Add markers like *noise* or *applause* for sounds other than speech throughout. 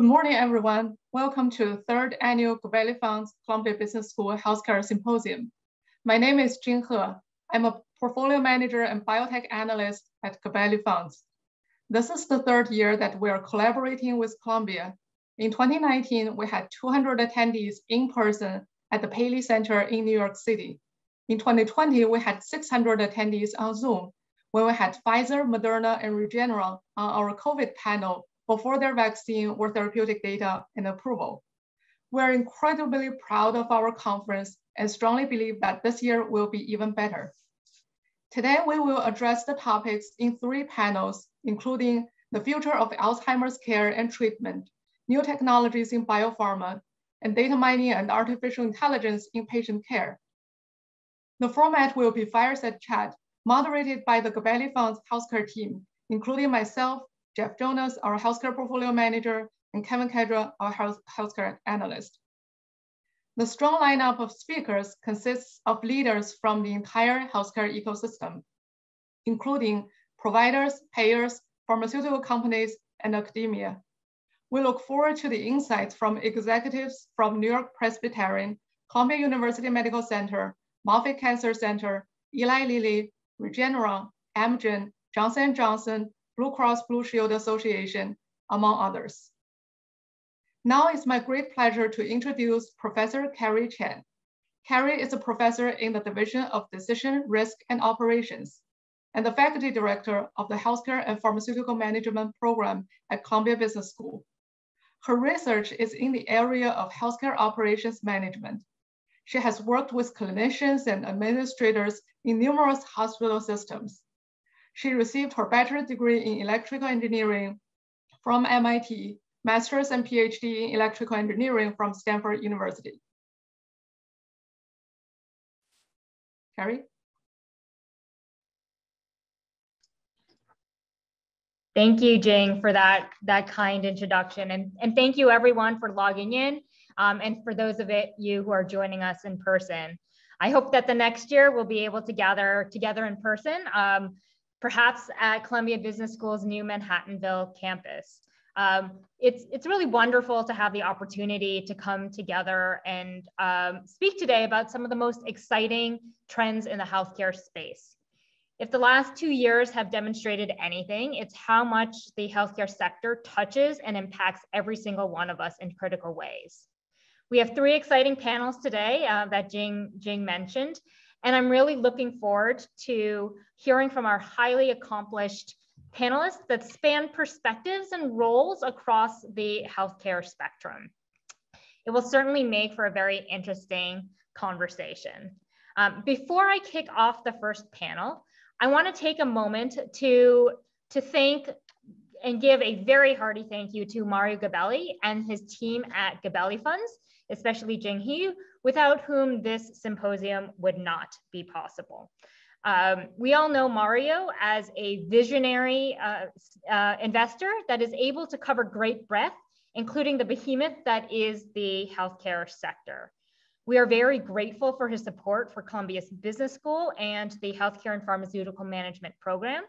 Good morning, everyone. Welcome to the third annual Gabelli Funds Columbia Business School Healthcare Symposium. My name is Jing He. I'm a portfolio manager and biotech analyst at Gabelli Funds. This is the third year that we are collaborating with Columbia. In 2019, we had 200 attendees in person at the Paley Center in New York City. In 2020, we had 600 attendees on Zoom, when we had Pfizer, Moderna, and Regeneron on our COVID panel before their vaccine or therapeutic data and approval. We're incredibly proud of our conference and strongly believe that this year will be even better. Today, we will address the topics in three panels, including the future of Alzheimer's care and treatment, new technologies in biopharma, and data mining and artificial intelligence in patient care. The format will be fireside chat, moderated by the Gabelli Funds healthcare team, including myself, Jeff Jonas, our healthcare portfolio manager, and Kevin Kedra, our health, healthcare analyst. The strong lineup of speakers consists of leaders from the entire healthcare ecosystem, including providers, payers, pharmaceutical companies, and academia. We look forward to the insights from executives from New York Presbyterian, Columbia University Medical Center, Moffitt Cancer Center, Eli Lilly, Regeneron, Amgen, Johnson & Johnson, Blue Cross Blue Shield Association, among others. Now it's my great pleasure to introduce Professor Carri Chan. Carri is a professor in the Division of Decision, Risk, and Operations, and the faculty director of the Healthcare and Pharmaceutical Management program at Columbia Business School. Her research is in the area of healthcare operations management. She has worked with clinicians and administrators in numerous hospital systems, she received her bachelor's degree in electrical engineering from MIT, master's and PhD in electrical engineering from Stanford University. Carri? Thank you, Jing, for that, that kind introduction. And, and thank you everyone for logging in um, and for those of it, you who are joining us in person. I hope that the next year we'll be able to gather together in person. Um, perhaps at Columbia Business School's new Manhattanville campus. Um, it's, it's really wonderful to have the opportunity to come together and um, speak today about some of the most exciting trends in the healthcare space. If the last two years have demonstrated anything, it's how much the healthcare sector touches and impacts every single one of us in critical ways. We have three exciting panels today uh, that Jing, Jing mentioned, and I'm really looking forward to hearing from our highly accomplished panelists that span perspectives and roles across the healthcare spectrum. It will certainly make for a very interesting conversation. Um, before I kick off the first panel, I want to take a moment to, to thank and give a very hearty thank you to Mario Gabelli and his team at Gabelli Funds, especially Jing without whom this symposium would not be possible. Um, we all know Mario as a visionary uh, uh, investor that is able to cover great breadth, including the behemoth that is the healthcare sector. We are very grateful for his support for Columbia's Business School and the Healthcare and Pharmaceutical Management Program.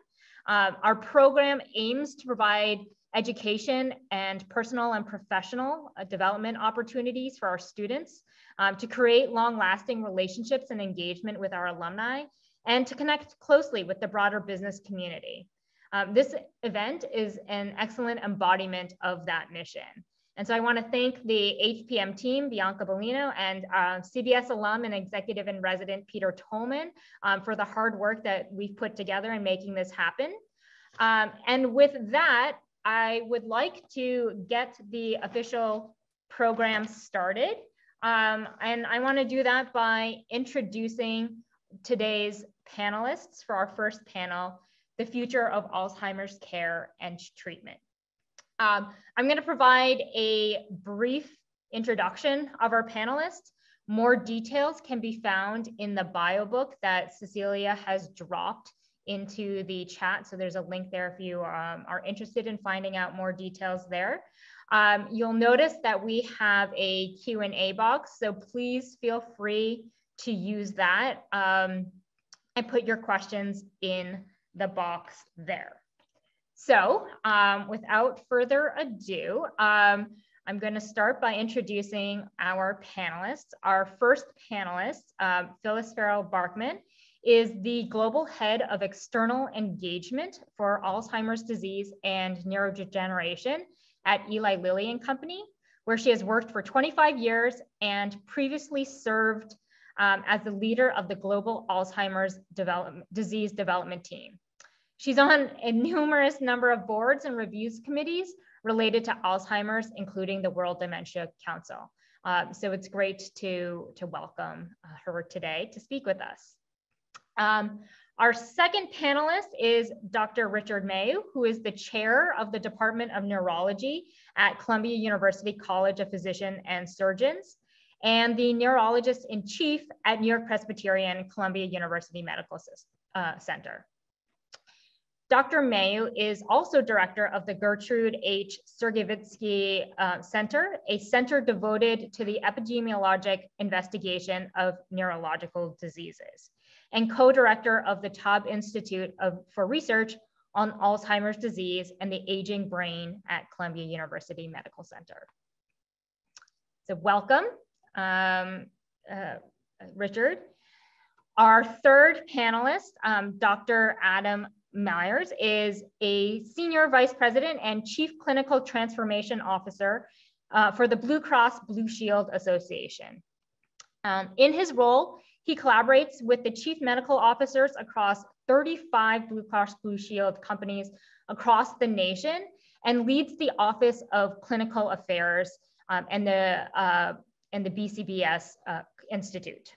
Uh, our program aims to provide education and personal and professional uh, development opportunities for our students um, to create long lasting relationships and engagement with our alumni and to connect closely with the broader business community. Um, this event is an excellent embodiment of that mission. And so I want to thank the HPM team, Bianca Bellino, and uh, CBS alum and executive and resident Peter Tolman um, for the hard work that we've put together in making this happen. Um, and with that, I would like to get the official program started. Um, and I want to do that by introducing today's panelists for our first panel, the future of Alzheimer's care and treatment. Um, I'm going to provide a brief introduction of our panelists. More details can be found in the bio book that Cecilia has dropped into the chat. So there's a link there if you um, are interested in finding out more details there. Um, you'll notice that we have a Q&A box, so please feel free to use that um, and put your questions in the box there. So um, without further ado, um, I'm going to start by introducing our panelists. Our first panelist, uh, Phyllis Ferrell Barkman, is the global head of external engagement for Alzheimer's disease and neurodegeneration at Eli Lilly and Company, where she has worked for 25 years and previously served um, as the leader of the global Alzheimer's disease development team. She's on a numerous number of boards and reviews committees related to Alzheimer's, including the World Dementia Council. Um, so it's great to, to welcome uh, her today to speak with us. Um, our second panelist is Dr. Richard Mayeux, who is the chair of the Department of Neurology at Columbia University College of Physicians and Surgeons, and the neurologist in chief at New York Presbyterian Columbia University Medical uh, Center. Dr. Mayeux is also director of the Gertrude H. Sergievsky uh, Center, a center devoted to the epidemiologic investigation of neurological diseases, and co-director of the Taub Institute of, for Research on Alzheimer's disease and the aging brain at Columbia University Medical Center. So welcome, um, uh, Richard. Our third panelist, um, Dr. Adam Myers is a senior vice president and chief clinical transformation officer uh, for the Blue Cross Blue Shield Association. Um, in his role, he collaborates with the chief medical officers across 35 Blue Cross Blue Shield companies across the nation and leads the Office of Clinical Affairs um, and, the, uh, and the BCBS uh, Institute.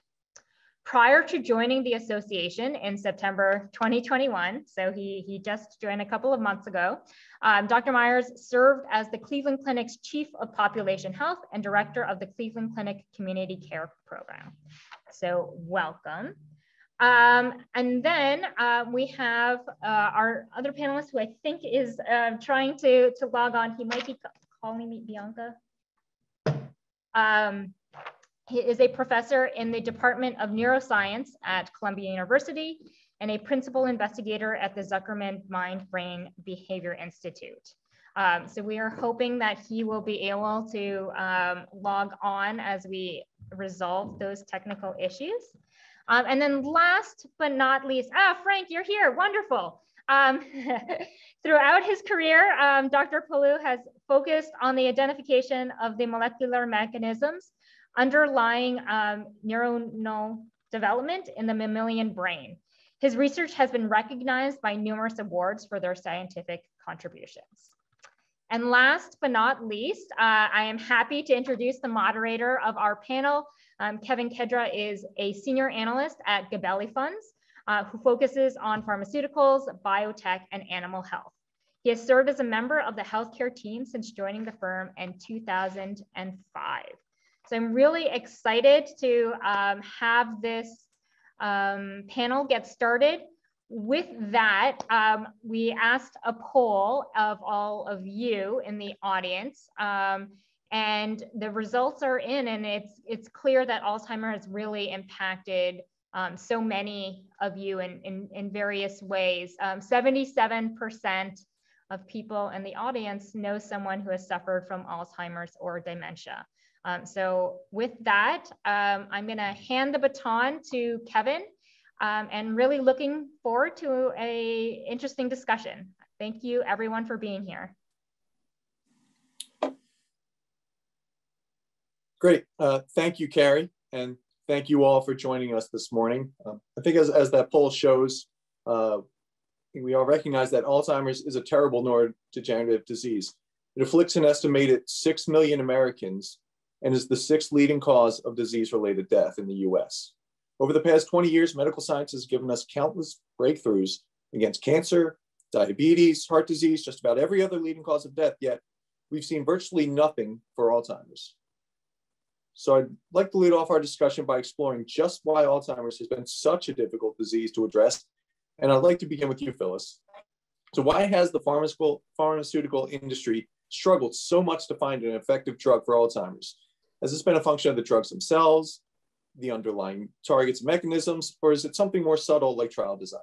Prior to joining the association in September 2021, so he, he just joined a couple of months ago, um, Dr. Myers served as the Cleveland Clinic's Chief of Population Health and Director of the Cleveland Clinic Community Care Program. So welcome. Um, and then uh, we have uh, our other panelist who I think is uh, trying to, to log on. He might be calling me Bianca. Um, he is a professor in the Department of Neuroscience at Columbia University and a principal investigator at the Zuckerman Mind Brain Behavior Institute. Um, so we are hoping that he will be able to um, log on as we resolve those technical issues. Um, and then last but not least, ah, Franck, you're here, wonderful. Um, *laughs* throughout his career, um, Dr. Polleux has focused on the identification of the molecular mechanisms underlying um, neuronal development in the mammalian brain. His research has been recognized by numerous awards for their scientific contributions. And last but not least, uh, I am happy to introduce the moderator of our panel. Um, Kevin Kedra is a senior analyst at Gabelli Funds, uh, who focuses on pharmaceuticals, biotech, and animal health. He has served as a member of the healthcare team since joining the firm in 2005. So I'm really excited to um, have this um, panel get started. With that, um, we asked a poll of all of you in the audience um, and the results are in and it's, it's clear that Alzheimer has really impacted um, so many of you in, in, in various ways. 77% um, of people in the audience know someone who has suffered from Alzheimer's or dementia. Um, so with that, um, I'm gonna hand the baton to Kevin um, and really looking forward to a interesting discussion. Thank you everyone for being here. Great, uh, thank you, Carri, and thank you all for joining us this morning. Um, I think as, as that poll shows, uh, we all recognize that Alzheimer's is a terrible neurodegenerative disease. It afflicts an estimated 6 million Americans and is the sixth leading cause of disease-related death in the US. Over the past 20 years, medical science has given us countless breakthroughs against cancer, diabetes, heart disease, just about every other leading cause of death, yet we've seen virtually nothing for Alzheimer's. So I'd like to lead off our discussion by exploring just why Alzheimer's has been such a difficult disease to address. And I'd like to begin with you, Phyllis. So why has the pharmaceutical, pharmaceutical industry struggled so much to find an effective drug for Alzheimer's? Has this been a function of the drugs themselves, the underlying targets mechanisms, or is it something more subtle like trial design?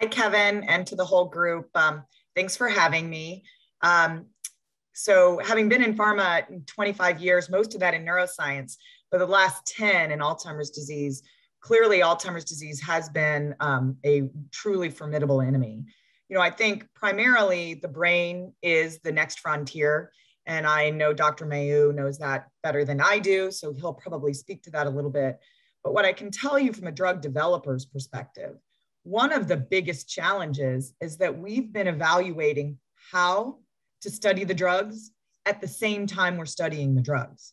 Hi, Kevin, and to the whole group. Um, Thanks for having me. Um, so having been in pharma 25 years, most of that in neuroscience, for the last 10 in Alzheimer's disease, clearly Alzheimer's disease has been um, a truly formidable enemy. You know, I think primarily the brain is the next frontier. And I know Dr. Mayeux knows that better than I do. So he'll probably speak to that a little bit. But what I can tell you from a drug developer's perspective, one of the biggest challenges is that we've been evaluating how to study the drugs at the same time we're studying the drugs.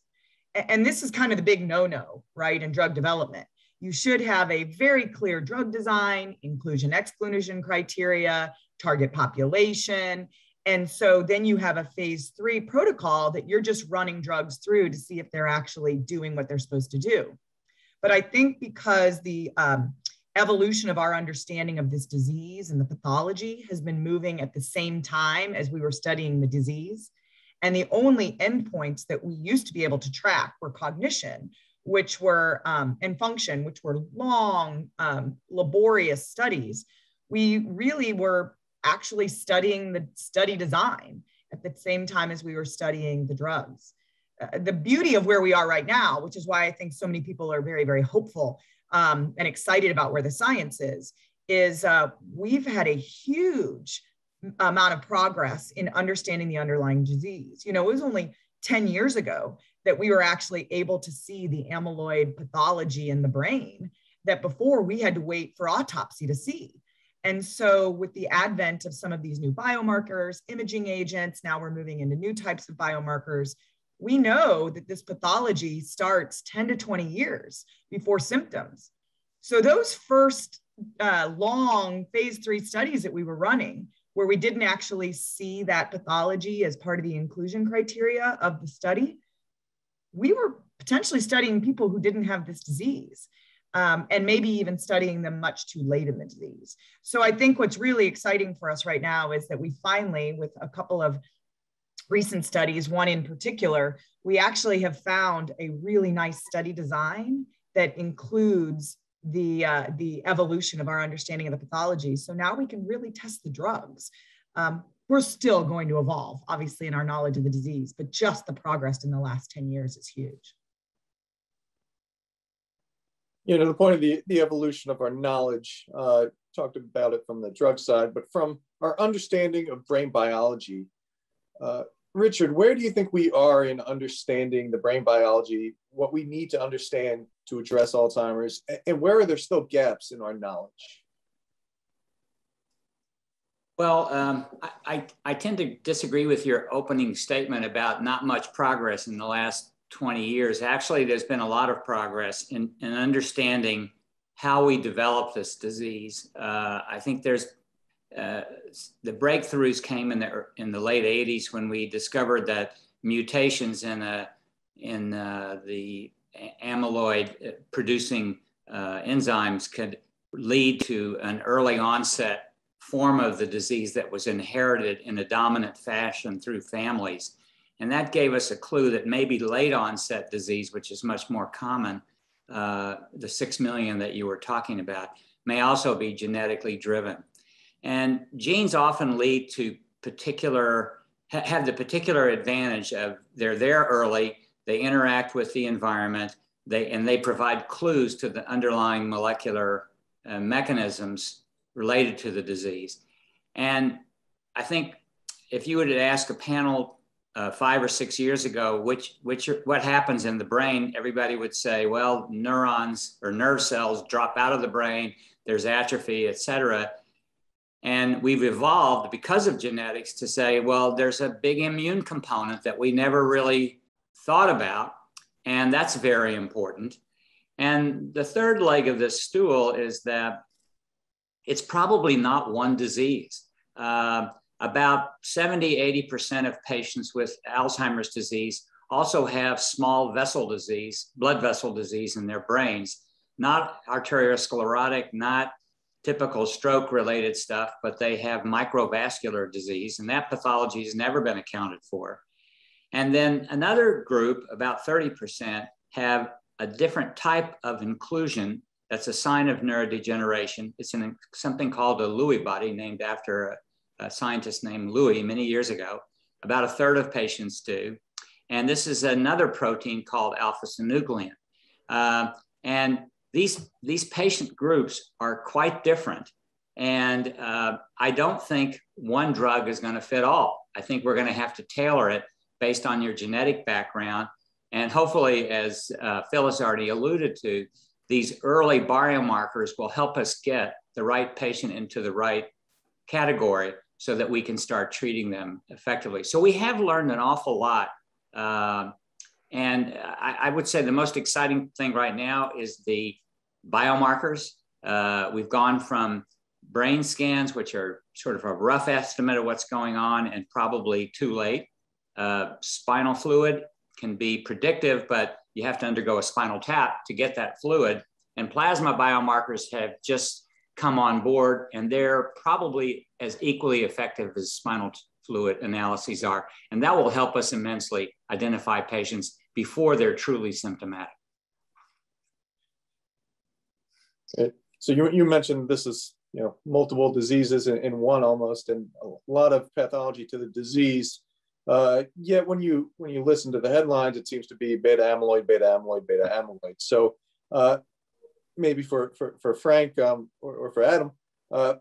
And this is kind of the big no no, right, in drug development. You should have a very clear drug design, inclusion exclusion criteria, target population. And so then you have a phase three protocol that you're just running drugs through to see if they're actually doing what they're supposed to do. But I think because the um, evolution of our understanding of this disease and the pathology has been moving at the same time as we were studying the disease. And the only endpoints that we used to be able to track were cognition, which were, um, and function, which were long, um, laborious studies. We really were actually studying the study design at the same time as we were studying the drugs. Uh, the beauty of where we are right now, which is why I think so many people are very, very hopeful um, and excited about where the science is, is uh, we've had a huge amount of progress in understanding the underlying disease. You know, it was only 10 years ago that we were actually able to see the amyloid pathology in the brain that before we had to wait for autopsy to see. And so, with the advent of some of these new biomarkers, imaging agents, now we're moving into new types of biomarkers we know that this pathology starts 10 to 20 years before symptoms. So those first uh, long phase three studies that we were running, where we didn't actually see that pathology as part of the inclusion criteria of the study, we were potentially studying people who didn't have this disease. Um, and maybe even studying them much too late in the disease. So I think what's really exciting for us right now is that we finally, with a couple of recent studies, one in particular, we actually have found a really nice study design that includes the, uh, the evolution of our understanding of the pathology. So now we can really test the drugs. Um, we're still going to evolve, obviously, in our knowledge of the disease, but just the progress in the last 10 years is huge. You know, the point of the, the evolution of our knowledge, uh, talked about it from the drug side, but from our understanding of brain biology, uh, Richard, where do you think we are in understanding the brain biology, what we need to understand to address Alzheimer's, and where are there still gaps in our knowledge? Well, um, I, I, tend to disagree with your opening statement about not much progress in the last 20 years. Actually, there's been a lot of progress in, in understanding how we develop this disease. Uh, I think there's uh, the breakthroughs came in the in the late 80s when we discovered that mutations in a in uh, the amyloid uh, producing uh, enzymes could lead to an early onset form of the disease that was inherited in a dominant fashion through families. And that gave us a clue that maybe late onset disease, which is much more common, uh, the 6 million that you were talking about, may also be genetically driven. And genes often lead to particular, have the particular advantage of they're there early, they interact with the environment, they, and they provide clues to the underlying molecular uh, mechanisms related to the disease. And I think if you were to ask a panel uh, five or six years ago, which, which, what happens in the brain, everybody would say, well, neurons or nerve cells drop out of the brain, there's atrophy, et cetera. And we've evolved because of genetics to say, well, there's a big immune component that we never really thought about. And that's very important. And the third leg of this stool is that it's probably not one disease. Uh, about 70, 80% of patients with Alzheimer's disease also have small vessel disease, blood vessel disease in their brains, not arteriosclerotic, not typical stroke related stuff, but they have microvascular disease, and that pathology has never been accounted for. And then another group, about 30%, have a different type of inclusion that's a sign of neurodegeneration. It's in something called a Lewy body, named after a, scientist named Louis many years ago. About a third of patients do. And this is another protein called alpha synuclein. Uh, and these, these patient groups are quite different. And uh, I don't think one drug is going to fit all. I think we're going to have to tailor it based on your genetic background. And hopefully, as uh, Phil has already alluded to, these early biomarkers will help us get the right patient into the right category so that we can start treating them effectively. So we have learned an awful lot. Uh, and I, I, would say the most exciting thing right now is the biomarkers. Uh, we've gone from brain scans, which are sort of a rough estimate of what's going on and probably too late. Uh, spinal fluid can be predictive, but you have to undergo a spinal tap to get that fluid. And plasma biomarkers have just come on board, and they're probably as equally effective as spinal fluid analyses are. And that will help us immensely identify patients before they're truly symptomatic. So you, you mentioned this is you know multiple diseases in, in one almost, and a lot of pathology to the disease. Uh, yet when you when you listen to the headlines, it seems to be beta amyloid, beta amyloid, beta amyloid. So uh, maybe for for, for Franck um, or, or, for Adam, uh,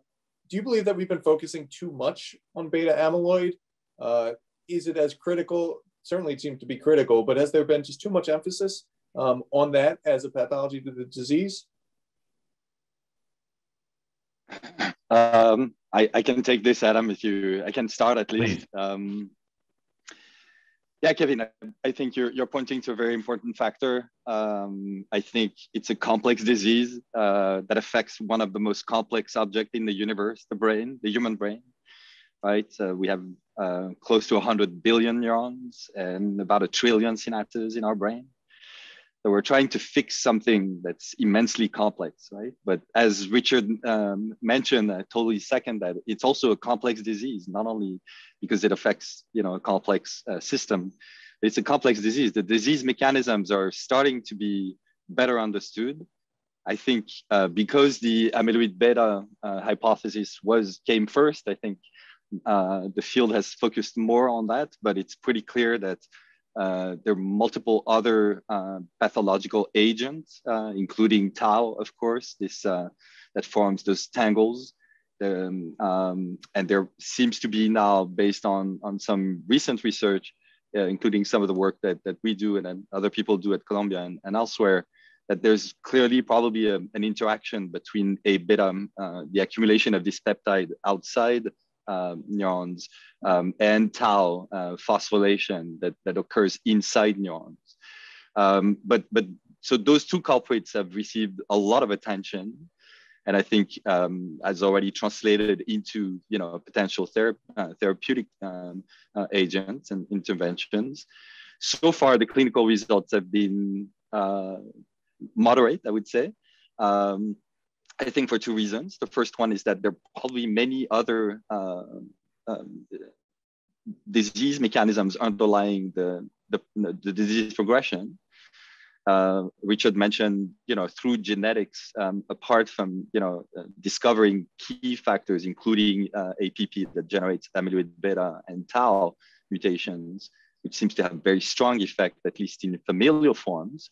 do you believe that we've been focusing too much on beta amyloid? Uh, is it as critical? Certainly, it seems to be critical, but has there been just too much emphasis um, on that as a pathology to the disease? Um, I, I can take this, Adam, if you, I can start at least. Um, yeah, Kevin, I, think you're, you're pointing to a very important factor. Um, I think it's a complex disease uh, that affects one of the most complex objects in the universe, the brain, the human brain, right? Uh, we have uh, close to 100 billion neurons and about a trillion synapses in our brain. So we're trying to fix something that's immensely complex, right? But as Richard um, mentioned, I totally second that. It's also a complex disease, not only because it affects, you know, a complex uh, system, it's a complex disease. The disease mechanisms are starting to be better understood. I think uh, because the amyloid beta uh, hypothesis was came first, I think uh, the field has focused more on that, but it's pretty clear that uh, there are multiple other uh, pathological agents, uh, including tau, of course, this uh, that forms those tangles. Um, um, and there seems to be now, based on, on some recent research, uh, including some of the work that, that we do and, other people do at Columbia and, and elsewhere, that there's clearly probably a, an interaction between a beta, the accumulation of this peptide outside uh, neurons um, and tau uh, phosphorylation that, that occurs inside neurons. Um, but, but so those two culprits have received a lot of attention and I think um, has already translated into you know potential thera uh, therapeutic um, uh, agents and interventions. So far, the clinical results have been uh, moderate, I would say. Um, I think for two reasons. The first one is that there are probably many other uh, um, disease mechanisms underlying the, the, the disease progression. Uh, Richard mentioned, you know, through genetics, um, apart from, you know, uh, discovering key factors, including uh, APP that generates amyloid beta and tau mutations, which seems to have very strong effect, at least in familial forms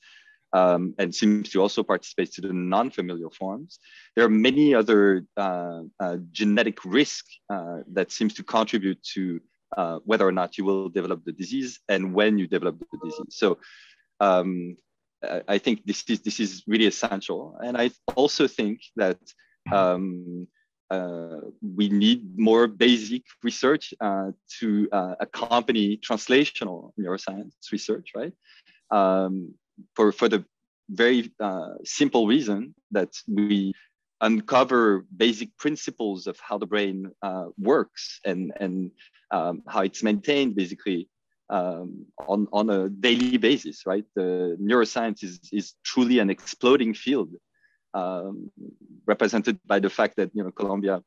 um, and seems to also participate to the non-familial forms. There are many other uh, uh, genetic risk uh, that seems to contribute to uh, whether or not you will develop the disease and when you develop the disease. So um, I think this is, this is really essential. And I also think that um, uh, we need more basic research uh, to accompany translational neuroscience research, right? Um, for, for the very uh, simple reason that we uncover basic principles of how the brain uh, works and, and um, how it's maintained basically um, on, on a daily basis, right? The neuroscience is, is truly an exploding field um, represented by the fact that, you know, Columbia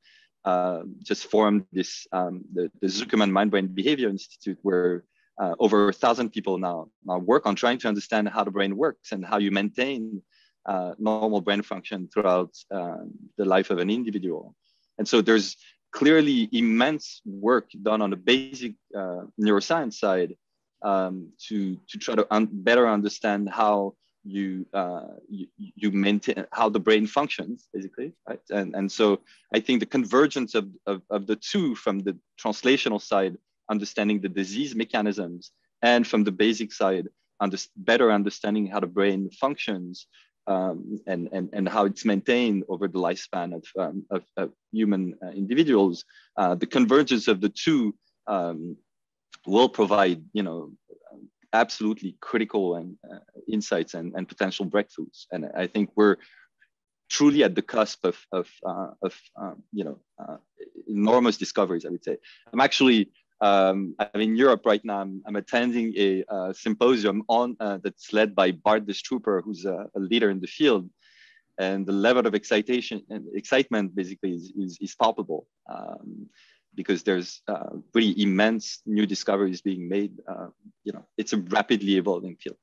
uh, just formed this, um, the, the Zuckerman Mind-Brain Behavior Institute where uh, over a thousand people now, now work on trying to understand how the brain works and how you maintain uh, normal brain function throughout uh, the life of an individual. And so there's clearly immense work done on the basic uh, neuroscience side um, to, to try to un better understand how you, uh, you, you maintain how the brain functions basically right and and so i think the convergence of, of, of the two from the translational side understanding the disease mechanisms and from the basic side under, better understanding how the brain functions um, and, and, and how it's maintained over the lifespan of, um, of, of, human uh, individuals, uh, the convergence of the two um, will provide, you know, absolutely critical and uh, insights and, and potential breakthroughs. And I think we're truly at the cusp of, of, uh, of um, you know, uh, enormous discoveries, I would say. I'm actually um, I'm in Europe right now. I'm, I'm attending a, uh, symposium on uh, that's led by Bart De Strooper, who's a, a, leader in the field, and the level of excitation and excitement basically is, is, is palpable um, because there's uh, immense new discoveries being made. Uh, you know, it's a rapidly evolving field.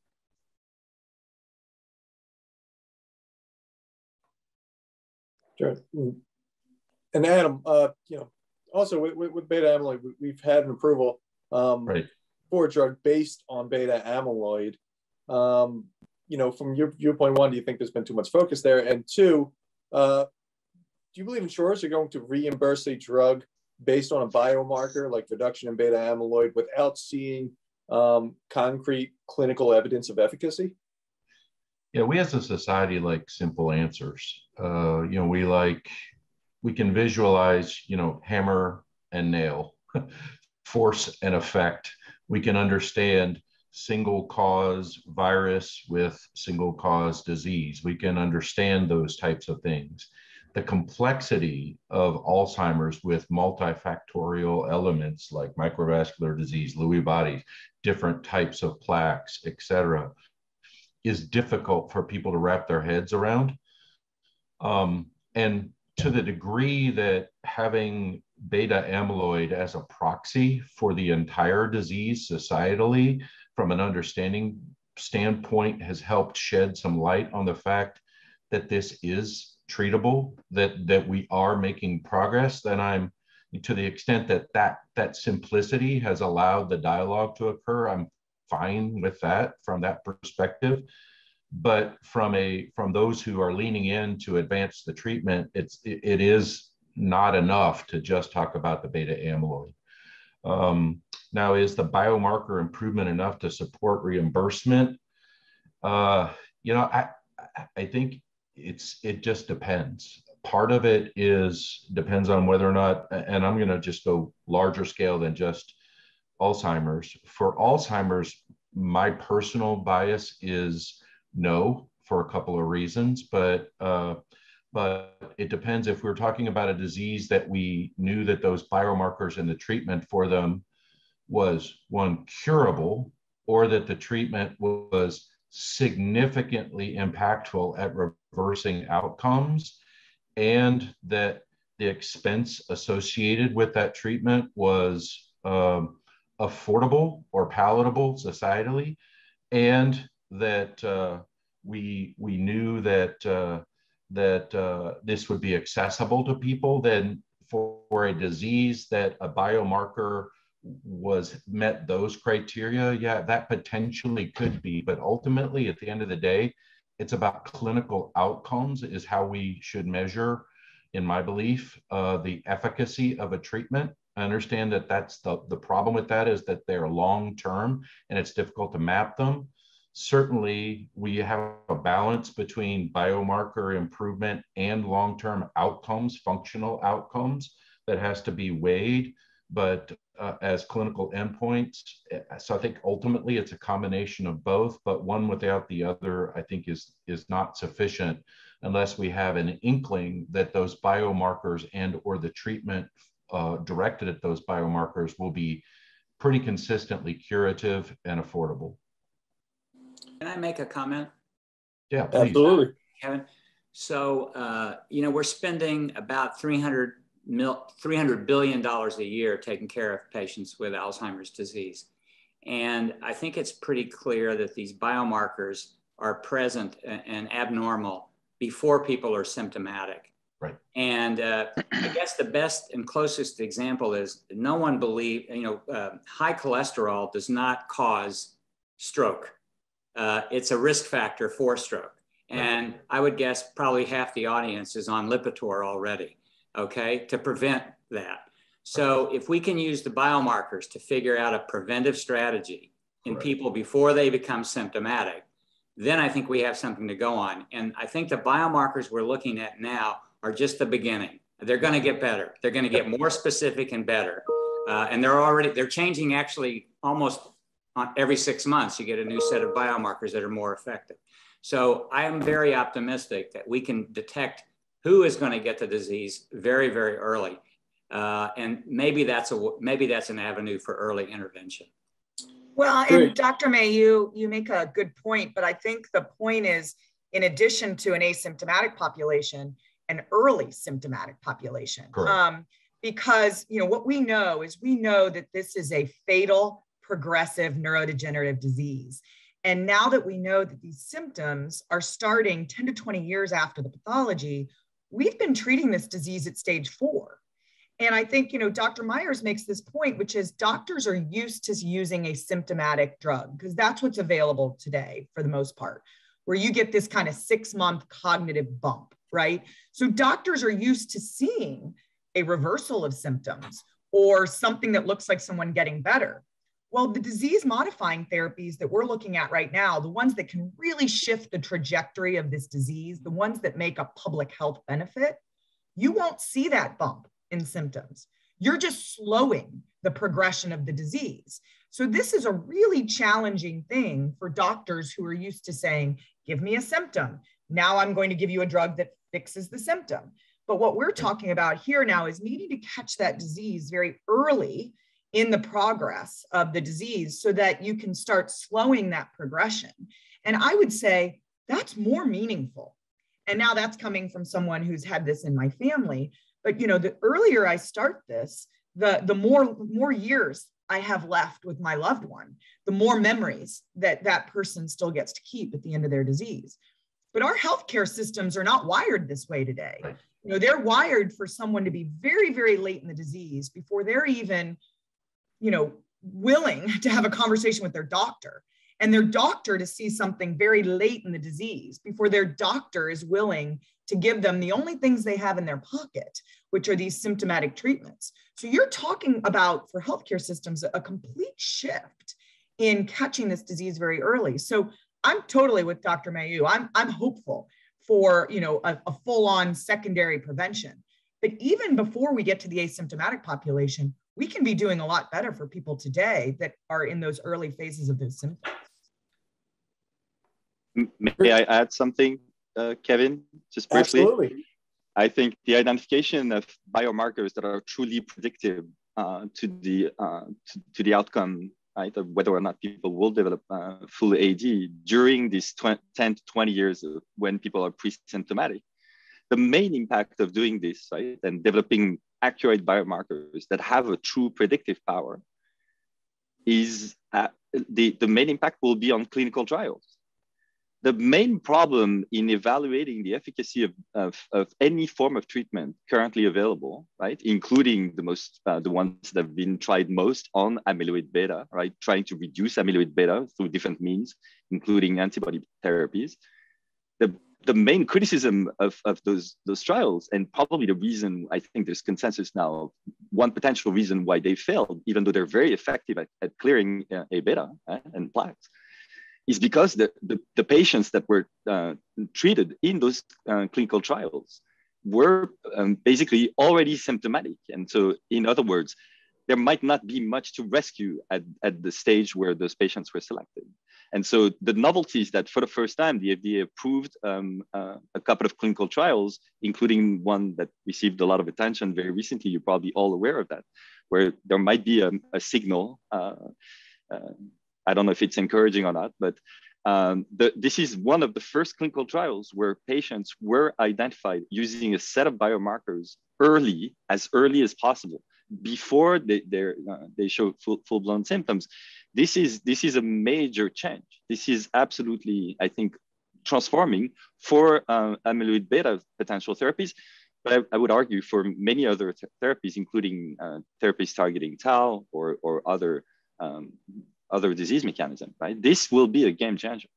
Sure. And Adam, uh, you know, also with, with, beta amyloid, we, have had an approval um, right. for a drug based on beta amyloid. Um, you know, from your viewpoint, one, do you think there's been too much focus there? And two, uh, do you believe insurers are going to reimburse a drug based on a biomarker like reduction in beta amyloid without seeing um, concrete clinical evidence of efficacy? Yeah, we as a society like simple answers. Uh, you know, we like we can visualize, you know, hammer and nail, *laughs* force and effect. We can understand single cause virus with single cause disease. We can understand those types of things. The complexity of Alzheimer's with multifactorial elements like microvascular disease, Lewy bodies, different types of plaques, et cetera, is difficult for people to wrap their heads around. Um, and to the degree that having beta amyloid as a proxy for the entire disease societally from an understanding standpoint has helped shed some light on the fact that this is treatable that that we are making progress. Then i'm to the extent that that that simplicity has allowed the dialogue to occur i'm fine with that from that perspective but from a from those who are leaning in to advance the treatment, it's it, it is not enough to just talk about the beta amyloid. Um, now, is the biomarker improvement enough to support reimbursement? Uh, you know, I I think it's it just depends. Part of it is depends on whether or not, and I'm going to just go larger scale than just Alzheimer's. For Alzheimer's, my personal bias is no for a couple of reasons, but uh, but it depends. If we're talking about a disease that we knew that those biomarkers and the treatment for them was one curable or that the treatment was significantly impactful at reversing outcomes and that the expense associated with that treatment was um, affordable or palatable societally and that uh, we we knew that uh, that uh, this would be accessible to people, then for, for, a disease that a biomarker was met those criteria, yeah, that potentially could be. But ultimately, at the end of the day, it's about clinical outcomes is how we should measure, in my belief, uh, the efficacy of a treatment. I understand that that's the, the problem with that is that they're long term and it's difficult to map them certainly we have a balance between biomarker improvement and long-term outcomes, functional outcomes that has to be weighed, but uh, as clinical endpoints. So I think ultimately it's a combination of both, but one without the other, I think is, is not sufficient unless we have an inkling that those biomarkers and or the treatment uh, directed at those biomarkers will be pretty consistently curative and affordable. Can I make a comment? Yeah, please. absolutely. Kevin, so uh, you know we're spending about 300 mil, 300 billion dollars a year taking care of patients with Alzheimer's disease, and I think it's pretty clear that these biomarkers are present and abnormal before people are symptomatic. Right. And uh, I guess the best and closest example is no one believe, you know, uh, high cholesterol does not cause stroke. Uh, it's a risk factor for stroke. And I would guess probably half the audience is on Lipitor already, okay, to prevent that. So if we can use the biomarkers to figure out a preventive strategy in people before they become symptomatic, then I think we have something to go on. And I think the biomarkers we're looking at now are just the beginning. They're going to get better. They're going to get more specific and better. Uh, and they're already they're changing actually almost every six months. You get a new set of biomarkers that are more effective. So I am very optimistic that we can detect who is going to get the disease very very early, uh, and maybe that's a maybe that's an avenue for early intervention. Well, and Dr. May, you you make a good point, but I think the point is, in addition to an asymptomatic population, an early symptomatic population. Um, because you know what we know is we know that this is a fatal progressive neurodegenerative disease. And now that we know that these symptoms are starting 10 to 20 years after the pathology, we've been treating this disease at stage four. And I think, you know, Dr. Myers makes this point, which is doctors are used to using a symptomatic drug because that's what's available today for the most part, where you get this kind of six month cognitive bump right? So doctors are used to seeing a reversal of symptoms or something that looks like someone getting better. Well, the disease modifying therapies that we're looking at right now, the ones that can really shift the trajectory of this disease, the ones that make a public health benefit, you won't see that bump in symptoms. You're just slowing the progression of the disease. So, this is a really challenging thing for doctors who are used to saying, Give me a symptom. Now I'm going to give you a drug that fixes the symptom. But what we're talking about here now is needing to catch that disease very early in the progress of the disease so that you can start slowing that progression. And I would say that's more meaningful. And now that's coming from someone who's had this in my family. But you know, the earlier I start this, the, the more, more years I have left with my loved one, the more memories that that person still gets to keep at the end of their disease. But our healthcare systems are not wired this way today. You know, they're wired for someone to be very, very late in the disease before they're even, you know, willing *laughs* to have a conversation with their doctor and their doctor to see something very late in the disease before their doctor is willing to give them the only things they have in their pocket, which are these symptomatic treatments. So you're talking about for healthcare systems a complete shift in catching this disease very early. So I'm totally with Dr. Mayeux. I'm, I'm hopeful for you know a, a full-on secondary prevention. But even before we get to the asymptomatic population, we can be doing a lot better for people today that are in those early phases of those symptoms. May I add something, uh, Kevin, just briefly? Absolutely. I think the identification of biomarkers that are truly predictive uh, to the uh, to, to, the outcome right, of whether or not people will develop uh, full AD during these 20, 10 to 20 years of when people are pre-symptomatic. The main impact of doing this, right, and developing accurate biomarkers that have a true predictive power is uh, the, the main impact will be on clinical trials the main problem in evaluating the efficacy of, of, of, any form of treatment currently available, right, including the most, uh, the ones that have been tried most on amyloid beta, right, trying to reduce amyloid beta through different means, including antibody therapies. The, the main criticism of, of those, those trials, and probably the reason I think there's consensus now, one potential reason why they failed, even though they're very effective at, at clearing uh, A beta uh, and plaques, is because the, the, the patients that were uh, treated in those uh, clinical trials were um, basically already symptomatic. And so, in other words, there might not be much to rescue at, at the stage where those patients were selected. And so the novelty is that for the first time, the FDA approved um, uh, a couple of clinical trials, including one that received a lot of attention very recently. You're probably all aware of that, where there might be a, a signal uh, uh, I don't know if it's encouraging or not, but um, the, this is one of the first clinical trials where patients were identified using a set of biomarkers early, as early as possible, before they, uh, they show full, full-blown symptoms. This is, this is a major change. This is absolutely, I think, transforming for uh, amyloid beta potential therapies. but I, I, would argue for many other th therapies, including uh, therapies targeting tau or, or other, um, other disease mechanism, right? This will be a game changer.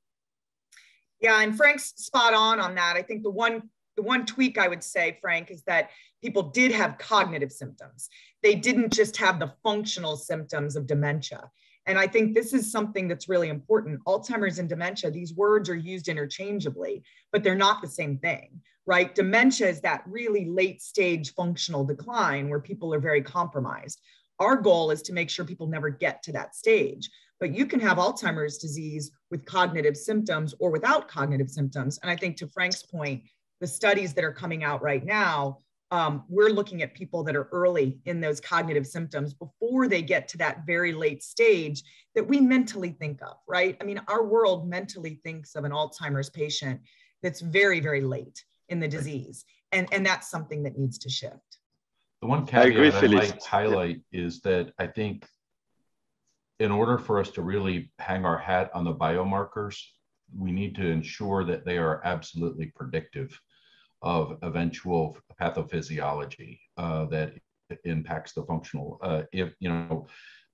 Yeah, and Franck's spot on on that. I think the one the one tweak I would say, Frank, is that people did have cognitive symptoms. They didn't just have the functional symptoms of dementia. And I think this is something that's really important. Alzheimer's and dementia, these words are used interchangeably, but they're not the same thing, right? Dementia is that really late stage functional decline where people are very compromised. Our goal is to make sure people never get to that stage. But you can have Alzheimer's disease with cognitive symptoms or without cognitive symptoms. And I think to Franck's point, the studies that are coming out right now um, we're looking at people that are early in those cognitive symptoms before they get to that very late stage that we mentally think of, right? I mean, our world mentally thinks of an Alzheimer's patient that's very, very late in the disease. And, and that's something that needs to shift. The one caveat I, I might highlight is that I think in order for us to really hang our hat on the biomarkers, we need to ensure that they are absolutely predictive of eventual pathophysiology uh, that impacts the functional. Uh, if you know,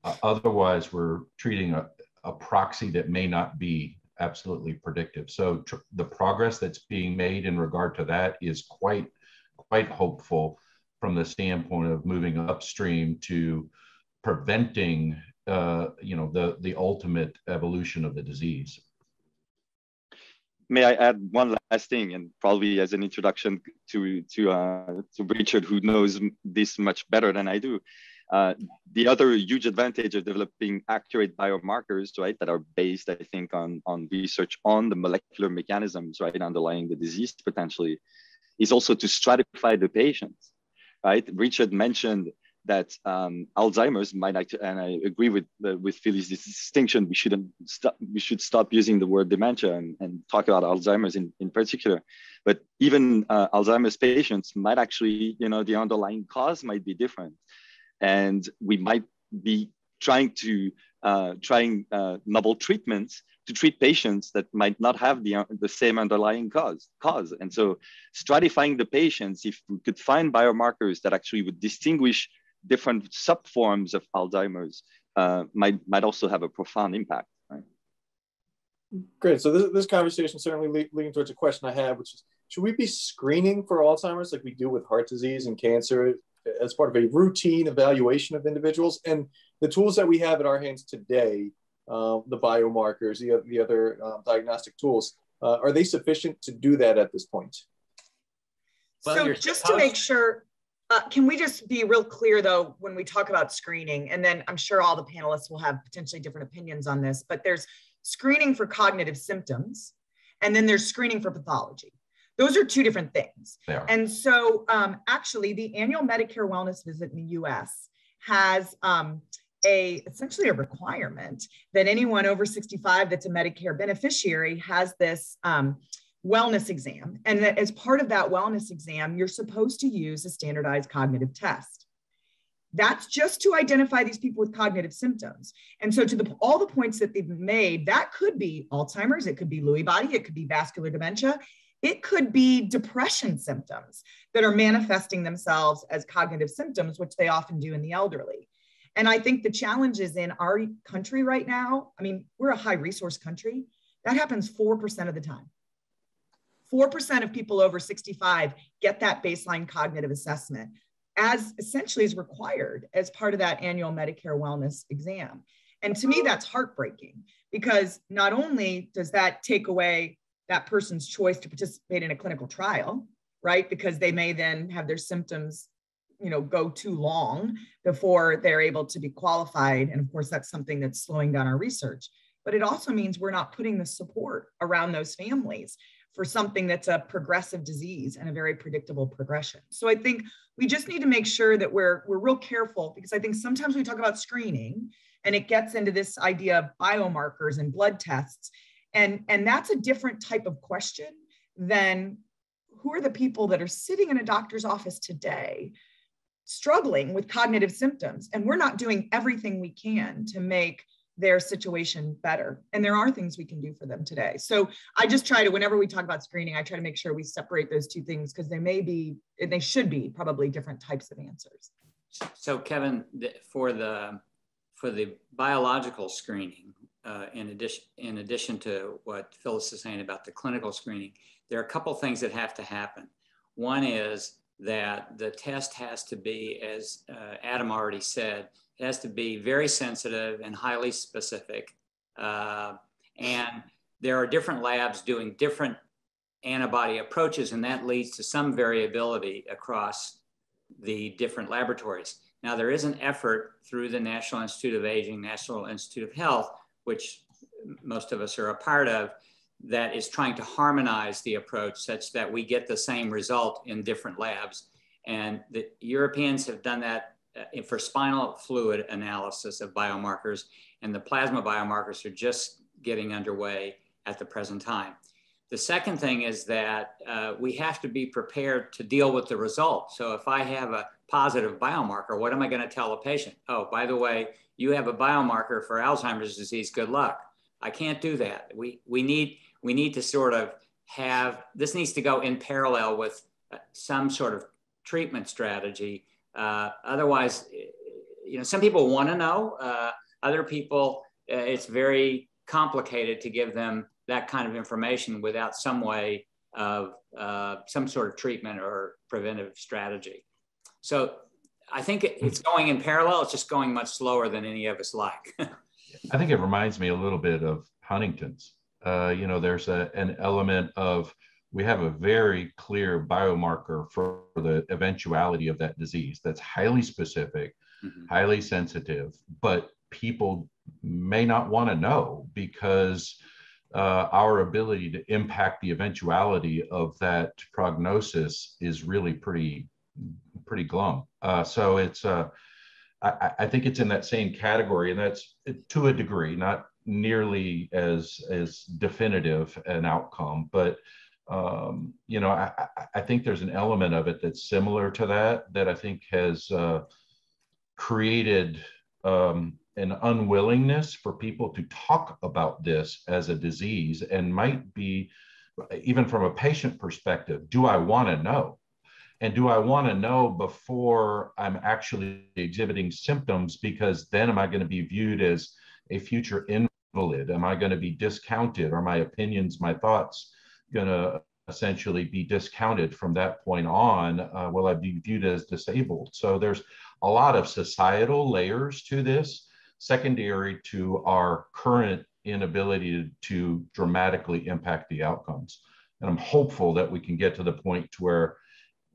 uh, otherwise we're treating a, a proxy that may not be absolutely predictive. So the progress that's being made in regard to that is quite quite hopeful from the standpoint of moving upstream to preventing uh, you know the the ultimate evolution of the disease may I add one last thing, and probably as an introduction to to uh, to Richard, who knows this much better than I do. Uh, the other huge advantage of developing accurate biomarkers, right, that are based, I think, on on research on the molecular mechanisms, right, underlying the disease potentially, is also to stratify the patients, right. Richard mentioned that um, Alzheimer's might actually, and I agree with uh, with Phyllis' distinction. We shouldn't stop. We should stop using the word dementia and, and talk about Alzheimer's in, in particular. But even uh, Alzheimer's patients might actually, you know, the underlying cause might be different, and we might be trying to uh, trying uh, novel treatments to treat patients that might not have the, the same underlying cause cause. And so, stratifying the patients, if we could find biomarkers that actually would distinguish different subforms of Alzheimer's uh, might, might also have a profound impact. Right? Great. So this, this conversation certainly le leading towards a question I have, which is, should we be screening for Alzheimer's like we do with heart disease and cancer as part of a routine evaluation of individuals? And the tools that we have at our hands today, uh, the biomarkers, the, the other um, diagnostic tools, uh, are they sufficient to do that at this point? Well, so just to make sure, uh, can we just be real clear though, when we talk about screening, and then I'm sure all the panelists will have potentially different opinions on this, but there's screening for cognitive symptoms, and then there's screening for pathology. Those are two different things. And so um, actually the annual Medicare wellness visit in the US has um, a essentially a requirement that anyone over 65 that's a Medicare beneficiary has this um, wellness exam. And that as part of that wellness exam, you're supposed to use a standardized cognitive test. That's just to identify these people with cognitive symptoms. And so, to the, all the points that they've made, that could be Alzheimer's, it could be Lewy body, it could be vascular dementia, it could be depression symptoms that are manifesting themselves as cognitive symptoms, which they often do in the elderly. And I think the challenge is in our country right now. I mean, we're a high resource country. That happens 4% of the time. 4% of people over 65 get that baseline cognitive assessment as essentially is required as part of that annual Medicare wellness exam. And to me, that's heartbreaking because not only does that take away that person's choice to participate in a clinical trial, right? Because they may then have their symptoms, you know, go too long before they're able to be qualified. And of course, that's something that's slowing down our research. But it also means we're not putting the support around those families for something that's a progressive disease and a very predictable progression. So I think we just need to make sure that we're we're real careful because I think sometimes we talk about screening and it gets into this idea of biomarkers and blood tests and and that's a different type of question than who are the people that are sitting in a doctor's office today struggling with cognitive symptoms and we're not doing everything we can to make their situation better. And there are things we can do for them today. So I just try to, whenever we talk about screening, I try to make sure we separate those two things because they may be, and they should be probably different types of answers. So Kevin, for the for the biological screening, uh, in addition in addition to what Phyllis is saying about the clinical screening, there are a couple things that have to happen. One is that the test has to be, as uh, Adam already said, it has to be very sensitive and highly specific. Uh, and there are different labs doing different antibody approaches, and that leads to some variability across the different laboratories. Now, there is an effort through the National Institute of Aging, National Institute of Health, which most of us are a part of, that is trying to harmonize the approach such that we get the same result in different labs. And the Europeans have done that for spinal fluid analysis of biomarkers, and the plasma biomarkers are just getting underway at the present time. The second thing is that uh, we have to be prepared to deal with the result. So if I have a positive biomarker, what am I going to tell a patient? Oh, by the way, you have a biomarker for Alzheimer's disease. Good luck. I can't do that. We, we, need, we need to sort of have, this needs to go in parallel with uh, some sort of treatment strategy. Uh, otherwise, you know, some people want to know, uh, other people, uh, it's very complicated to give them that kind of information without some way of uh, some sort of treatment or preventive strategy. So I think it's going in parallel. It's just going much slower than any of us like. *laughs* I think it reminds me a little bit of Huntington's. Uh, you know, there's a, an element of we have a very clear biomarker for the eventuality of that disease that's highly specific, mm-hmm. highly sensitive, but people may not want to know because uh, our ability to impact the eventuality of that prognosis is really pretty pretty glum. Uh, so it's uh, I, I, think it's in that same category, and that's to a degree, not nearly as as definitive an outcome, but um, you know, I, I think there's an element of it that's similar to that that I think has uh, created um, an unwillingness for people to talk about this as a disease and might be even from a patient perspective do i want to know? And do i want to know before i'm actually exhibiting symptoms because then am i going to be viewed as a future invalid? Am i going to be discounted? Are my opinions my thoughts going to essentially be discounted from that point on uh, will i be viewed as disabled so there's a lot of societal layers to this secondary to our current inability to, dramatically impact the outcomes. And I'm hopeful that we can get to the point to where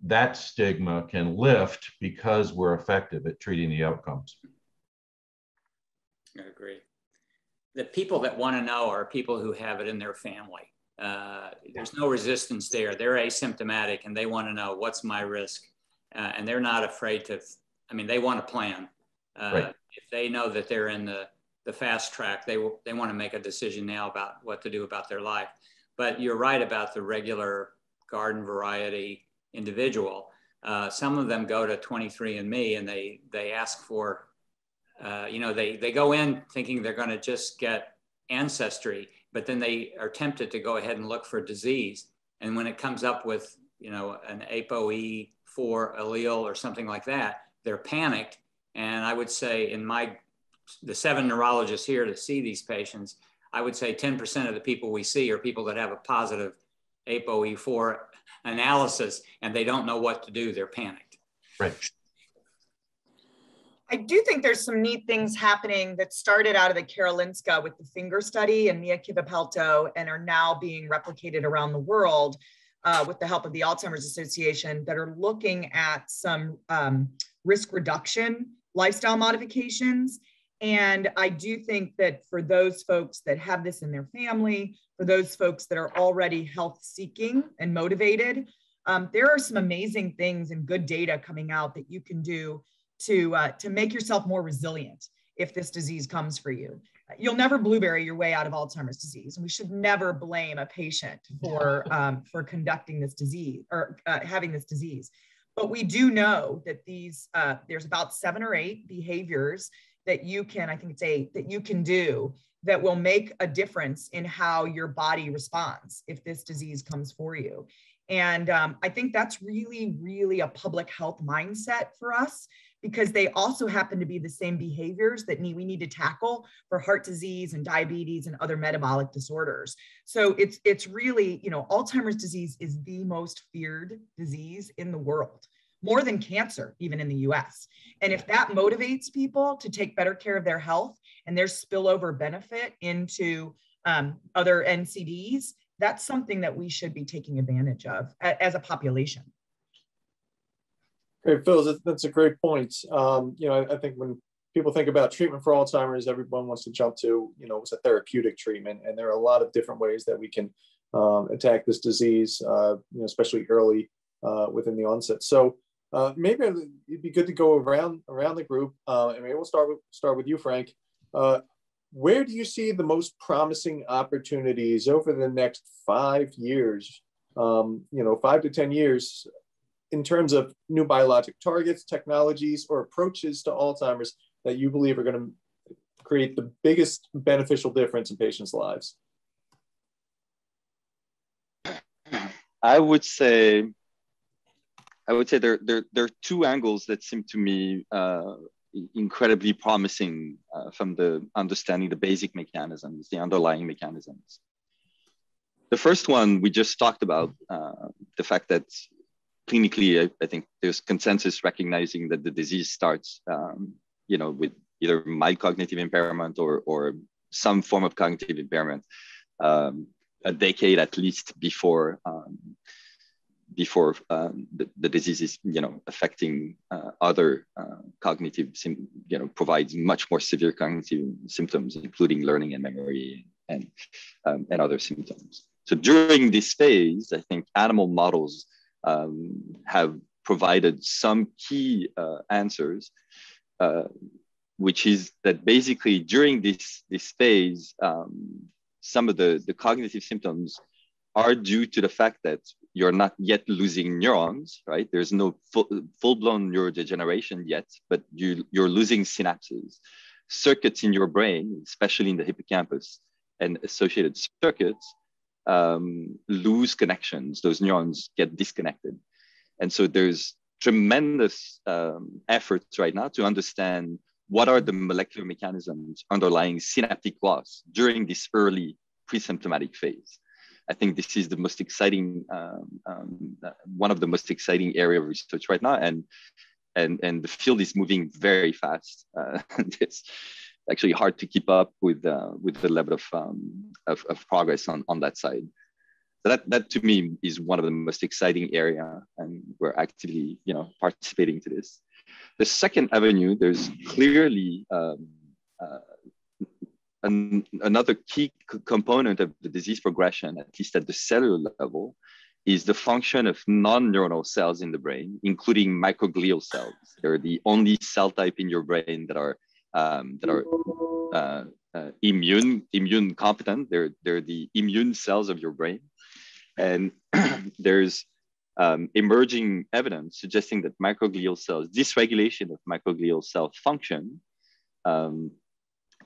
that stigma can lift because we're effective at treating the outcomes. I agree. The people that want to know are people who have it in their family. Uh, there's no resistance there. They're asymptomatic and they want to know what's my risk. Uh, and they're not afraid to, I mean, they want to plan. Uh, right if they know that they're in the, the fast track, they, will, they want to make a decision now about what to do about their life. But you're right about the regular garden variety individual. Uh, some of them go to 23andMe and they, they ask for, uh, you know, they, they go in thinking they're going to just get ancestry, but then they are tempted to go ahead and look for disease. And when it comes up with, you know, an ApoE4 allele or something like that, they're panicked and I would say in my, the seven neurologists here to see these patients, I would say 10% of the people we see are people that have a positive ApoE4 analysis and they don't know what to do. They're panicked. Right. I do think there's some neat things happening that started out of the Karolinska with the FINGER study and Mia Kivipelto and are now being replicated around the world uh, with the help of the Alzheimer's Association that are looking at some um, risk reduction lifestyle modifications. And I do think that for those folks that have this in their family, for those folks that are already health seeking and motivated, um, there are some amazing things and good data coming out that you can do to, uh, to make yourself more resilient if this disease comes for you. You'll never blueberry your way out of Alzheimer's disease. And we should never blame a patient for, *laughs* um, for conducting this disease or uh, having this disease. But we do know that these, uh, there's about seven or eight behaviors that you can, I think it's eight, that you can do that will make a difference in how your body responds if this disease comes for you. And um, I think that's really, really a public health mindset for us because they also happen to be the same behaviors that we need to tackle for heart disease and diabetes and other metabolic disorders. So it's it's really, you know, Alzheimer's disease is the most feared disease in the world, more than cancer, even in the US. And if that motivates people to take better care of their health and there's spillover benefit into um, other NCDs, that's something that we should be taking advantage of as a population. Great, Phil, that's a great point. Um, you know, I, I, think when people think about treatment for Alzheimer's, everyone wants to jump to, you know, it's a therapeutic treatment, and there are a lot of different ways that we can um, attack this disease, uh, you know, especially early uh, within the onset. So uh, maybe it'd be good to go around around the group, uh, and maybe we'll start with start with you, Franck. Uh, where do you see the most promising opportunities over the next five years? Um, you know, five to ten years in terms of new biologic targets, technologies, or approaches to Alzheimer's that you believe are going to create the biggest beneficial difference in patients' lives? I would say, I would say there, there, there are two angles that seem to me uh, incredibly promising uh, from the understanding the basic mechanisms, the underlying mechanisms. The first one we just talked about, uh, the fact that clinically, I, I, think there's consensus recognizing that the disease starts, um, you know, with either mild cognitive impairment or, or some form of cognitive impairment, um, a decade at least before um, before um, the, the disease is, you know, affecting uh, other uh, cognitive, you know, provides much more severe cognitive symptoms, including learning and memory and um, and other symptoms. So during this phase, I think animal models um, have provided some key uh, answers, uh, which is that basically during this, this phase, um, some of the, the cognitive symptoms are due to the fact that you're not yet losing neurons, right? There's no full, full-blown neurodegeneration yet, but you, you're losing synapses. Circuits in your brain, especially in the hippocampus and associated circuits, um, lose connections. Those neurons get disconnected. And so there's tremendous um, efforts right now to understand what are the molecular mechanisms underlying synaptic loss during this early pre-symptomatic phase. I think this is the most exciting, um, um, one of the most exciting area of research right now, and and and the field is moving very fast. Uh, *laughs* it's actually hard to keep up with uh, with the level of, um, of, of progress on on that side. So that that to me is one of the most exciting area, and we're actively you know participating to this. The second avenue, there's clearly um, uh, an, another key component of the disease progression, at least at the cellular level, is the function of non-neuronal cells in the brain, including microglial cells. They're the only cell type in your brain that are um, that are uh, uh, immune immune competent. They're they're the immune cells of your brain, and *clears throat* there's um, emerging evidence suggesting that microglial cells dysregulation of microglial cell function um,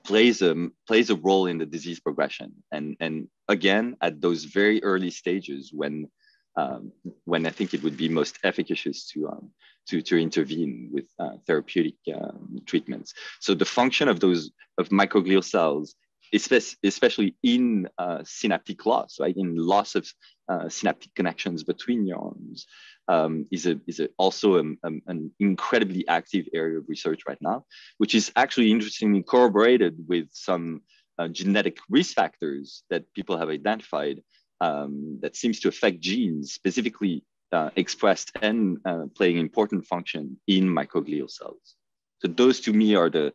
plays a plays a role in the disease progression and and again at those very early stages when um, when I think it would be most efficacious to um, to, to intervene with uh, therapeutic um, treatments. So the function of those of microglial cells, especially in uh, synaptic loss, right, in loss of uh, synaptic connections between neurons, um, is a is a, also a, um, a, um, an incredibly active area of research right now, which is actually interestingly corroborated with some uh, genetic risk factors that people have identified um, that seems to affect genes specifically uh, expressed and uh, playing important function in microglial cells. So those to me are the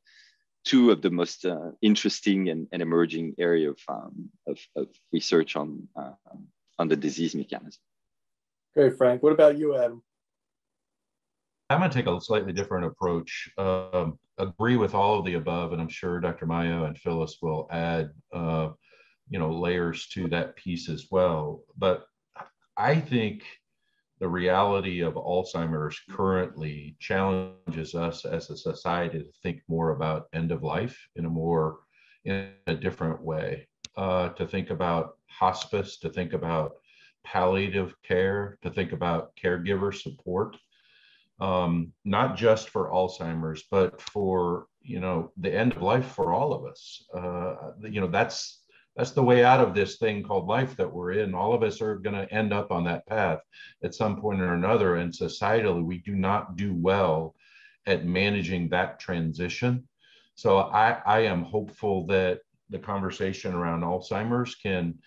two of the most uh, interesting and, and, emerging area of, um, of, of, research on, uh, on the disease mechanism. Great, Franck. What about you, Adam? I'm going to take a slightly different approach. Um, agree with all of the above, and I'm sure Dr. Mayeux and Phyllis will add, uh, you know, layers to that piece as well. But I think the reality of Alzheimer's currently challenges us as a society to think more about end of life in a more in a different way, uh, to think about hospice, to think about palliative care, to think about caregiver support, um, not just for Alzheimer's, but for you know the end of life for all of us. Uh, you know that's that's the way out of this thing called life that we're in. All of us are going to end up on that path at some point or another. And societally, we do not do well at managing that transition. So I, I am hopeful that the conversation around Alzheimer's can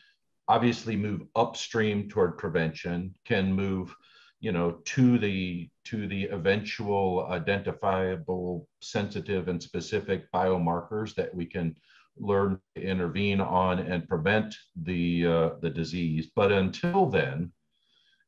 obviously move upstream toward prevention, can move you know to the to the eventual identifiable sensitive and specific biomarkers that we can learn to intervene on and prevent the uh, the disease. But until then,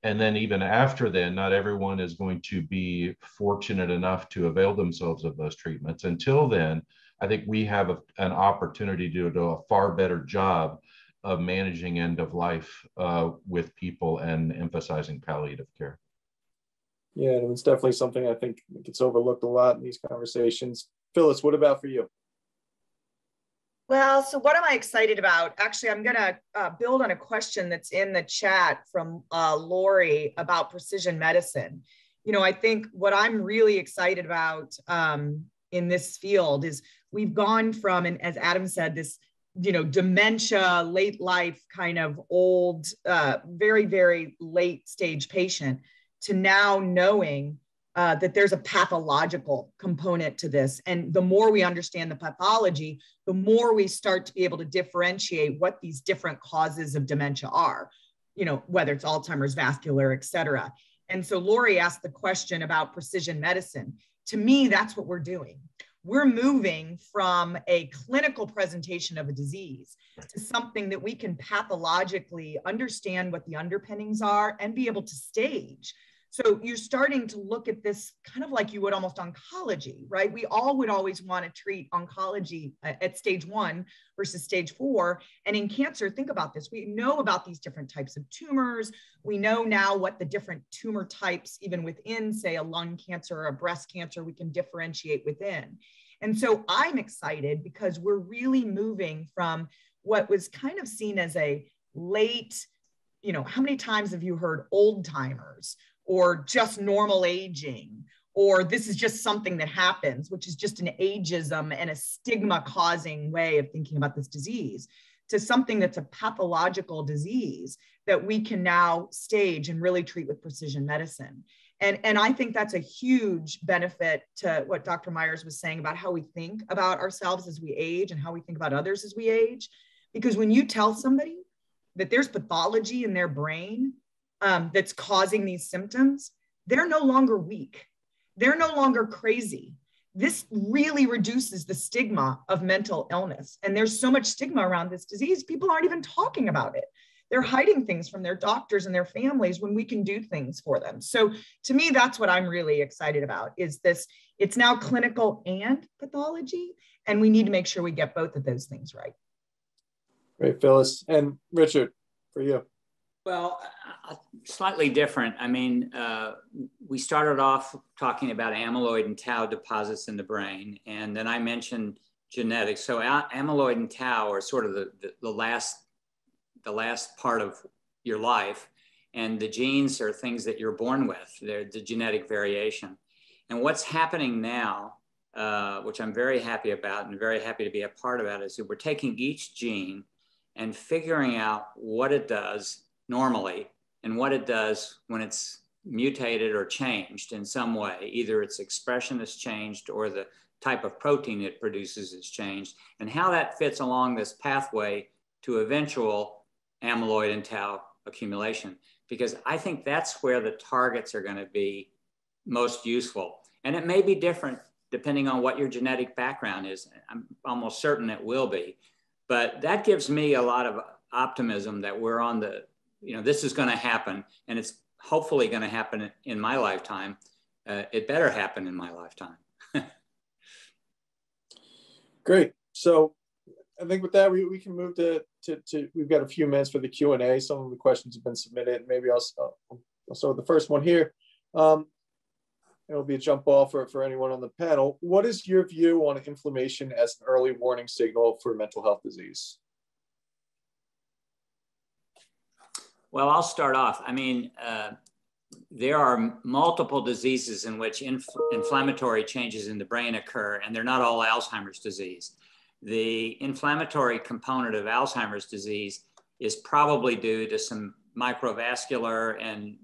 and then even after then, not everyone is going to be fortunate enough to avail themselves of those treatments. Until then, I think we have a, an opportunity to do a far better job of managing end of life uh, with people and emphasizing palliative care. Yeah, and it's definitely something I think gets overlooked a lot in these conversations. Phyllis, what about for you? Well, so what am I excited about? Actually, I'm going to uh, build on a question that's in the chat from uh, Lori about precision medicine. You know, I think what I'm really excited about um, in this field is we've gone from, and as Adam said, this, you know, dementia, late life kind of old, uh, very, very late stage patient to now knowing uh, that there's a pathological component to this. And the more we understand the pathology, the more we start to be able to differentiate what these different causes of dementia are, you know, whether it's Alzheimer's, vascular, et cetera. And so Lori asked the question about precision medicine. To me, that's what we're doing. We're moving from a clinical presentation of a disease to something that we can pathologically understand what the underpinnings are and be able to stage so you're starting to look at this kind of like you would almost oncology, right? We all would always want to treat oncology uh, at stage one versus stage four. And in cancer, think about this. We know about these different types of tumors. We know now what the different tumor types, even within, say, a lung cancer or a breast cancer, we can differentiate within. And so I'm excited because we're really moving from what was kind of seen as a late, you know, how many times have you heard old timers? Or just normal aging or this is just something that happens, which is just an ageism and a stigma causing way of thinking about this disease, to something that's a pathological disease that we can now stage and really treat with precision medicine. And, and I think that's a huge benefit to what Dr. Myers was saying about how we think about ourselves as we age and how we think about others as we age. Because when you tell somebody that there's pathology in their brain um, that's causing these symptoms, they're no longer weak. They're no longer crazy. This really reduces the stigma of mental illness. And there's so much stigma around this disease, people aren't even talking about it. They're hiding things from their doctors and their families when we can do things for them. So to me, that's what I'm really excited about is this, it's now clinical and pathology. And we need to make sure we get both of those things right. Great, Phyllis. And Richard, for you. Well, slightly different. I mean, uh, we started off talking about amyloid and tau deposits in the brain, and then I mentioned genetics. So amyloid and tau are sort of the, the, the last the last part of your life, and the genes are things that you're born with. They're the genetic variation. And what's happening now, uh, which I'm very happy about and very happy to be a part of that, is that we're taking each gene and figuring out what it does normally and what it does when it's mutated or changed in some way. Either its expression is changed or the type of protein it produces is changed, and how that fits along this pathway to eventual amyloid and tau accumulation. Because I think that's where the targets are going to be most useful. And it may be different depending on what your genetic background is. I'm almost certain it will be. But that gives me a lot of optimism that we're on the you know, this is going to happen and it's hopefully going to happen in my lifetime. Uh, it better happen in my lifetime. *laughs* Great. So I think with that, we, we can move to, to, to, we've got a few minutes for the Q&A. Some of the questions have been submitted. Maybe I'll, I'll so the first one here. Um, it'll be a jump ball for, for anyone on the panel. What is your view on inflammation as an early warning signal for mental health disease? Well, I'll start off. I mean, uh, there are multiple diseases in which inf inflammatory changes in the brain occur, and they're not all Alzheimer's disease. The inflammatory component of Alzheimer's disease is probably due to some microvascular and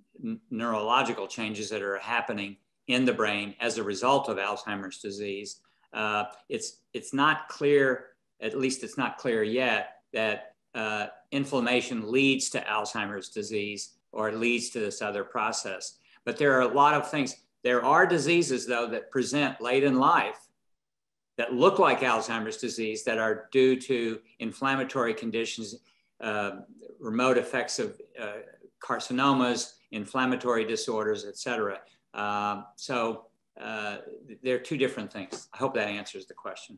neurological changes that are happening in the brain as a result of Alzheimer's disease. Uh, it's, it's not clear, at least it's not clear yet, that uh, inflammation leads to Alzheimer's disease or leads to this other process. But there are a lot of things. There are diseases, though, that present late in life that look like Alzheimer's disease that are due to inflammatory conditions, uh, remote effects of uh, carcinomas, inflammatory disorders, et cetera. Um, so uh, they're two different things. I hope that answers the question.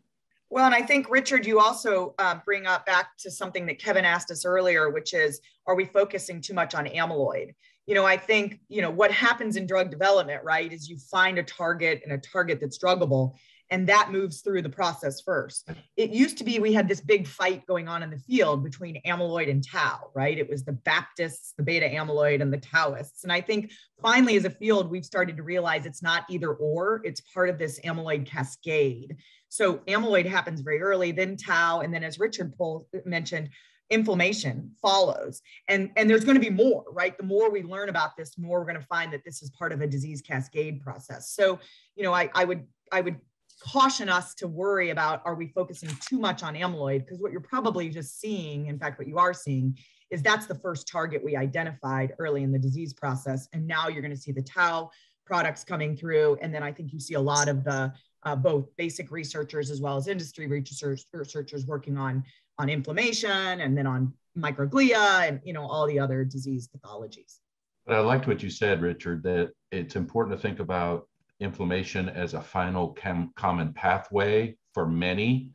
Well, and I think, Richard, you also uh, bring up back to something that Kevin asked us earlier, which is, are we focusing too much on amyloid? You know, I think, you know, what happens in drug development, right, is you find a target and a target that's druggable, and that moves through the process first. It used to be we had this big fight going on in the field between amyloid and tau, right? It was the Baptists, the beta amyloid, and the Taoists. And I think finally, as a field, we've started to realize it's not either or, it's part of this amyloid cascade. So amyloid happens very early, then tau, and then as Richard Pohl mentioned, inflammation follows. And, and there's going to be more, right? The more we learn about this, more we're going to find that this is part of a disease cascade process. So, you know, I, I would I would caution us to worry about are we focusing too much on amyloid? Because what you're probably just seeing, in fact, what you are seeing is that's the first target we identified early in the disease process. And now you're going to see the tau products coming through. And then I think you see a lot of the uh, both basic researchers as well as industry researchers, researchers working on, on inflammation and then on microglia and you know all the other disease pathologies. But I liked what you said, Richard, that it's important to think about inflammation as a final common pathway for many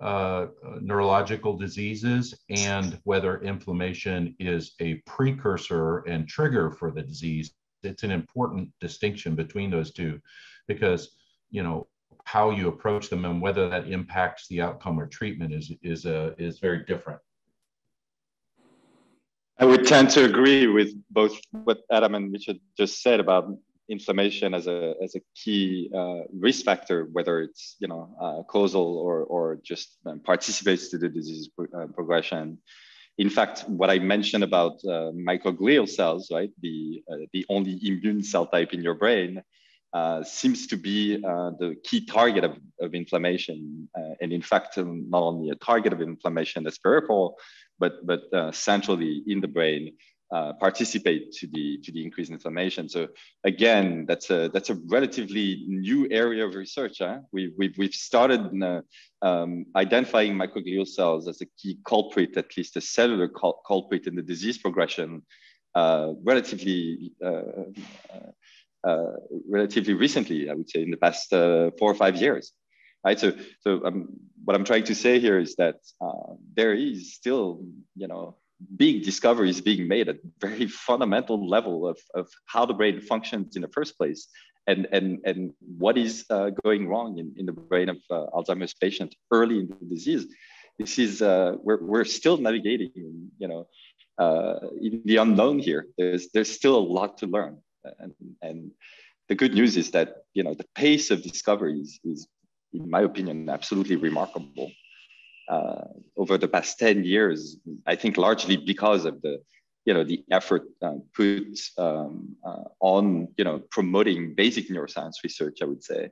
uh, neurological diseases and whether inflammation is a precursor and trigger for the disease. It's an important distinction between those two because, you know, how you approach them and whether that impacts the outcome or treatment is is uh, is very different. I would tend to agree with both what Adam and Richard just said about inflammation as a as a key uh, risk factor, whether it's you know uh, causal or or just um, participates to the disease pro uh, progression. In fact, what I mentioned about uh, microglial cells, right, the uh, the only immune cell type in your brain, uh, seems to be uh, the key target of, of inflammation. Uh, and in fact, um, not only a target of inflammation that's peripheral, but, but uh, centrally in the brain, uh, participate to the, to the increased inflammation. So again, that's a, that's a relatively new area of research. Huh? We, we've, we've started um, identifying microglial cells as a key culprit, at least a cellular cul culprit in the disease progression relatively uh, relatively recently, I would say in the past uh, four or five years. Right. So, so um, what I'm trying to say here is that uh, there is still, you know, big discoveries being made at very fundamental level of, of how the brain functions in the first place and, and, and what is uh, going wrong in, in the brain of uh, Alzheimer's patient early in the disease. This is, uh, we're, we're still navigating, you know, in the unknown here. There's, there's still a lot to learn and, and the good news is that you know the pace of discovery is, is in my opinion absolutely remarkable. Uh, over the past 10 years i think largely because of the you know the effort uh, put um, uh, on you know promoting basic neuroscience research i would say.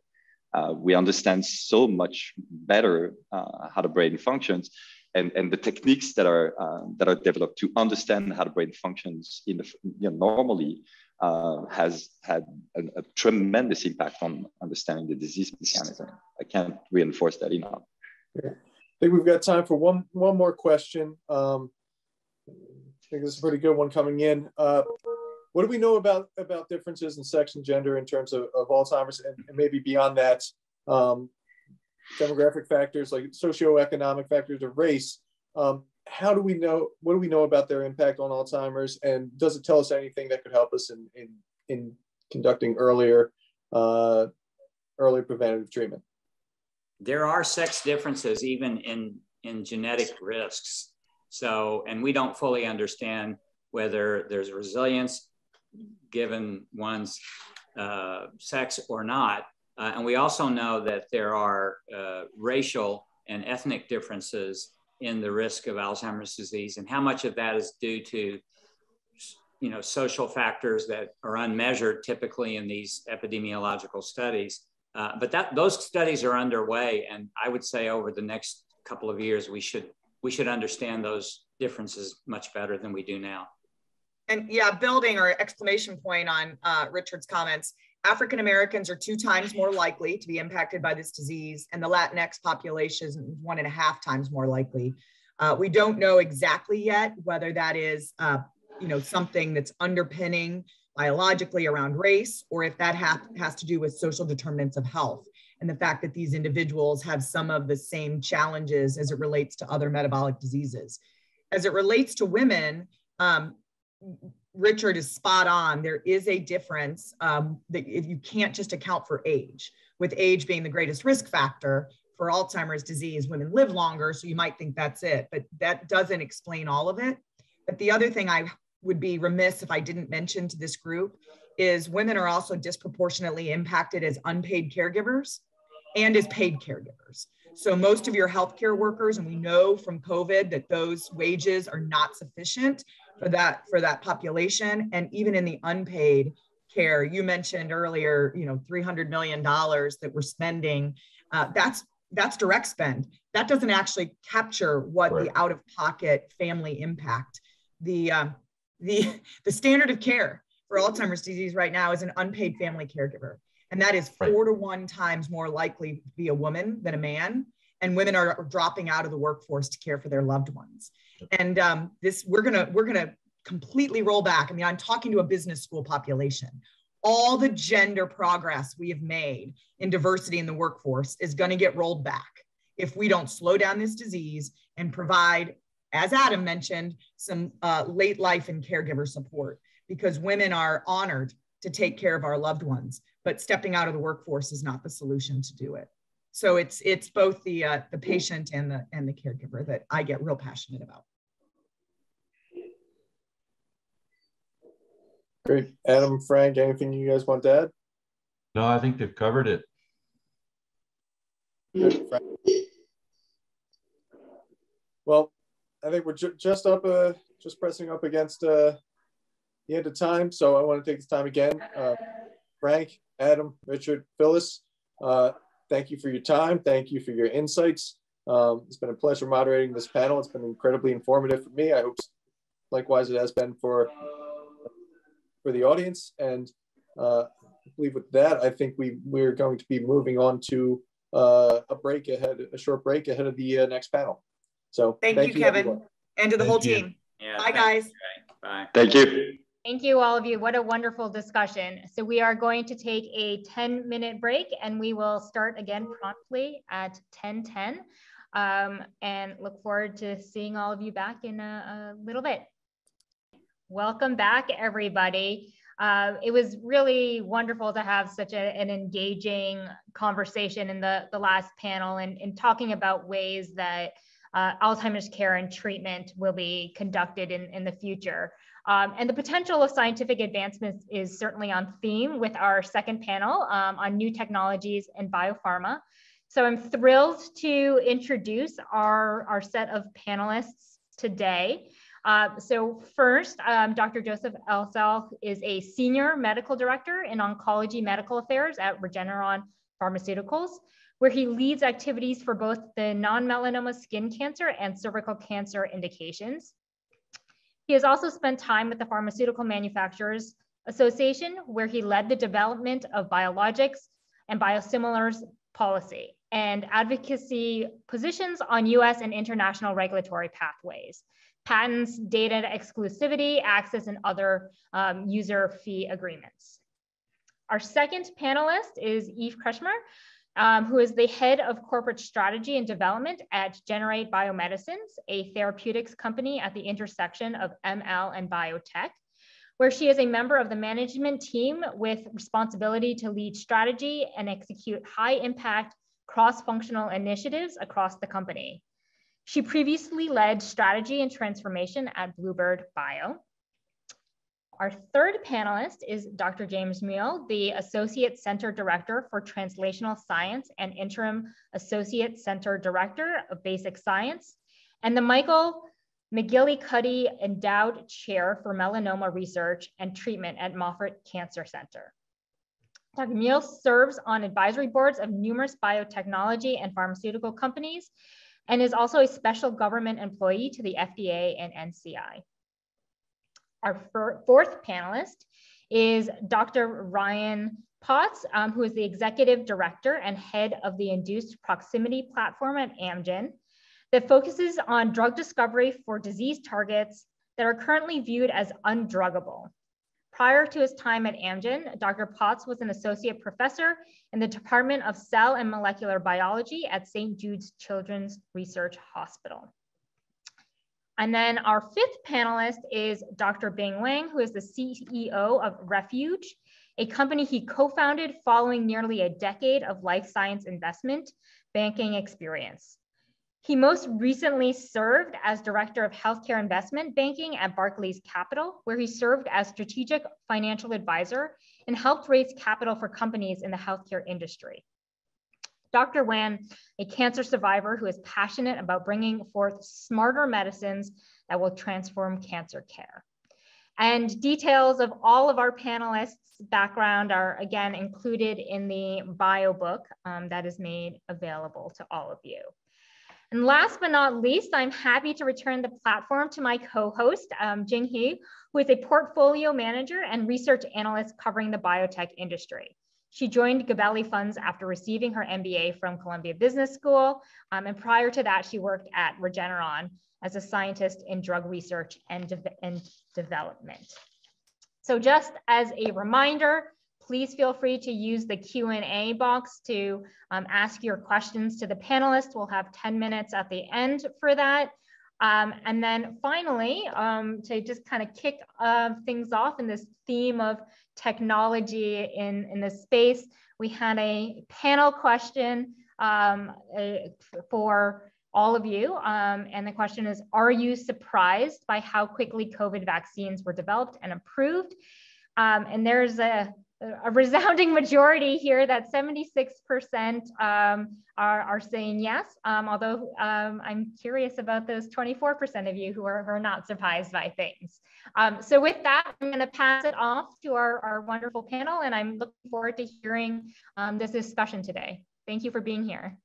Uh, we understand so much better uh, how the brain functions and, and the techniques that are uh, that are developed to understand how the brain functions in the you know, normally uh, has had a, a, tremendous impact on understanding the disease mechanism. I can't reinforce that enough. I think we've got time for one one more question. Um, I think this is a pretty good one coming in. Uh, what do we know about about differences in sex and gender in terms of, of Alzheimer's and, and maybe beyond that, um, demographic factors like socioeconomic factors of race? Um, how do we know, what do we know about their impact on Alzheimer's? And does it tell us anything that could help us in, in, in conducting earlier, uh, early preventative treatment? There are sex differences even in, in genetic risks. So, and we don't fully understand whether there's resilience given one's uh, sex or not. Uh, and we also know that there are uh, racial and ethnic differences in the risk of Alzheimer's disease, and how much of that is due to you know social factors that are unmeasured typically in these epidemiological studies. Uh, but that those studies are underway, and I would say over the next couple of years we should we should understand those differences much better than we do now. And yeah, building or exclamation point on uh, Richard's comments, African Americans are two times more likely to be impacted by this disease, and the Latinx population is one and a half times more likely. Uh, we don't know exactly yet whether that is, uh, you know, something that's underpinning biologically around race, or if that ha has to do with social determinants of health and the fact that these individuals have some of the same challenges as it relates to other metabolic diseases. As it relates to women, um, Richard is spot on. There is a difference um, that if you can't just account for age, with age being the greatest risk factor for Alzheimer's disease, women live longer. So you might think that's it, but that doesn't explain all of it. But the other thing I would be remiss if I didn't mention to this group is women are also disproportionately impacted as unpaid caregivers and as paid caregivers. So most of your healthcare workers, and we know from COVID that those wages are not sufficient for that for that population, and even in the unpaid care, you mentioned earlier, you know, three hundred million dollars that we're spending. Uh, that's that's direct spend. That doesn't actually capture what right. the out-of-pocket family impact. The uh, the *laughs* the standard of care for Alzheimer's disease right now is an unpaid family caregiver. And that is four right. to one times more likely to be a woman than a man. And women are dropping out of the workforce to care for their loved ones. And um, this, we're gonna, we're gonna completely roll back. I mean, I'm talking to a business school population. All the gender progress we have made in diversity in the workforce is gonna get rolled back if we don't slow down this disease and provide, as Adam mentioned, some uh, late life and caregiver support because women are honored to take care of our loved ones, but stepping out of the workforce is not the solution to do it. So it's it's both the uh, the patient and the and the caregiver that I get real passionate about. Great, Adam, Franck, anything you guys want to add? No, I think they've covered it. Good, well, I think we're ju just up, uh, just pressing up against uh, the end of time. So I want to take this time again. Uh, Franck, Adam, Richard, Phyllis, uh, thank you for your time. Thank you for your insights. Um, it's been a pleasure moderating this panel. It's been incredibly informative for me. I hope likewise it has been for, for the audience. And uh, I believe with that, I think we, we're going to be moving on to uh, a break ahead, a short break ahead of the uh, next panel. So thank, thank you, you, Kevin, everyone. and to the thank whole you. team. Yeah, Bye, guys. Bye. Thank you. Thank you, all of you. What a wonderful discussion. So we are going to take a 10 minute break and we will start again promptly at 1010 um, and look forward to seeing all of you back in a, a little bit. Welcome back, everybody. Uh, it was really wonderful to have such a, an engaging conversation in the, the last panel and, and talking about ways that uh, Alzheimer's care and treatment will be conducted in, in the future. Um, and the potential of scientific advancements is certainly on theme with our second panel um, on new technologies and biopharma. So I'm thrilled to introduce our, our set of panelists today. Uh, so first, um, Dr. Joseph Elsell is a senior medical director in oncology medical affairs at Regeneron Pharmaceuticals, where he leads activities for both the non-melanoma skin cancer and cervical cancer indications. He has also spent time with the Pharmaceutical Manufacturers Association, where he led the development of biologics and biosimilars policy and advocacy positions on US and international regulatory pathways, patents, data exclusivity, access, and other um, user fee agreements. Our second panelist is Eve Kretschmer, um, who is the head of corporate strategy and development at Generate Biomedicines, a therapeutics company at the intersection of ML and biotech, where she is a member of the management team with responsibility to lead strategy and execute high impact cross-functional initiatives across the company. She previously led strategy and transformation at Bluebird Bio. Our third panelist is Dr. James Mulé, the Associate Center Director for Translational Science and Interim Associate Center Director of Basic Science, and the Michael McGillicuddy Endowed Chair for Melanoma Research and Treatment at Moffitt Cancer Center. Dr. Mulé serves on advisory boards of numerous biotechnology and pharmaceutical companies and is also a special government employee to the FDA and NCI. Our fourth panelist is Dr. Ryan Potts, um, who is the executive director and head of the induced proximity platform at Amgen that focuses on drug discovery for disease targets that are currently viewed as undruggable. Prior to his time at Amgen, Dr. Potts was an associate professor in the Department of Cell and Molecular Biology at St. Jude's Children's Research Hospital. And then our fifth panelist is Dr. Bing Wang, who is the CEO of Refuge, a company he co-founded following nearly a decade of life science investment banking experience. He most recently served as Director of Healthcare Investment Banking at Barclays Capital, where he served as strategic financial advisor and helped raise capital for companies in the healthcare industry. Dr. Wang, a cancer survivor who is passionate about bringing forth smarter medicines that will transform cancer care. And details of all of our panelists' background are again included in the bio book um, that is made available to all of you. And last but not least, I'm happy to return the platform to my co-host, um, Jing He, who is a portfolio manager and research analyst covering the biotech industry. She joined Gabelli Funds after receiving her MBA from Columbia Business School. Um, and prior to that, she worked at Regeneron as a scientist in drug research and, de and development. So just as a reminder, please feel free to use the Q&A box to um, ask your questions to the panelists. We'll have 10 minutes at the end for that. Um, and then finally, um, to just kind of kick uh, things off in this theme of technology in, in this space, we had a panel question um, uh, for all of you. Um, and the question is, are you surprised by how quickly COVID vaccines were developed and approved? Um, and there's a a resounding majority here that 76% um, are, are saying yes, um, although um, I'm curious about those 24% of you who are, who are not surprised by things. Um, so with that, I'm gonna pass it off to our, our wonderful panel and I'm looking forward to hearing um, this discussion today. Thank you for being here.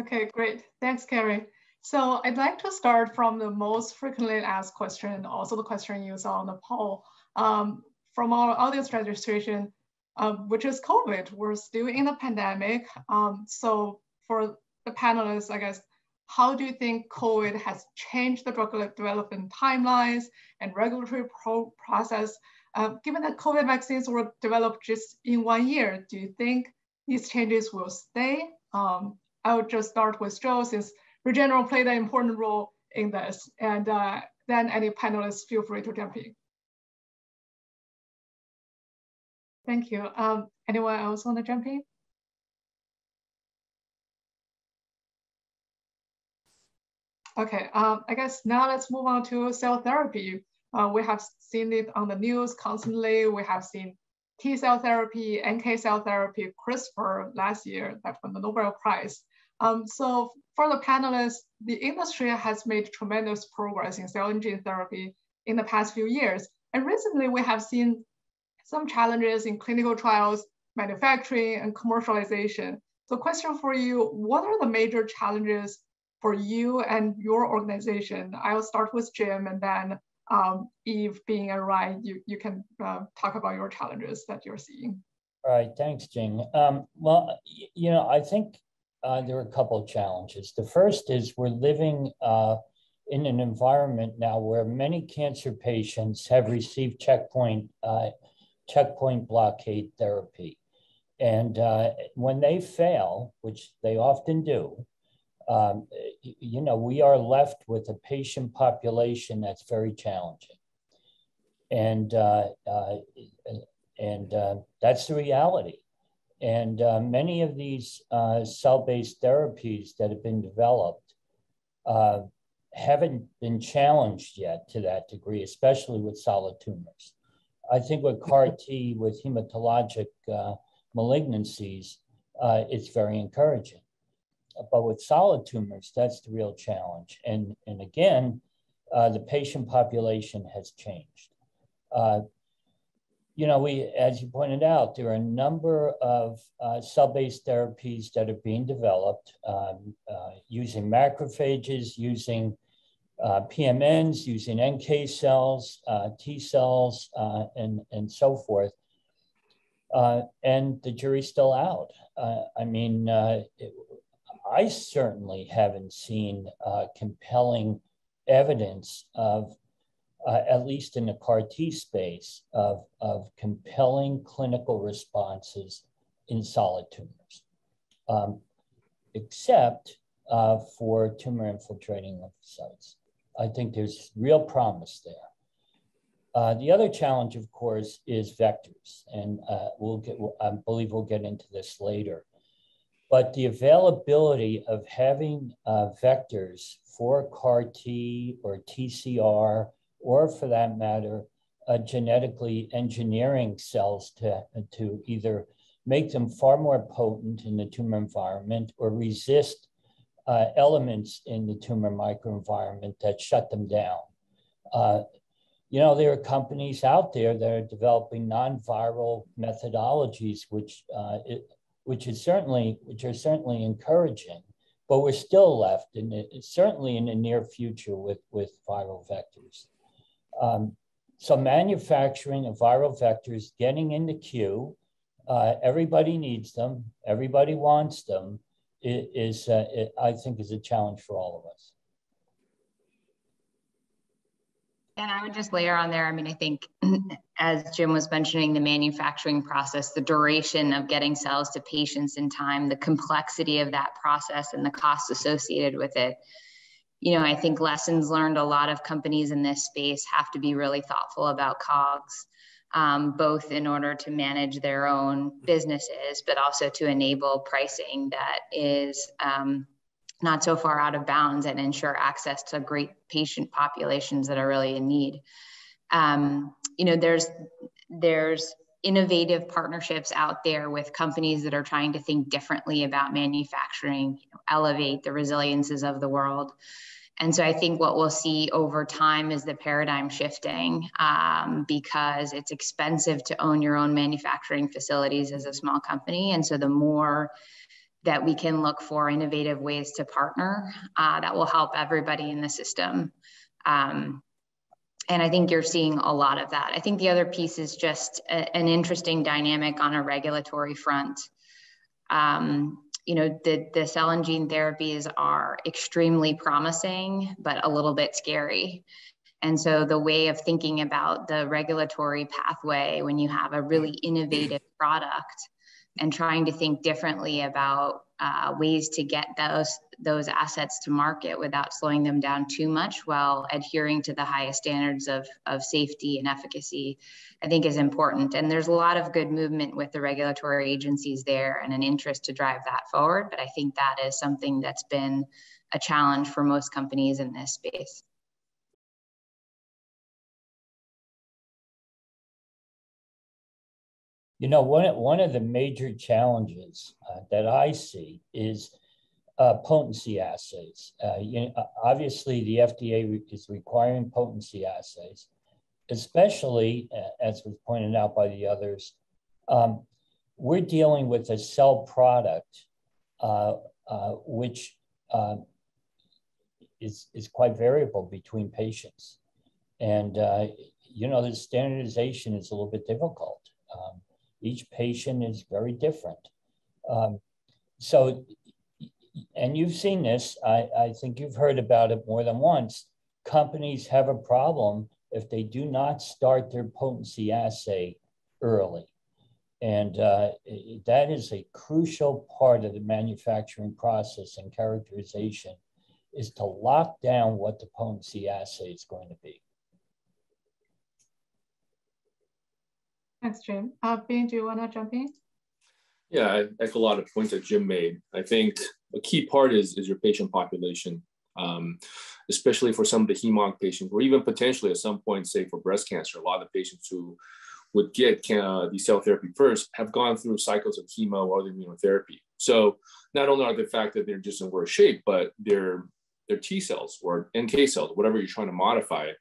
Okay, great. Thanks, Carri. So I'd like to start from the most frequently asked question, also the question you saw on the poll. Um, from our audience registration, uh, which is COVID. We're still in a pandemic. Um, so for the panelists, I guess, how do you think COVID has changed the drug development timelines and regulatory pro process? Uh, given that COVID vaccines were developed just in one year, do you think these changes will stay? Um, I'll just start with Joe since Regeneron played an important role in this. And uh, then any panelists feel free to jump in. Thank you. Um, anyone else want to jump in? Okay, um, I guess now let's move on to cell therapy. Uh, we have seen it on the news constantly. We have seen T cell therapy, NK cell therapy, CRISPR last year that won the Nobel Prize. Um, so for the panelists, the industry has made tremendous progress in cell and gene therapy in the past few years. And recently we have seen some challenges in clinical trials, manufacturing, and commercialization. So question for you, what are the major challenges for you and your organization? I'll start with Jim and then um, Eve being a right, you, you can uh, talk about your challenges that you're seeing. All right, thanks, Jing. Um, well, you know, I think uh, there are a couple of challenges. The first is we're living uh, in an environment now where many cancer patients have received checkpoint uh, checkpoint blockade therapy. And uh, when they fail, which they often do, um, you know, we are left with a patient population that's very challenging. And, uh, uh, and uh, that's the reality. And uh, many of these uh, cell-based therapies that have been developed haven't been challenged yet to that degree, especially with solid tumors. I think with CAR T, with hematologic malignancies, it's very encouraging but with solid tumors, that's the real challenge. And, and again, uh, the patient population has changed. Uh, you know, we, as you pointed out, there are a number of uh, cell-based therapies that are being developed um, uh, using macrophages, using uh, PMNs, using NK cells, uh, T cells, and, and so forth. and the jury's still out. I mean, it, I certainly haven't seen uh, compelling evidence of, uh, at least in the CAR T space, of, of compelling clinical responses in solid tumors, um, except uh, for tumor infiltrating lymphocytes. I think there's real promise there. Uh, the other challenge, of course, is vectors, and uh, we'll get, I believe we'll get into this later but the availability of having uh, vectors for CAR T or TCR, or for that matter, uh, genetically engineering cells to, to either make them far more potent in the tumor environment or resist uh, elements in the tumor microenvironment that shut them down. Uh, you know, there are companies out there that are developing non-viral methodologies, which uh, it, which is certainly which are certainly encouraging, but we're still left in the, certainly in the near future with with viral vectors. Um, so manufacturing of viral vectors, getting in the queue, uh, everybody needs them, everybody wants them, is, uh, I think is a challenge for all of us. And I would just layer on there. I mean, I think *clears throat* as Jim was mentioning, the manufacturing process, the duration of getting cells to patients in time, the complexity of that process and the costs associated with it. You know, I think lessons learned, a lot of companies in this space have to be really thoughtful about COGS, um, both in order to manage their own businesses, but also to enable pricing that is um, not so far out of bounds and ensure access to great patient populations that are really in need. Um, you know, there's there's innovative partnerships out there with companies that are trying to think differently about manufacturing, you know, elevate the resiliences of the world. And so I think what we'll see over time is the paradigm shifting um, because it's expensive to own your own manufacturing facilities as a small company. And so the more that we can look for innovative ways to partner uh, that will help everybody in the system. Um, and I think you're seeing a lot of that. I think the other piece is just a, an interesting dynamic on a regulatory front. Um, you know, the, the cell and gene therapies are extremely promising, but a little bit scary. And so the way of thinking about the regulatory pathway when you have a really innovative product and trying to think differently about uh, ways to get those those assets to market without slowing them down too much while adhering to the highest standards of, of safety and efficacy i think is important. And there's a lot of good movement with the regulatory agencies there and an interest to drive that forward but i think that is something that's been a challenge for most companies in this space You know, one, one of the major challenges uh, that I see is uh, potency assays. Uh, you know, obviously, the FDA is requiring potency assays, especially, uh, as was pointed out by the others, um, we're dealing with a cell product uh, uh, which is, is quite variable between patients. And, you know, the standardization is a little bit difficult. Um, each patient is very different. Um, so, and you've seen this, I, I think you've heard about it more than once. Companies have a problem if they do not start their potency assay early. And uh, that is a crucial part of the manufacturing process and characterization is to lock down what the potency assay is going to be. Thanks, Jim. Uh, Bing, do you want to jump in? Yeah, I echo a lot of points that Jim made. I think a key part is, is your patient population, um, especially for some of the hemonc patients, or even potentially at some point, say for breast cancer, a lot of the patients who would get uh, the cell therapy first have gone through cycles of chemo or other immunotherapy. So not only are the fact that they're just in worse shape, but their their T cells or NK cells, whatever you're trying to modify,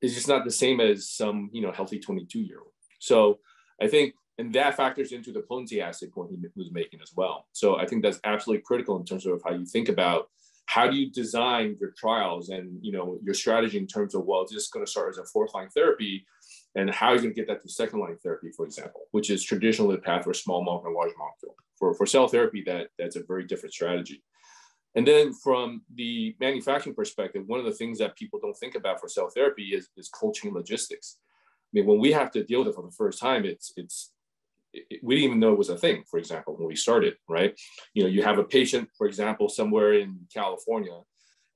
is just not the same as some you know healthy 22 year old. So I think and that factors into the potency assay point he was making as well. So I think that's absolutely critical in terms of how you think about how do you design your trials and you know your strategy in terms of well, this is going to start as a fourth line therapy, and how are you going to get that to second line therapy, for example, which is traditionally the path for small molecule and large molecule. For, for cell therapy, that that's a very different strategy. And then from the manufacturing perspective, one of the things that people don't think about for cell therapy is, is cold chain logistics. I mean, when we have to deal with it for the first time, it's it's it, we didn't even know it was a thing. For example, when we started, right? You know, you have a patient, for example, somewhere in California,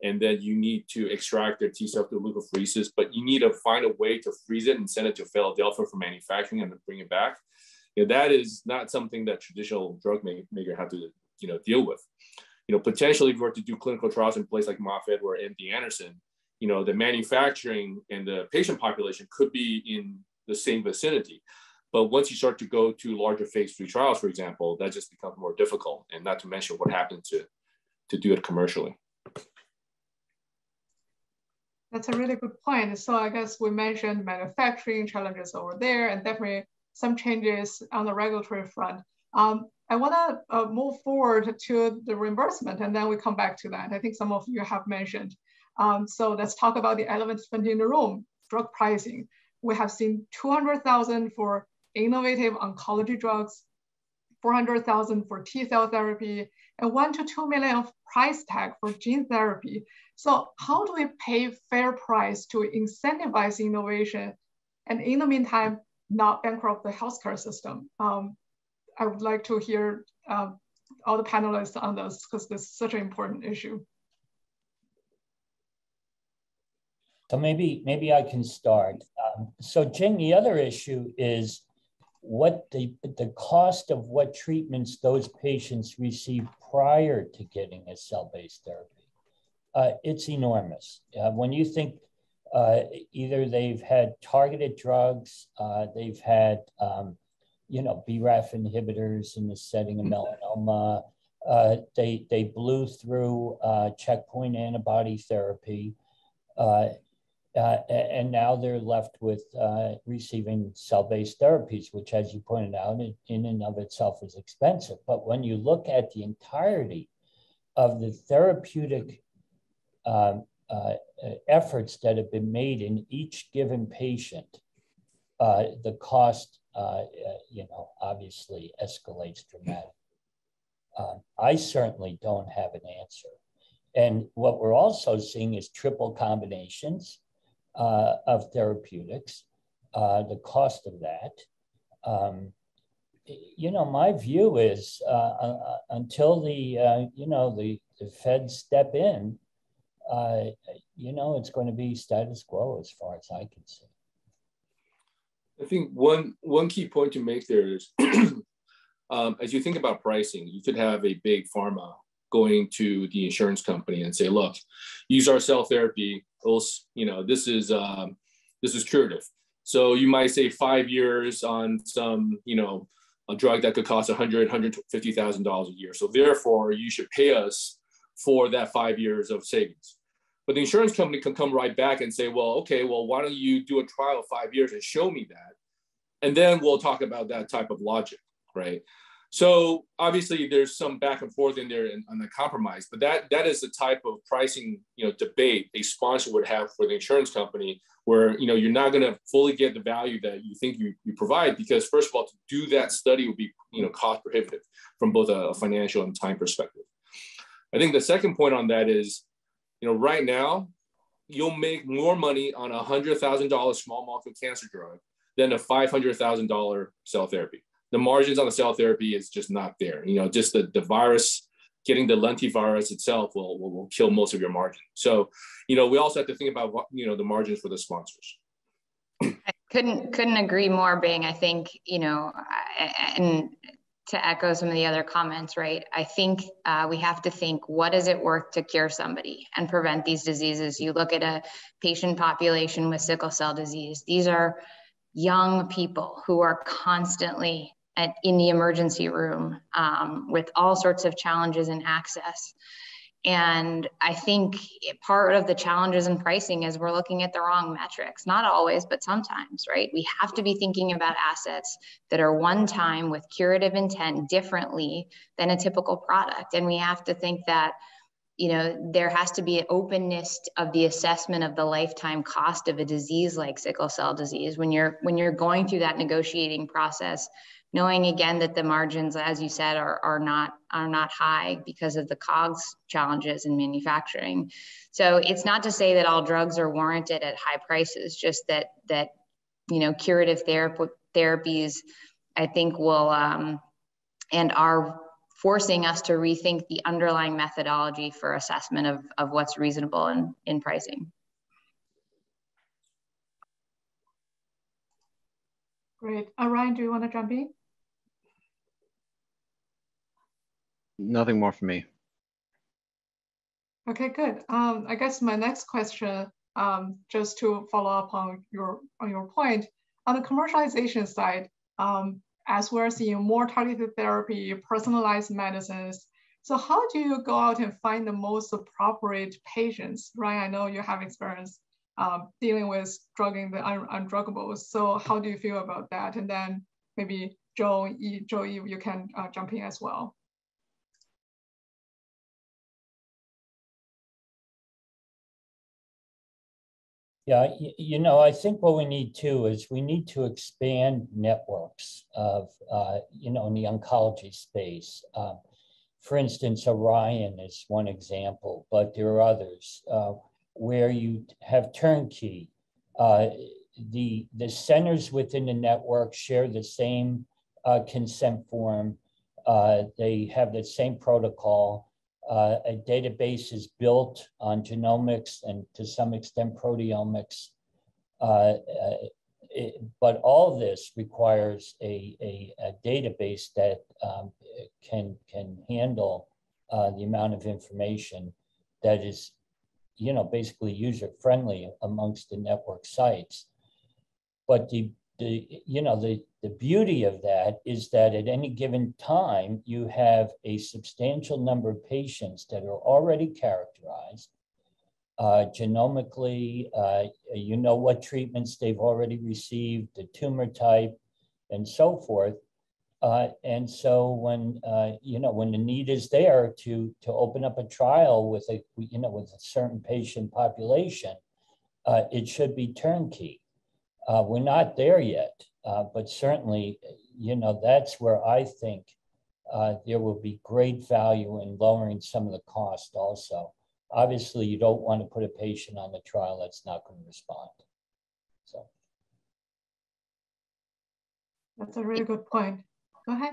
and then you need to extract their T cell through leukapheresis, but you need to find a way to freeze it and send it to Philadelphia for manufacturing and then bring it back. You know, that is not something that traditional drug maker have to you know deal with. You know, potentially if we were to do clinical trials in place like Moffitt or MD Anderson, you know, the manufacturing and the patient population could be in the same vicinity. But once you start to go to larger phase three trials, for example, that just becomes more difficult. And not to mention what happens to, to do it commercially. That's a really good point. So I guess we mentioned manufacturing challenges over there and definitely some changes on the regulatory front. Um, I want to uh, move forward to the reimbursement and then we come back to that. I think some of you have mentioned. Um, so let's talk about the elephant in the room, drug pricing. We have seen 200,000 for innovative oncology drugs, 400,000 for T cell therapy, and one to two million of price tag for gene therapy. So how do we pay fair price to incentivize innovation and in the meantime, not bankrupt the healthcare system? Um, I would like to hear uh, all the panelists on this because this is such an important issue. So maybe maybe I can start. Um, so Jing, the other issue is what the the cost of what treatments those patients receive prior to getting a cell-based therapy. Uh, it's enormous. Uh, when you think uh, either they've had targeted drugs, uh, they've had um, you know BRAF inhibitors in the setting of melanoma. Uh, they they blew through uh, checkpoint antibody therapy. Uh, and now they're left with uh, receiving cell-based therapies, which, as you pointed out, in, and of itself is expensive. But when you look at the entirety of the therapeutic um, uh, efforts that have been made in each given patient, uh, the cost, uh, you know, obviously escalates dramatically. Um, I certainly don't have an answer. And what we're also seeing is triple combinations uh, of therapeutics, uh, the cost of that. Um, you know, my view is uh, uh until the, uh, you know, the, the Fed step in, uh, you know, it's going to be status quo as far as I can see. I think one one key point to make there is, *clears throat* um, as you think about pricing, you could have a big pharma going to the insurance company and say, "Look, use our cell therapy you know, this is um, this is curative. So you might say five years on some, you know, a drug that could cost 100, 150,000 dollars a year. So therefore, you should pay us for that five years of savings. But the insurance company can come right back and say, well, okay, well, why don't you do a trial of five years and show me that, and then we'll talk about that type of logic, right? So obviously there's some back and forth in there on the compromise, but that that is the type of pricing you know debate a sponsor would have for the insurance company, where you know you're not going to fully get the value that you think you, you provide because first of all to do that study would be you know cost prohibitive from both a financial and time perspective. I think the second point on that is, you know, right now you'll make more money on a hundred thousand dollar small molecule cancer drug than a five hundred thousand dollar cell therapy the margins on the cell therapy is just not there. You know, just the, the virus, getting the lentivirus itself will, will, will kill most of your margin. So, you know, we also have to think about what, you know, the margins for the sponsors. I couldn't couldn't agree more, Bing. I think you know, and to echo some of the other comments, right? I think uh, we have to think what is it worth to cure somebody and prevent these diseases? You look at a patient population with sickle cell disease, these are young people who are constantly at, in the emergency room um, with all sorts of challenges in access. And I think part of the challenges in pricing is we're looking at the wrong metrics, not always, but sometimes, right? We have to be thinking about assets that are one time with curative intent differently than a typical product. And we have to think that you know there has to be an openness of the assessment of the lifetime cost of a disease like sickle cell disease when you're when you're going through that negotiating process knowing again that the margins, as you said, are, are not are not high because of the COGS challenges in manufacturing. So it's not to say that all drugs are warranted at high prices, just that that you know curative therapy, therapies, I think will um, and are forcing us to rethink the underlying methodology for assessment of, of what's reasonable in, in pricing. Great. Uh, Ryan, do you want to jump in? Nothing more for me. Okay, good. Um, I guess my next question, um, just to follow up on your on your point, on the commercialization side, um, as we're seeing more targeted therapy, personalized medicines, so how do you go out and find the most appropriate patients? Ryan, I know you have experience um, dealing with drugging the un undruggables. So how do you feel about that? And then maybe Joe, Joe, you can uh, jump in as well. Yeah, you know, I think what we need too is we need to expand networks of, uh, you know, in the oncology space. Uh, for instance, ORIEN is one example, but there are others uh, where you have turnkey. Uh, the, the centers within the network share the same uh, consent form. Uh, they have the same protocol uh, a database is built on genomics and to some extent proteomics. Uh, uh, it, but all this requires a, a, a database that um, can, can handle uh, the amount of information that is, you know, basically user friendly amongst the network sites. But the, the you know, the, the beauty of that is that at any given time, you have a substantial number of patients that are already characterized uh, genomically, uh, you know what treatments they've already received, the tumor type, and so forth. Uh, and so when uh, you know when the need is there to to open up a trial with a you know with a certain patient population, uh, it should be turnkey. Uh, we're not there yet. Uh, but certainly, you know, that's where I think uh, there will be great value in lowering some of the cost also. Obviously, you don't want to put a patient on the trial that's not going to respond. So. That's a really good point. Go ahead.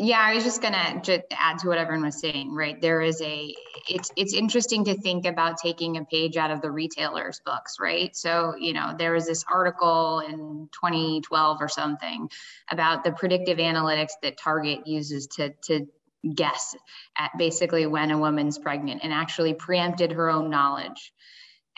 Yeah, I was just gonna just add to what everyone was saying, right? There is a, it's it's interesting to think about taking a page out of the retailers' books, right? So, you know, there was this article in 2012 or something about the predictive analytics that Target uses to to guess at basically when a woman's pregnant and actually preempted her own knowledge.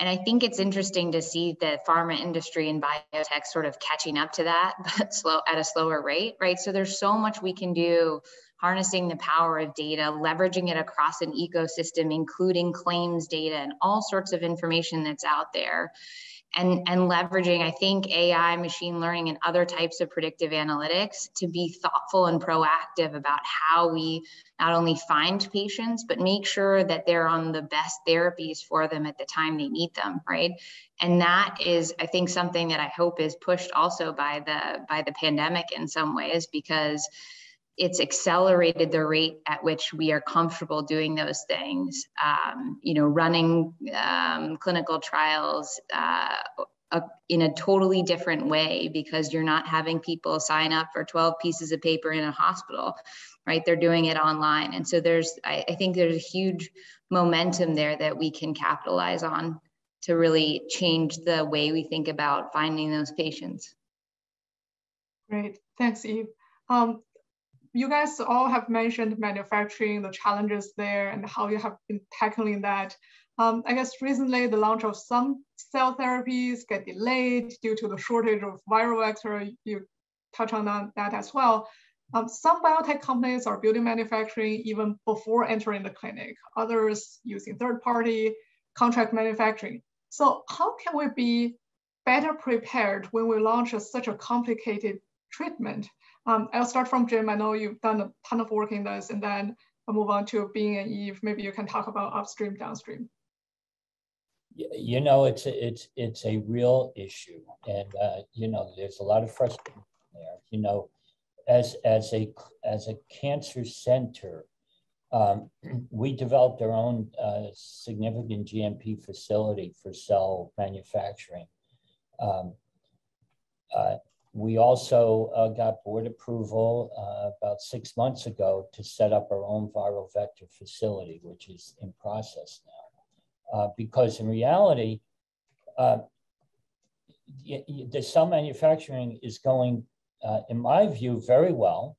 And I think it's interesting to see the pharma industry and biotech sort of catching up to that, *laughs* but slow at a slower rate, right? So there's so much we can do harnessing the power of data, leveraging it across an ecosystem, including claims data and all sorts of information that's out there and, and leveraging, I think, AI, machine learning, and other types of predictive analytics to be thoughtful and proactive about how we not only find patients, but make sure that they're on the best therapies for them at the time they need them, right? And that is, I think, something that I hope is pushed also by the by the pandemic in some ways, because it's accelerated the rate at which we are comfortable doing those things. Um, you know, running um, clinical trials uh, a, in a totally different way because you're not having people sign up for 12 pieces of paper in a hospital, right? They're doing it online. And so there's, I, I think there's a huge momentum there that we can capitalize on to really change the way we think about finding those patients. Great, thanks, Eve. Um, you guys all have mentioned manufacturing, the challenges there, and how you have been tackling that. Um, I guess recently the launch of some cell therapies get delayed due to the shortage of viral vector. You touch on that as well. Um, some biotech companies are building manufacturing even before entering the clinic, others using third party contract manufacturing. So how can we be better prepared when we launch a, such a complicated treatment? Um, I'll start from Jim. I know you've done a ton of work in this, and then I'll move on to Bing and Eve. Maybe you can talk about upstream, downstream. You know, it's a, it's it's a real issue, and uh, you know, there's a lot of frustration there. You know, as as a as a cancer center, um, *clears throat* we developed our own uh, significant GMP facility for cell manufacturing. Um, uh, we also uh, got board approval uh, about six months ago to set up our own viral vector facility, which is in process now. Uh, because in reality, uh, the cell manufacturing is going, uh, in my view, very well.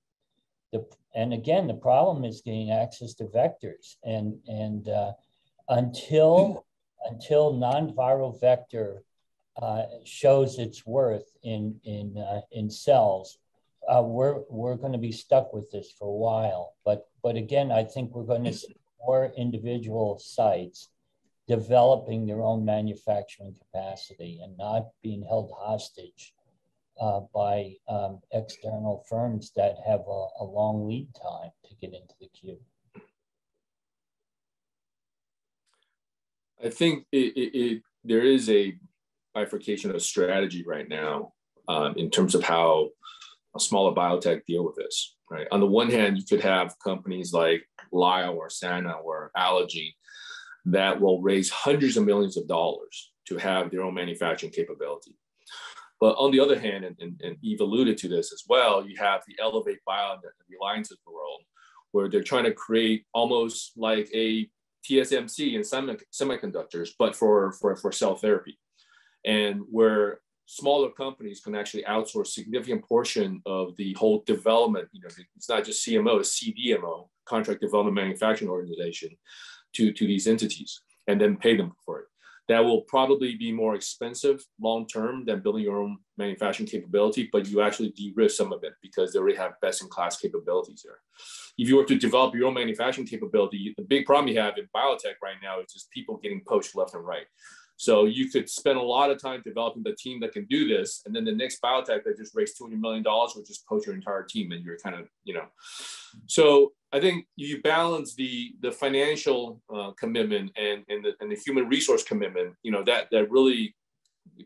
The, and again, the problem is getting access to vectors. And, and uh, until, until non-viral vector uh, shows its worth in in uh, in cells, uh, we're we're going to be stuck with this for a while. But but again, I think we're going to see more individual sites developing their own manufacturing capacity and not being held hostage uh, by um, external firms that have a, a long lead time to get into the queue. I think it, it, it, there is a bifurcation of strategy right now um, in terms of how a smaller biotech deal with this. Right. On the one hand, you could have companies like Lyell or Sana or Allogene that will raise hundreds of millions of dollars to have their own manufacturing capability. But on the other hand, and, and, and Eve alluded to this as well, you have the Elevate Bio and the Resiliences world, where they're trying to create almost like a TSMC in semiconductors, but for, for, for cell therapy and where smaller companies can actually outsource significant portion of the whole development. You know, it's not just CMO, it's CDMO, contract development manufacturing organization, to, to these entities and then pay them for it. That will probably be more expensive long term than building your own manufacturing capability, but you actually de-risk some of it because they already have best-in-class capabilities there. If you were to develop your own manufacturing capability, the big problem you have in biotech right now is just people getting poached left and right. So you could spend a lot of time developing the team that can do this, and then the next biotech that just raised two hundred million dollars would just poach your entire team, and you're kind of you know. So I think you balance the the financial uh, commitment and and the, and the human resource commitment. You know that that really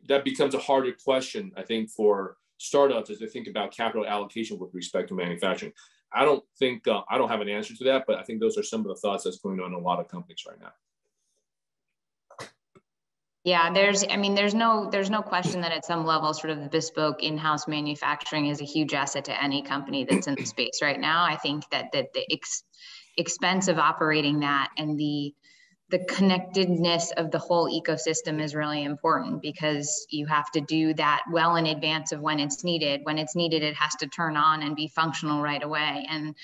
that becomes a harder question I think for startups as they think about capital allocation with respect to manufacturing. I don't think uh, I don't have an answer to that, but I think those are some of the thoughts that's going on in a lot of companies right now. Yeah, there's, I mean, there's no, there's no question that at some level, sort of bespoke in-house manufacturing is a huge asset to any company that's in the space right now. I think that that the ex, expense of operating that and the the connectedness of the whole ecosystem is really important because you have to do that well in advance of when it's needed. When it's needed, it has to turn on and be functional right away. And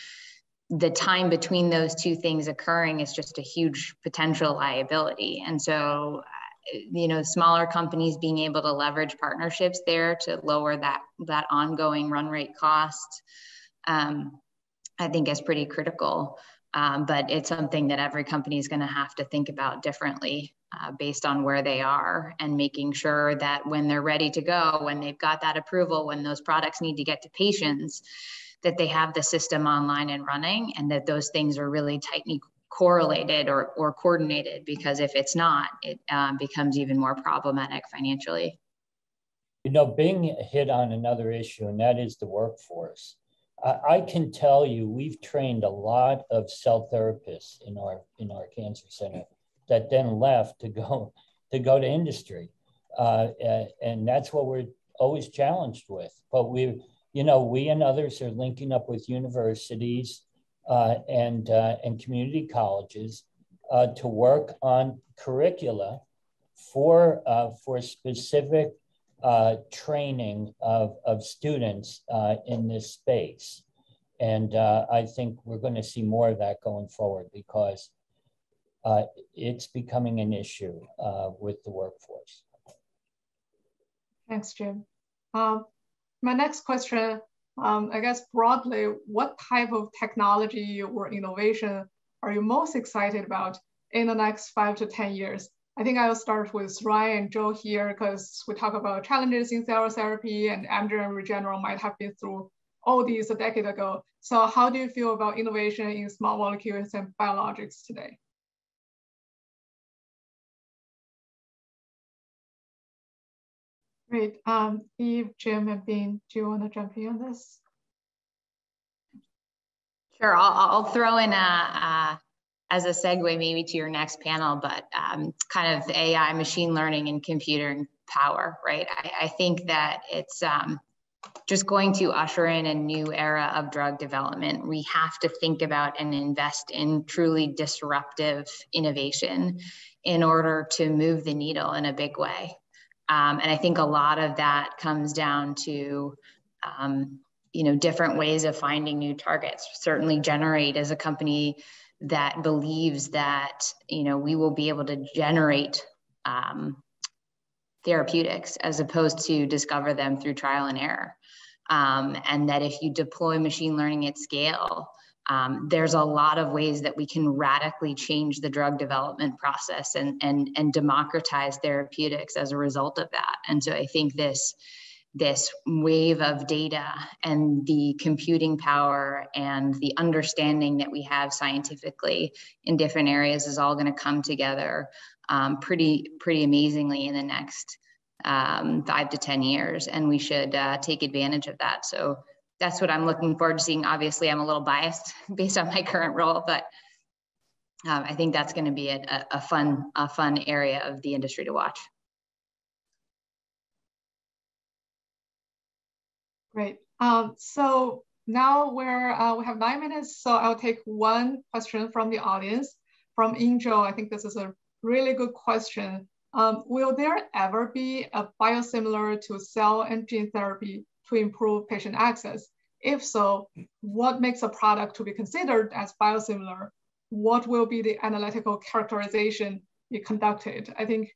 the time between those two things occurring is just a huge potential liability. And so you know smaller companies being able to leverage partnerships there to lower that that ongoing run rate cost um, i think is pretty critical. Um, but it's something that every company is going to have to think about differently uh, based on where they are and making sure that when they're ready to go when they've got that approval when those products need to get to patients that they have the system online and running and that those things are really tightly correlated or, or coordinated because if it's not, it um, becomes even more problematic financially. You know, Bing hit on another issue, and that is the workforce. I, I can tell you, we've trained a lot of cell therapists in our in our cancer center that then left to go to go to industry. uh, and that's what we're always challenged with. But we, you know, we and others are linking up with universities and uh, and community colleges uh, to work on curricula for uh, for specific uh, training of, of students uh, in this space. And uh, I think we're going to see more of that going forward because uh, it's becoming an issue uh, with the workforce. Thanks, Jim. Um, my next question, um, I guess broadly, what type of technology or innovation are you most excited about in the next five to 10 years? I think I'll start with Ryan and Joe here because we talk about challenges in cell therapy and Amgen and Regeneron might have been through all these a decade ago. So how do you feel about innovation in small molecules and biologics today? Great. Um, Eve, Jim, and Bing, do you want to jump in on this? Sure. I'll, I'll throw in a, a as a segue maybe to your next panel, but um, kind of AI, machine learning, and computing power, right? I, I think that it's um, just going to usher in a new era of drug development. We have to think about and invest in truly disruptive innovation in order to move the needle in a big way. Um, and I think a lot of that comes down to um, you know different ways of finding new targets. Certainly generate as a company that believes that you know we will be able to generate um, therapeutics as opposed to discover them through trial and error. Um, and that if you deploy machine learning at scale um, there's a lot of ways that we can radically change the drug development process and, and, and democratize therapeutics as a result of that. And so I think this this wave of data and the computing power and the understanding that we have scientifically in different areas is all going to come together um, pretty pretty amazingly in the next um, five to ten years, and we should uh, take advantage of that. So that's what I'm looking forward to seeing. Obviously, I'm a little biased *laughs* based on my current role, but um, I think that's going to be a, a fun a fun area of the industry to watch. Great. Um, so now we're, uh, we have nine minutes, so I'll take one question from the audience. From Angel, I think this is a really good question. Um, will there ever be a biosimilar to cell and gene therapy to improve patient access? If so, what makes a product to be considered as biosimilar? What will be the analytical characterization be conducted? I think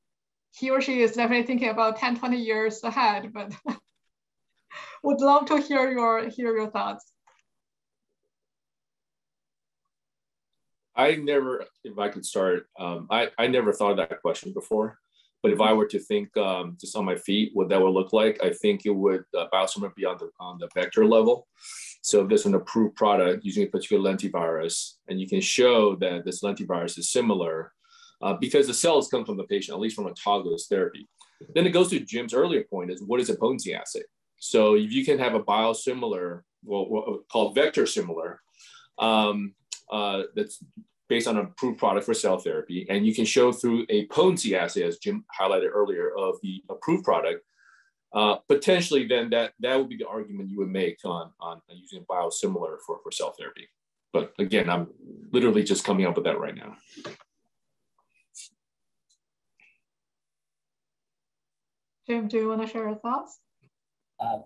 he or she is definitely thinking about 10, 20 years ahead, but *laughs* would love to hear your hear your thoughts. I never, if I could start, um, I, I never thought of that question before. But if I were to think um, just on my feet, what that would look like, I think it would uh, biosimilar be on the, on the vector level. So if there's an approved product using a particular lentivirus, and you can show that this lentivirus is similar, uh, because the cells come from the patient, at least from a autologous therapy. Then it goes to Jim's earlier point is what is a potency assay? So if you can have a biosimilar, well, called vector similar, um, uh, that's based on an approved product for cell therapy, and you can show through a potency assay, as Jim highlighted earlier, of the approved product, uh, potentially then that that would be the argument you would make on, on using a biosimilar for, for cell therapy. But again, I'm literally just coming up with that right now. Jim, do you want to share your thoughts? Uh,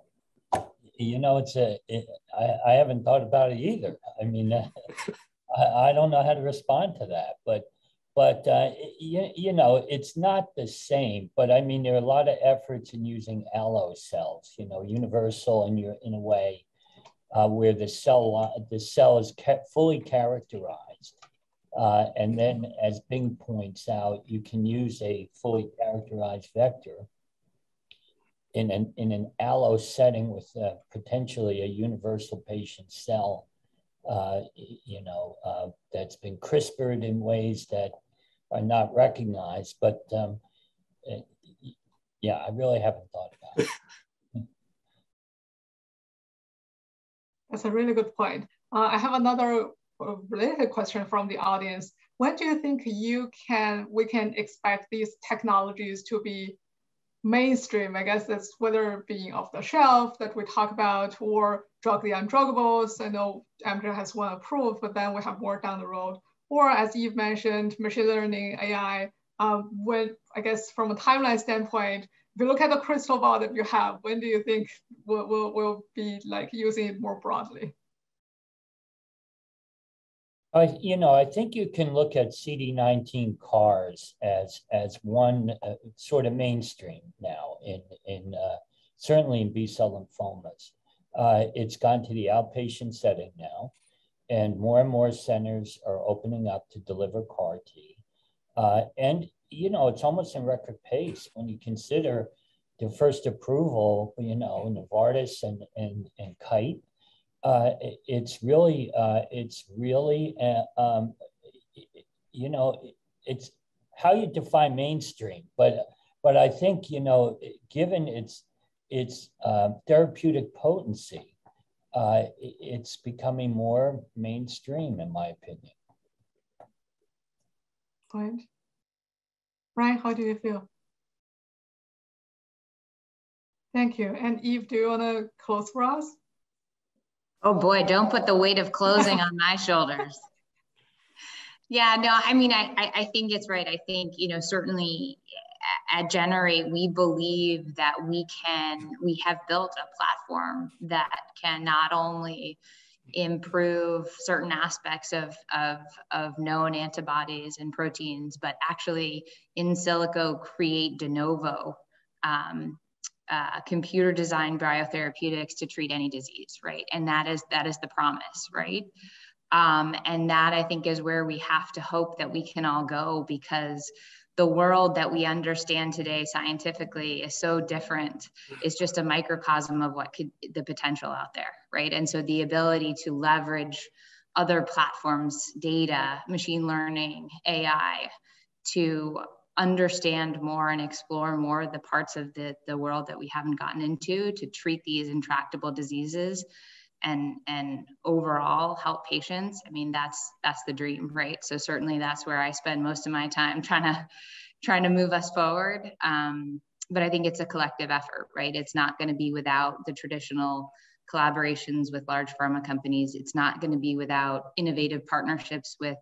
you know, it's a. It, I, I haven't thought about it either. I mean, uh, *laughs* I, I don't know how to respond to that, but but uh, you, you know, it's not the same. But I mean, there are a lot of efforts in using allo cells. You know, universal in your in a way uh, where the cell the cell is kept fully characterized. Uh, and then, as Bing points out, you can use a fully characterized vector in an, in an allo setting with uh, potentially a universal patient cell, uh, you know, uh, that's been CRISPRed in ways that are not recognized. But um, eh, yeah, I really haven't thought about it. *laughs* That's a really good point. Uh, I have another uh, related question from the audience. When do you think you can we can expect these technologies to be mainstream. I guess that's whether being off the shelf that we talk about or drug the undruggables. I know Amgen has one approved, but then we have more down the road. Or as Eve mentioned, machine learning, AI. Um, when I guess from a timeline standpoint, if you look at the crystal ball that you have, when do you think we'll, we'll, we'll be like using it more broadly? I, you know, I think you can look at CD19 CARs as as one uh, sort of mainstream now in in uh, certainly in B cell lymphomas. Uh, it's gone to the outpatient setting now, and more and more centers are opening up to deliver CAR T. Uh, and you know, it's almost in record pace when you consider the first approval. You know, Novartis and and and Kite uh, it's really, uh, it's really, uh, um, you know, it's how you define mainstream. But, but I think you know, given its its uh, therapeutic potency, uh, it's becoming more mainstream, in my opinion. Point. Ryan, how do you feel? Thank you. And Eve, do you want to close for us? Oh boy, don't put the weight of closing on my shoulders. *laughs* Yeah, no, I mean, I, I think it's right. I think, you know, certainly at Generate, we believe that we can, we have built a platform that can not only improve certain aspects of, of, of known antibodies and proteins, but actually in silico create de novo um, uh, computer designed biotherapeutics to treat any disease, right? And that is that is the promise, right? Um, and that I think is where we have to hope that we can all go because the world that we understand today scientifically is so different. It's just a microcosm of what could the potential out there, right? And so the ability to leverage other platforms, data, machine learning, AI, to understand more and explore more the parts of the, the world that we haven't gotten into to treat these intractable diseases and and overall help patients i mean that's that's the dream right? So certainly that's where i spend most of my time *laughs* trying to trying to move us forward. Um, but i think it's a collective effort right? It's not going to be without the traditional collaborations with large pharma companies. It's not going to be without innovative partnerships with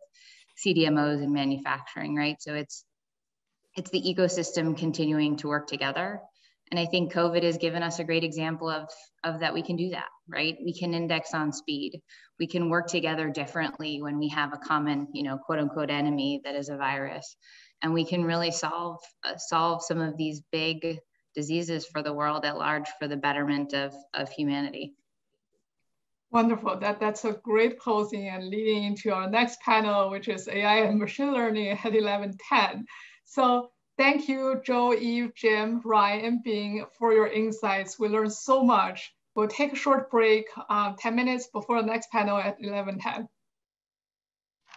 cdmos and manufacturing right? So it's it's the ecosystem continuing to work together. And I think COVID has given us a great example of, of that we can do that, right? We can index on speed. We can work together differently when we have a common, you know, quote unquote enemy that is a virus. And we can really solve, uh, solve some of these big diseases for the world at large for the betterment of, of humanity. Wonderful. That, that's a great closing and leading into our next panel, which is AI and machine learning at 1110. So thank you, Joe, Eve, Jim, Ryan, and Bing for your insights. We learned so much. We'll take a short break, um, 10 minutes before the next panel at 11.10.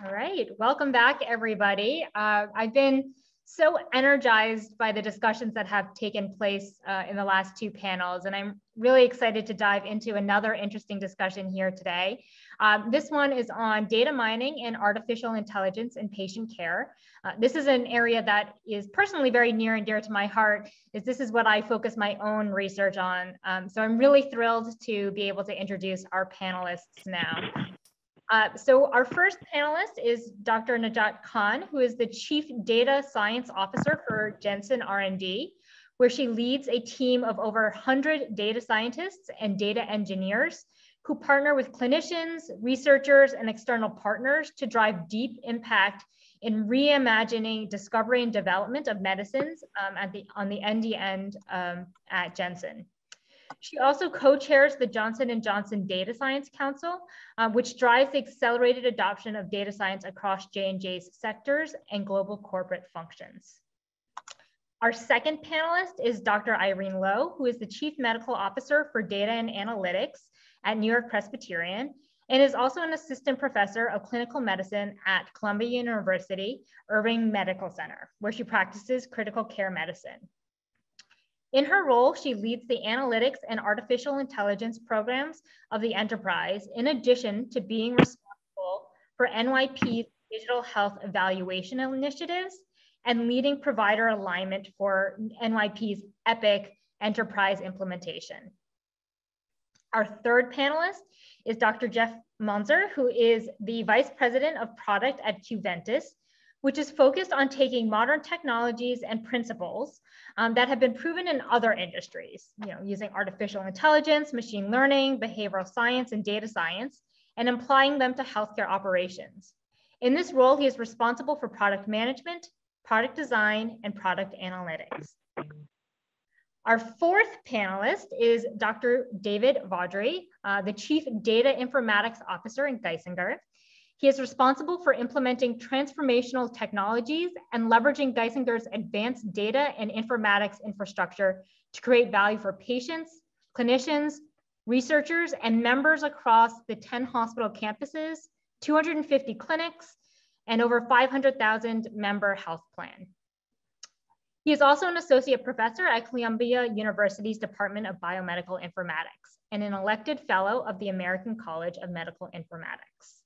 All right, welcome back, everybody. Uh, I've been so energized by the discussions that have taken place uh, in the last two panels, and I'm really excited to dive into another interesting discussion here today. Um, this one is on data mining and artificial intelligence in patient care. Uh, this is an area that is personally very near and dear to my heart, as this is what I focus my own research on. Um, so I'm really thrilled to be able to introduce our panelists now. Uh, so our first panelist is Dr. Najat Khan, who is the Chief Data Science Officer for Janssen R&D, where she leads a team of over 100 data scientists and data engineers who partner with clinicians, researchers, and external partners to drive deep impact in reimagining discovery and development of medicines um, at the, on the ND end um, at Janssen. She also co-chairs the Johnson & Johnson Data Science Council, uh, which drives the accelerated adoption of data science across J&J's sectors and global corporate functions. Our second panelist is Dr. Irene Louh, who is the Chief Medical Officer for Data and Analytics at New York Presbyterian and is also an assistant professor of clinical medicine at Columbia University Irving Medical Center, where she practices critical care medicine. In her role, she leads the analytics and artificial intelligence programs of the enterprise, in addition to being responsible for NYP's digital health evaluation initiatives and leading provider alignment for NYP's EPIC enterprise implementation. Our third panelist is Dr. Jeff Monzer, who is the Vice President of Product at Qventus, which is focused on taking modern technologies and principles um, that have been proven in other industries, you know, using artificial intelligence, machine learning, behavioral science, and data science, and applying them to healthcare operations. In this role, he is responsible for product management, product design, and product analytics. Our fourth panelist is Dr. David Vawdrey, uh, the Chief Data Informatics Officer in Geisinger. He is responsible for implementing transformational technologies and leveraging Geisinger's advanced data and informatics infrastructure to create value for patients, clinicians, researchers, and members across the 10 hospital campuses, 250 clinics, and over 500,000 member health plan. He is also an associate professor at Columbia University's Department of Biomedical Informatics and an elected fellow of the American College of Medical Informatics.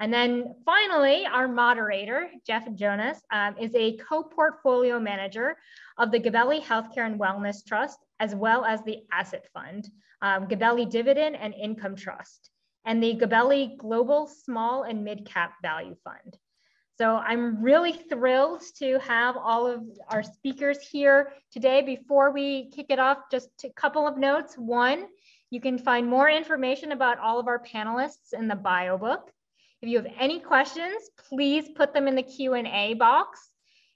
And then finally, our moderator, Jeff Jonas, um, is a co-portfolio manager of the Gabelli Healthcare and Wellness Trust, as well as the Asset Fund, um, Gabelli Dividend and Income Trust, and the Gabelli Global Small and Mid Cap Value Fund. So I'm really thrilled to have all of our speakers here today. Before we kick it off, just a couple of notes. One, you can find more information about all of our panelists in the bio book. If you have any questions, please put them in the Q&A box.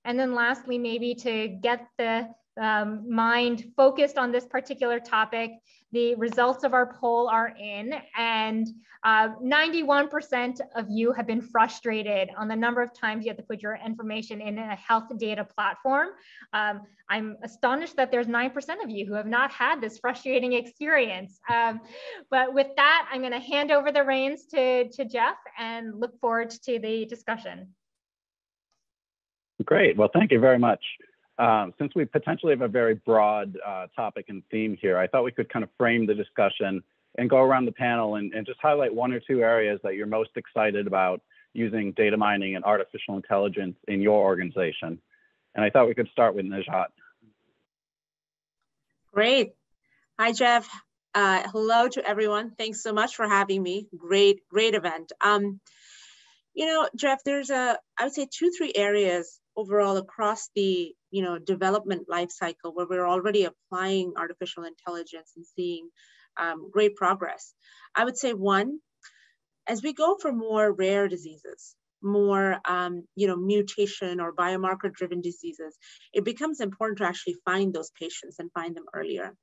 And then lastly, maybe to get the um, mind focused on this particular topic, the results of our poll are in and 91% uh, of you have been frustrated on the number of times you have to put your information in a health data platform. Um, I'm astonished that there's 9% of you who have not had this frustrating experience. Um, but with that, I'm gonna hand over the reins to, to Jeff and look forward to the discussion. Great, well, thank you very much. Um, since we potentially have a very broad uh, topic and theme here, I thought we could kind of frame the discussion and go around the panel and, and just highlight one or two areas that you're most excited about using data mining and artificial intelligence in your organization. And I thought we could start with Najat. Great. Hi, Jeff. Uh, hello to everyone. Thanks so much for having me. Great, great event. Um, you know, Jeff, there's a, I would say two, three areas overall across the you know development life cycle where we're already applying artificial intelligence and seeing um, great progress. I would say one, as we go for more rare diseases, more um, you know mutation or biomarker driven diseases it becomes important to actually find those patients and find them earlier.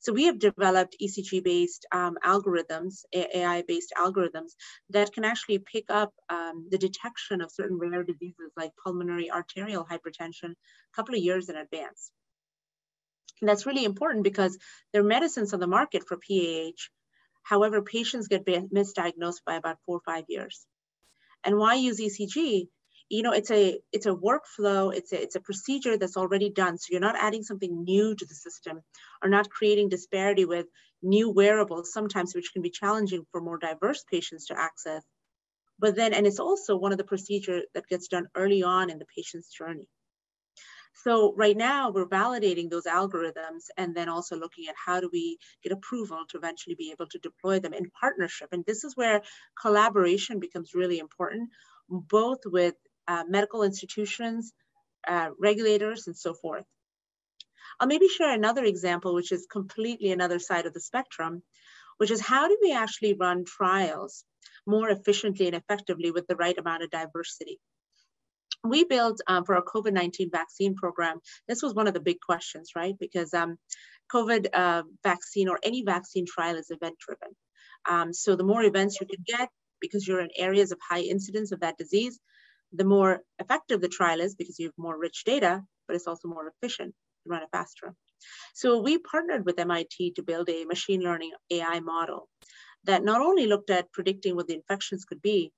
So we have developed ecg based um, algorithms ai based algorithms that can actually pick up um, the detection of certain rare diseases like pulmonary arterial hypertension a couple of years in advance. And that's really important because there are medicines on the market for pah however patients get misdiagnosed by about four or five years and why use ECG? You know, it's a it's a workflow. It's a it's a procedure that's already done. So you're not adding something new to the system, or not creating disparity with new wearables sometimes, which can be challenging for more diverse patients to access. But then, and it's also one of the procedure that gets done early on in the patient's journey. So right now we're validating those algorithms and then also looking at how do we get approval to eventually be able to deploy them in partnership. And this is where collaboration becomes really important, both with uh, medical institutions, uh, regulators, and so forth. I'll maybe share another example, which is completely another side of the spectrum, which is how do we actually run trials more efficiently and effectively with the right amount of diversity? We built um, for our COVID-19 vaccine program, this was one of the big questions, right? Because um, COVID uh, vaccine or any vaccine trial is event driven. Um, so the more events you can get, because you're in areas of high incidence of that disease, the more effective the trial is because you have more rich data, but it's also more efficient to run it faster. So we partnered with MIT to build a machine learning AI model that not only looked at predicting what the infections could be,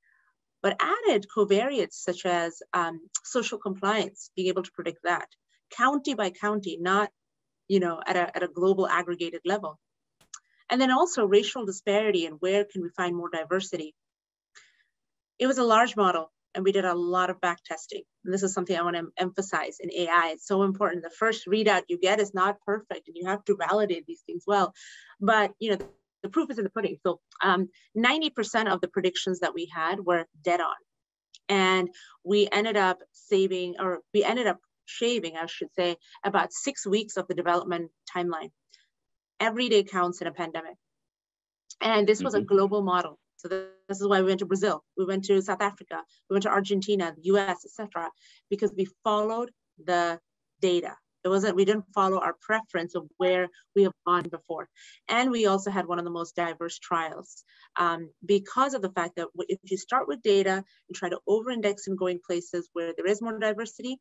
but added covariates such as um, social compliance, being able to predict that, county by county, not you know, at a, at a global aggregated level. And then also racial disparity and where can we find more diversity. It was a large model. and we did a lot of back testing. And this is something I want to emphasize in AI. It's so important. The first readout you get is not perfect, and you have to validate these things well. But you know, the, proof is in the pudding. So 90% um, of the predictions that we had were dead on, and we ended up saving, or we ended up shaving, I should say, about six weeks of the development timeline. Every day counts in a pandemic. And this was mm-hmm. a global model. So this is why we went to Brazil, we went to South Africa, we went to Argentina, the US, etc., because we followed the data. It wasn't, we didn't follow our preference of where we have gone before. And we also had one of the most diverse trials um, because of the fact that if you start with data and try to over-index in going places where there is more diversity,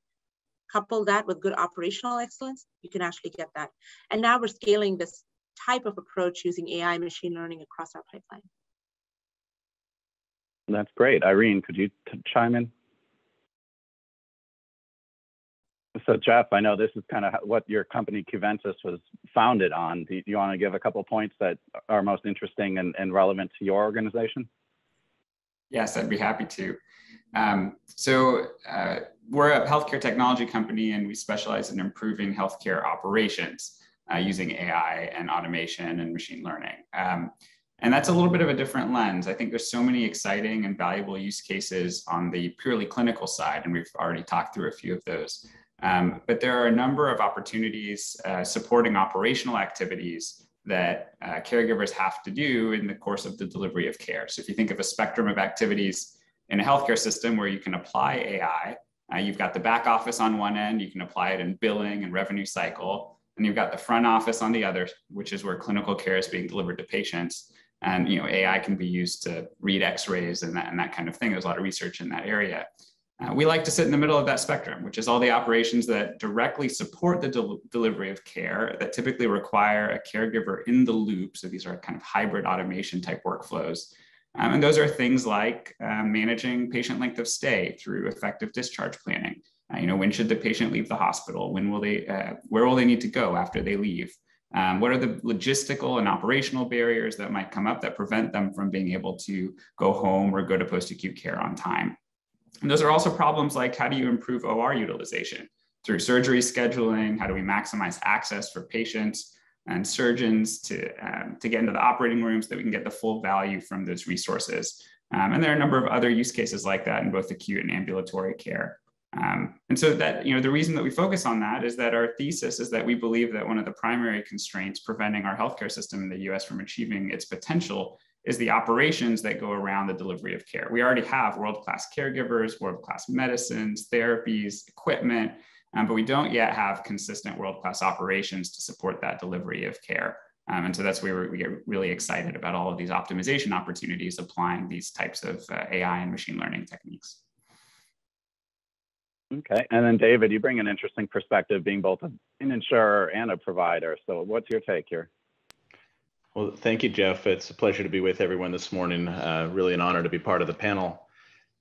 couple that with good operational excellence, you can actually get that. And now we're scaling this type of approach using AI machine learning across our pipeline. That's great. Irene, could you chime in? So Jeff, I know this is kind of what your company Qventus was founded on. Do you, you want to give a couple points that are most interesting and, and relevant to your organization? Yes, I'd be happy to. Um, so uh, we're a healthcare technology company and we specialize in improving healthcare operations uh, using AI and automation and machine learning. Um, and that's a little bit of a different lens. I think there's so many exciting and valuable use cases on the purely clinical side, and we've already talked through a few of those. Um, but there are a number of opportunities uh, supporting operational activities that uh, caregivers have to do in the course of the delivery of care. So if you think of a spectrum of activities in a healthcare system where you can apply AI, uh, you've got the back office on one end, you can apply it in billing and revenue cycle, and you've got the front office on the other, which is where clinical care is being delivered to patients. And you know, AI can be used to read X-rays and that, and that kind of thing. There's a lot of research in that area. Uh, we like to sit in the middle of that spectrum, which is all the operations that directly support the del delivery of care that typically require a caregiver in the loop. So these are kind of hybrid automation type workflows. Um, and those are things like uh, managing patient length of stay through effective discharge planning. Uh, you know, when should the patient leave the hospital? When will they, uh, where will they need to go after they leave? Um, what are the logistical and operational barriers that might come up that prevent them from being able to go home or go to post-acute care on time? And those are also problems like how do you improve OR utilization through surgery scheduling? How do we maximize access for patients and surgeons to, um, to get into the operating rooms so that we can get the full value from those resources? Um, and there are a number of other use cases like that in both acute and ambulatory care. Um, and so that, you know, the reason that we focus on that is that our thesis is that we believe that one of the primary constraints preventing our healthcare system in the US from achieving its potential is the operations that go around the delivery of care. We already have world-class caregivers, world-class medicines, therapies, equipment, um, but we don't yet have consistent world-class operations to support that delivery of care. Um, and so that's where we get really excited about all of these optimization opportunities applying these types of uh, AI and machine learning techniques. Okay, and then David, you bring an interesting perspective being both an insurer and a provider. So what's your take here? Well, thank you, Jeff. It's a pleasure to be with everyone this morning. Uh, really an honor to be part of the panel.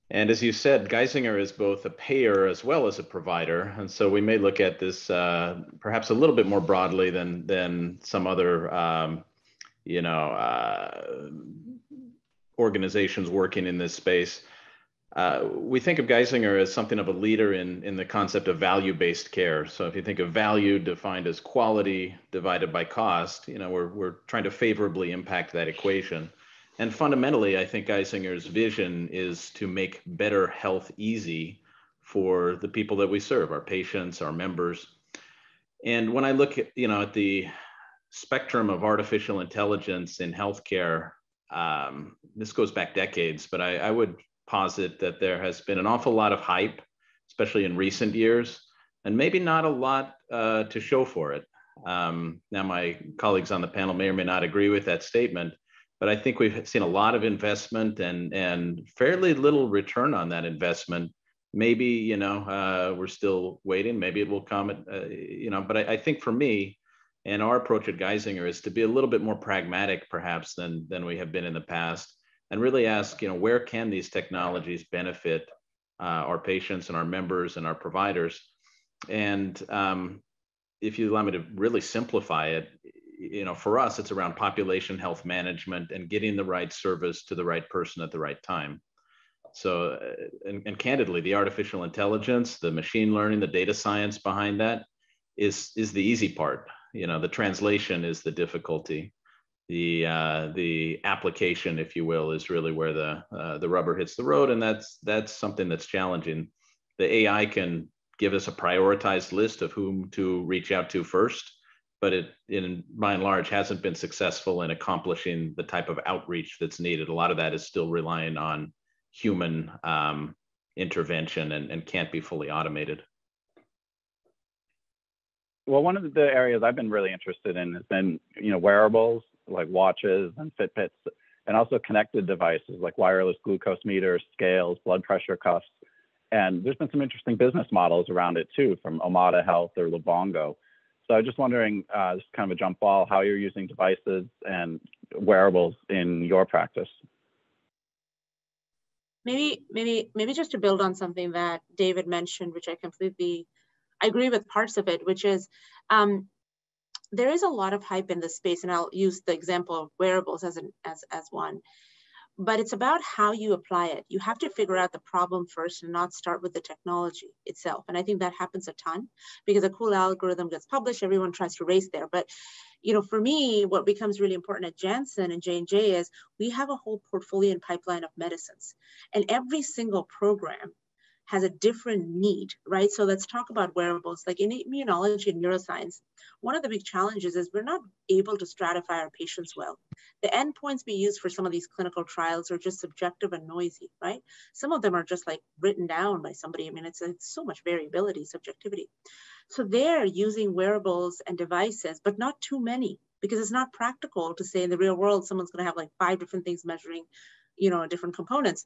And as you said, Geisinger is both a payer as well as a provider. And so we may look at this uh, perhaps a little bit more broadly than, than some other, um, you know, uh, organizations working in this space. Uh, we think of Geisinger as something of a leader in, in the concept of value-based care. So if you think of value defined as quality divided by cost, you know, we're, we're trying to favorably impact that equation. And fundamentally, I think Geisinger's vision is to make better health easy for the people that we serve, our patients, our members. And when I look at, you know, at the spectrum of artificial intelligence in healthcare, um, this goes back decades, but I, I would posit that there has been an awful lot of hype, especially in recent years, and maybe not a lot uh, to show for it. Um, now, my colleagues on the panel may or may not agree with that statement, but I think we've seen a lot of investment and and fairly little return on that investment. Maybe you know uh, we're still waiting. Maybe it will come. Uh, you know, but I, I think for me, and our approach at Geisinger is to be a little bit more pragmatic, perhaps, than than we have been in the past and really ask, you know, where can these technologies benefit uh, our patients and our members and our providers? And um, if you allow me to really simplify it, you know, for us, it's around population health management and getting the right service to the right person at the right time. So, uh, and, and candidly, the artificial intelligence, the machine learning, the data science behind that is is the easy part. You know, the translation is the difficulty. The uh, the application, if you will, is really where the uh, the rubber hits the road, and that's that's something that's challenging. The AI can give us a prioritized list of whom to reach out to first, but it, in by and large, hasn't been successful in accomplishing the type of outreach that's needed. A lot of that is still relying on human um, intervention and, and can't be fully automated. Well, one of the areas I've been really interested in has been, you know, wearables like watches and Fitbits, and also connected devices like wireless glucose meters, scales, blood pressure cuffs. And there's been some interesting business models around it too, from Omada Health or Livongo. So I'm just wondering, uh, is kind of a jump ball, how you're using devices and wearables in your practice. Maybe, maybe, maybe just to build on something that David mentioned, which I completely, I agree with parts of it, which is um, there is a lot of hype in this space, and I'll use the example of wearables as an as as one but it's about how you apply it. You have to figure out the problem first and not start with the technology itself. And I think that happens a ton because a cool algorithm gets published, everyone tries to race there. But you know, for me, what becomes really important at Janssen and J&J is we have a whole portfolio and pipeline of medicines. And every single program has a different need, right? So let's talk about wearables. Like in immunology and neuroscience, one of the big challenges is we're not able to stratify our patients well. The endpoints we use for some of these clinical trials are just subjective and noisy, right? Some of them are just like written down by somebody. I mean, it's, it's so much variability, subjectivity. So they're using wearables and devices, but not too many because it's not practical to say in the real world, someone's gonna have like five different things measuring, you know, different components.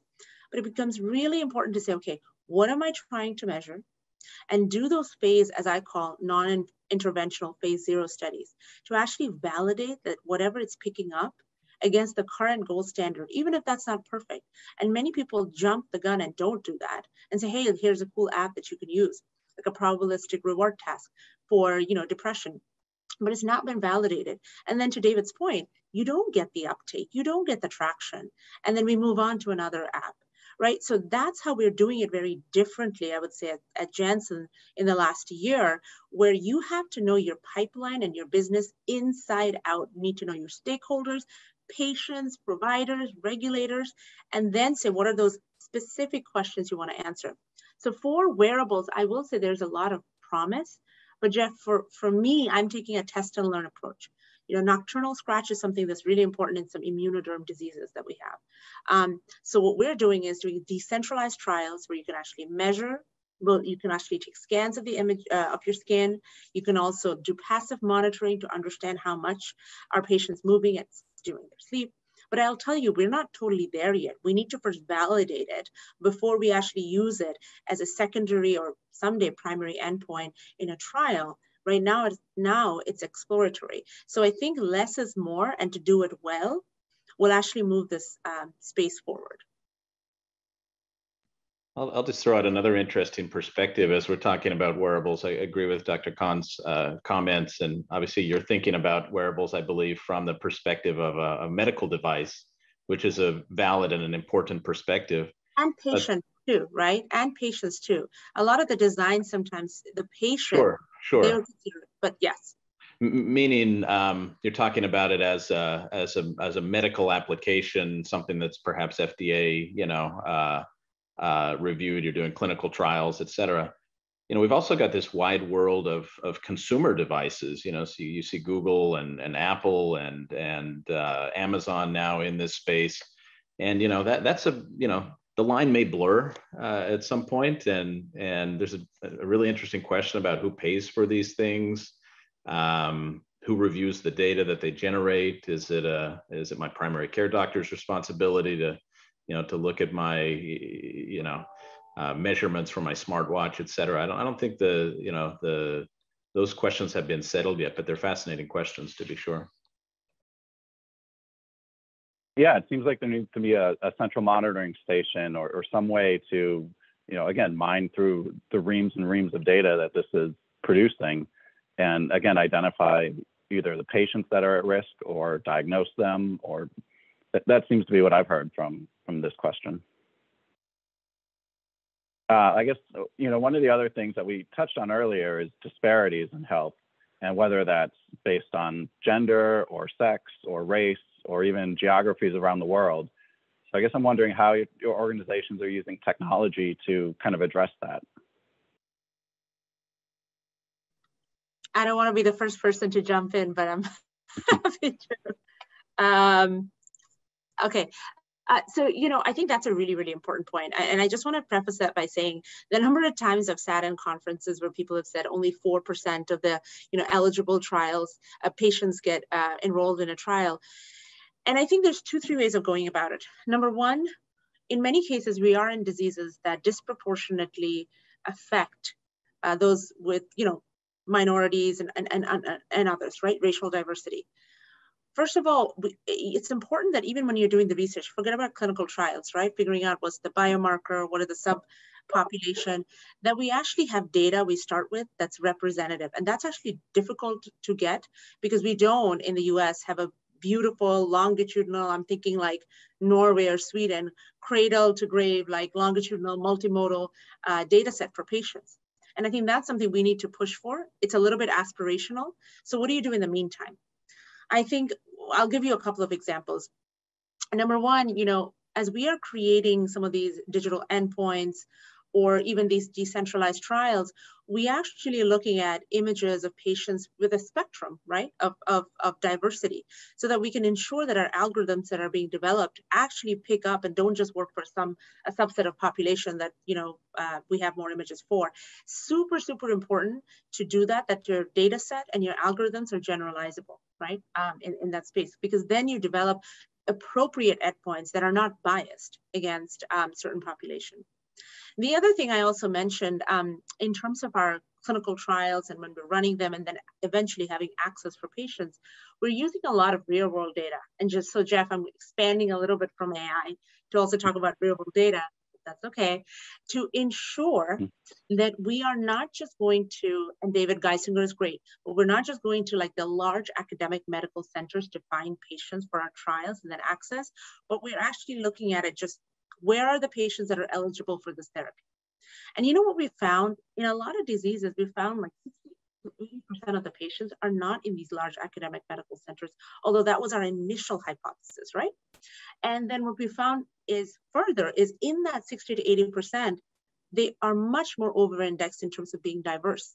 But it becomes really important to say, okay, what am I trying to measure? And do those phase, as I call non-interventional phase zero studies to actually validate that whatever it's picking up against the current gold standard, even if that's not perfect. And many people jump the gun and don't do that and say, hey, here's a cool app that you can use, like a probabilistic reward task for you know depression. But it's not been validated. And then to David's point, you don't get the uptake, you don't get the traction. And then we move on to another app right? So that's how we're doing it very differently, I would say, at, at Janssen in the last year, where you have to know your pipeline and your business inside out. You need to know your stakeholders, patients, providers, regulators, and then say, what are those specific questions you want to answer? So for wearables, I will say there's a lot of promise, but Jeff, for, for me, I'm taking a test and learn approach. You know, nocturnal scratch is something that's really important in some immunoderm diseases that we have. Um, so what we're doing is doing decentralized trials where you can actually measure well, you can actually take scans of the image uh, of your skin. You can also do passive monitoring to understand how much our patients moving and during their sleep. But I'll tell you, we're not totally there yet. We need to first validate it before we actually use it as a secondary or someday primary endpoint in a trial Right now, it's, now it's exploratory. So I think less is more, and to do it well will actually move this um, space forward. I'll, I'll, just throw out another interesting perspective as we're talking about wearables. I agree with Dr. Khan's uh, comments, and obviously you're thinking about wearables, I believe, from the perspective of a, a medical device, which is a valid and an important perspective. And patient but, too, right? And patients too. A lot of the design sometimes the patient sure. Sure. But yes. M meaning um, you're talking about it as a, as a as a medical application, something that's perhaps FDA, you know, uh, uh, reviewed. You're doing clinical trials, et cetera. You know, we've also got this wide world of of consumer devices. You know, so you, you see Google and and Apple and and uh, Amazon now in this space, and you know that that's a you know the line may blur uh, at some point, and and there's a, a, really interesting question about who pays for these things, um, who reviews the data that they generate. Is it a is it my primary care doctor's responsibility to, you know, to look at my, you know, uh, measurements from my smartwatch, et cetera? I don't I don't think the you know the those questions have been settled yet, but they're fascinating questions to be sure. Yeah, it seems like there needs to be a, a central monitoring station or, or some way to, you know, again, mine through the reams and reams of data that this is producing and again, identify either the patients that are at risk or diagnose them or that, that seems to be what I've heard from from this question. Uh, I guess, you know, one of the other things that we touched on earlier is disparities in health and whether that's based on gender or sex or race or even geographies around the world. So I guess I'm wondering how your organizations are using technology to kind of address that. I don't want to be the first person to jump in, but I'm happy *laughs* *laughs* to. *laughs* Um, okay, uh, so, you know, I think that's a really, really important point. And I just want to preface that by saying the number of times I've sat in conferences where people have said only 4% of the, you know, eligible trials, uh, patients get uh, enrolled in a trial. And I think there's two, three ways of going about it. Number one, in many cases, we are in diseases that disproportionately affect uh, those with, you know, minorities and, and, and, and others, right? Racial diversity first of all, it's important that even when you're doing the research, forget about clinical trials, right? Figuring out what's the biomarker, what are the subpopulation, that we actually have data we start with that's representative. And that's actually difficult to get because we don't in the US have a beautiful longitudinal, I'm thinking like Norway or Sweden, cradle to grave, like longitudinal multimodal uh, data set for patients. And I think that's something we need to push for. It's a little bit aspirational. So what do you do in the meantime? I think I'll give you a couple of examples. Number one, you know, as we are creating some of these digital endpoints or even these decentralized trials, we actually are looking at images of patients with a spectrum, right, of, of, of diversity, so that we can ensure that our algorithms that are being developed actually pick up and don't just work for some a subset of population that you know uh, we have more images for. Super, super important to do that. That your data set and your algorithms are generalizable, right, um, in, in that space, because then you develop appropriate endpoints that are not biased against um, certain population. The other thing I also mentioned um, in terms of our clinical trials and when we're running them and then eventually having access for patients, we're using a lot of real world data. And just so Jeff, I'm expanding a little bit from AI to also talk about real world data, that's okay, to ensure mm. that we are not just going to, and David Geisinger is great, but we're not just going to like the large academic medical centers to find patients for our trials and then access, but we're actually looking at it just where are the patients that are eligible for this therapy? And you know what we found? In a lot of diseases, we found like 60 80% of the patients are not in these large academic medical centers, although that was our initial hypothesis, right? And then what we found is further is in that 60 to 80%, they are much more over-indexed in terms of being diverse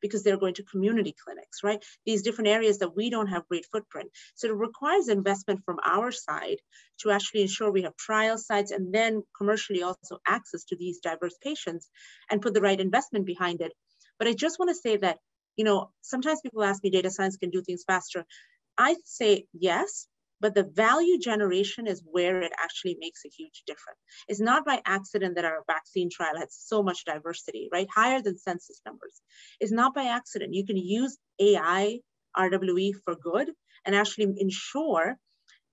because they're going to community clinics, right? These different areas that we don't have great footprint. So it requires investment from our side to actually ensure we have trial sites and then commercially also access to these diverse patients and put the right investment behind it. But I just want to say that, you know, sometimes people ask me data science can do things faster. I say yes, but the value generation is where it actually makes a huge difference. It's not by accident that our vaccine trial had so much diversity, right? Higher than census numbers. It's not by accident. You can use AI, RWE for good and actually ensure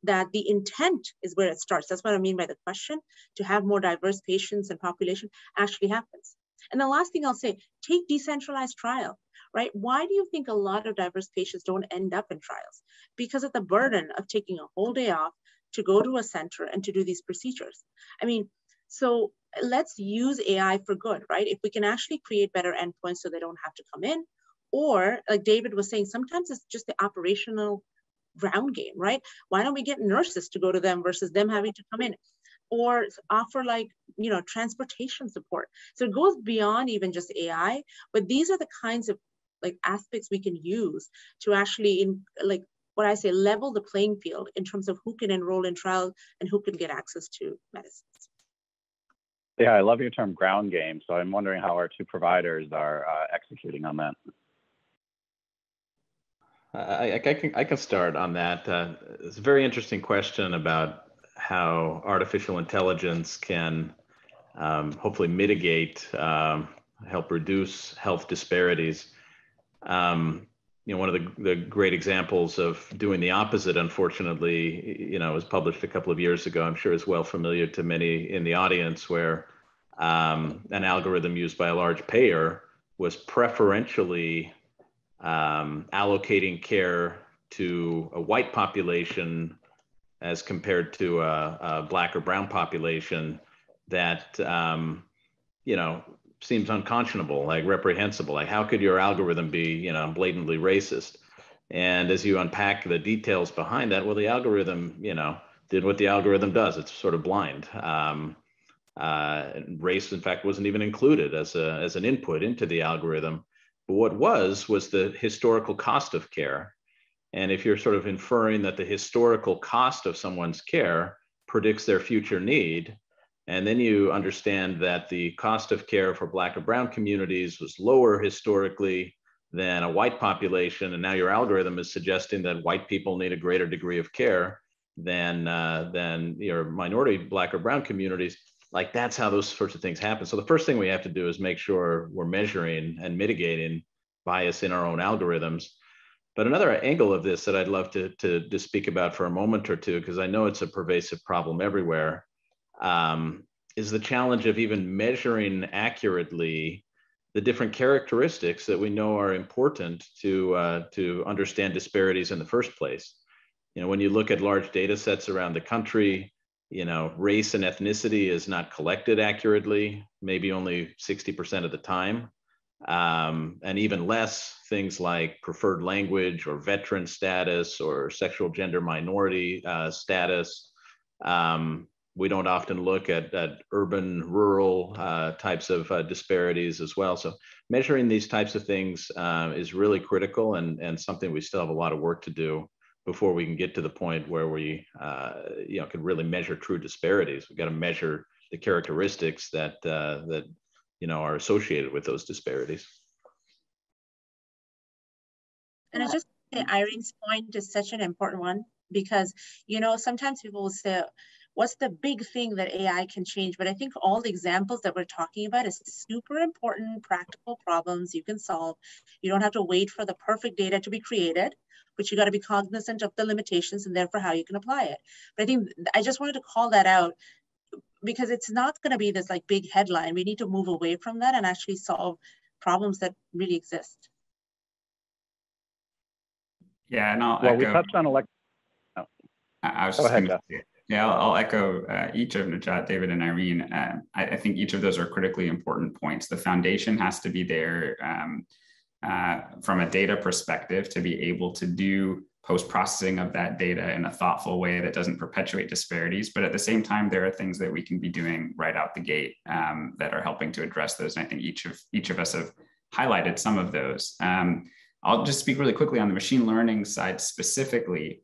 that the intent is where it starts. That's what I mean by the question, to have more diverse patients and population actually happens. And the last thing I'll say, take decentralized trial right? Why do you think a lot of diverse patients don't end up in trials? Because of the burden of taking a whole day off to go to a center and to do these procedures. I mean, so let's use AI for good, right? If we can actually create better endpoints so they don't have to come in, or like David was saying, sometimes it's just the operational ground game, right? Why don't we get nurses to go to them versus them having to come in? Or offer like, you know, transportation support. So it goes beyond even just AI, but these are the kinds of like aspects we can use to actually in like what I say level the playing field in terms of who can enroll in trial and who can get access to medicines. Yeah, I love your term ground game. So I'm wondering how our two providers are uh, executing on that. I, I, can, I can start on that. Uh, it's a very interesting question about how artificial intelligence can um, hopefully mitigate, um, help reduce health disparities. Um, you know, one of the, the great examples of doing the opposite, unfortunately, you know, was published a couple of years ago. I'm sure is well familiar to many in the audience, where um, an algorithm used by a large payer was preferentially um, allocating care to a white population as compared to a, a black or brown population that um, you know, seems unconscionable, like reprehensible. Like, how could your algorithm be, you know, blatantly racist? And as you unpack the details behind that, well, the algorithm, you know, did what the algorithm does. It's sort of blind. Um, uh, race, in fact, wasn't even included as a as an input into the algorithm. But what was was the historical cost of care. And if you're sort of inferring that the historical cost of someone's care predicts their future need, and then you understand that the cost of care for Black or Brown communities was lower historically than a white population. And now your algorithm is suggesting that white people need a greater degree of care than, uh, than your minority Black or Brown communities. Like that's how those sorts of things happen. So the first thing we have to do is make sure we're measuring and mitigating bias in our own algorithms. But another angle of this that I'd love to, to, to speak about for a moment or two, because I know it's a pervasive problem everywhere, um, is the challenge of even measuring accurately the different characteristics that we know are important to uh, to understand disparities in the first place. You know, when you look at large data sets around the country, you know, race and ethnicity is not collected accurately, maybe only 60% of the time. Um, and even less things like preferred language or veteran status or sexual gender minority uh, status. Um, we don't often look at, at urban, rural uh, types of uh, disparities as well. So measuring these types of things uh, is really critical and, and something we still have a lot of work to do before we can get to the point where we uh, you know, can really measure true disparities. We've got to measure the characteristics that, uh, that you know, are associated with those disparities. And I just Irene's point is such an important one because, you know, sometimes people will say, what's the big thing that AI can change? But I think all the examples that we're talking about is super important practical problems you can solve. You don't have to wait for the perfect data to be created, but you got to be cognizant of the limitations and therefore how you can apply it. But I think I just wanted to call that out because it's not going to be this like big headline. We need to move away from that and actually solve problems that really exist. Yeah, and I'll well, echo. we touched on elect. Oh. I was Go just ahead, going to yeah, I'll, I'll echo uh, each of Najat, David, and Irene. Uh, I, I, think each of those are critically important points. The foundation has to be there um, uh, from a data perspective to be able to do post processing of that data in a thoughtful way that doesn't perpetuate disparities. But at the same time, there are things that we can be doing right out the gate um, that are helping to address those. And I think each of each of us have highlighted some of those. Um, I'll just speak really quickly on the machine learning side specifically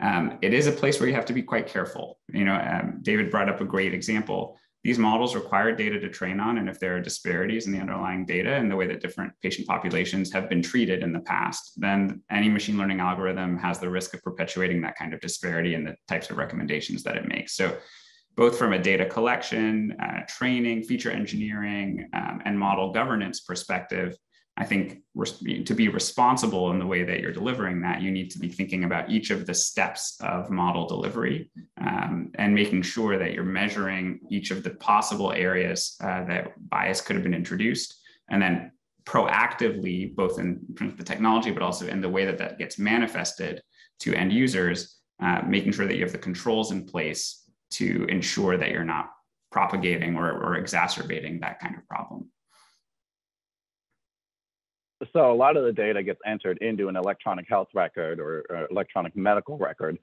um, it is a place where you have to be quite careful. You know, um, David brought up a great example. These models require data to train on, and if there are disparities in the underlying data and the way that different patient populations have been treated in the past, then any machine learning algorithm has the risk of perpetuating that kind of disparity in the types of recommendations that it makes. So, both from a data collection, uh, training, feature engineering, um, and model governance perspective, I think to be responsible in the way that you're delivering that, you need to be thinking about each of the steps of model delivery um, and making sure that you're measuring each of the possible areas uh, that bias could have been introduced. And then proactively, both in the technology, but also in the way that that gets manifested to end users, uh, making sure that you have the controls in place to ensure that you're not propagating or, or exacerbating that kind of problem so a lot of the data gets entered into an electronic health record or, or, electronic medical record.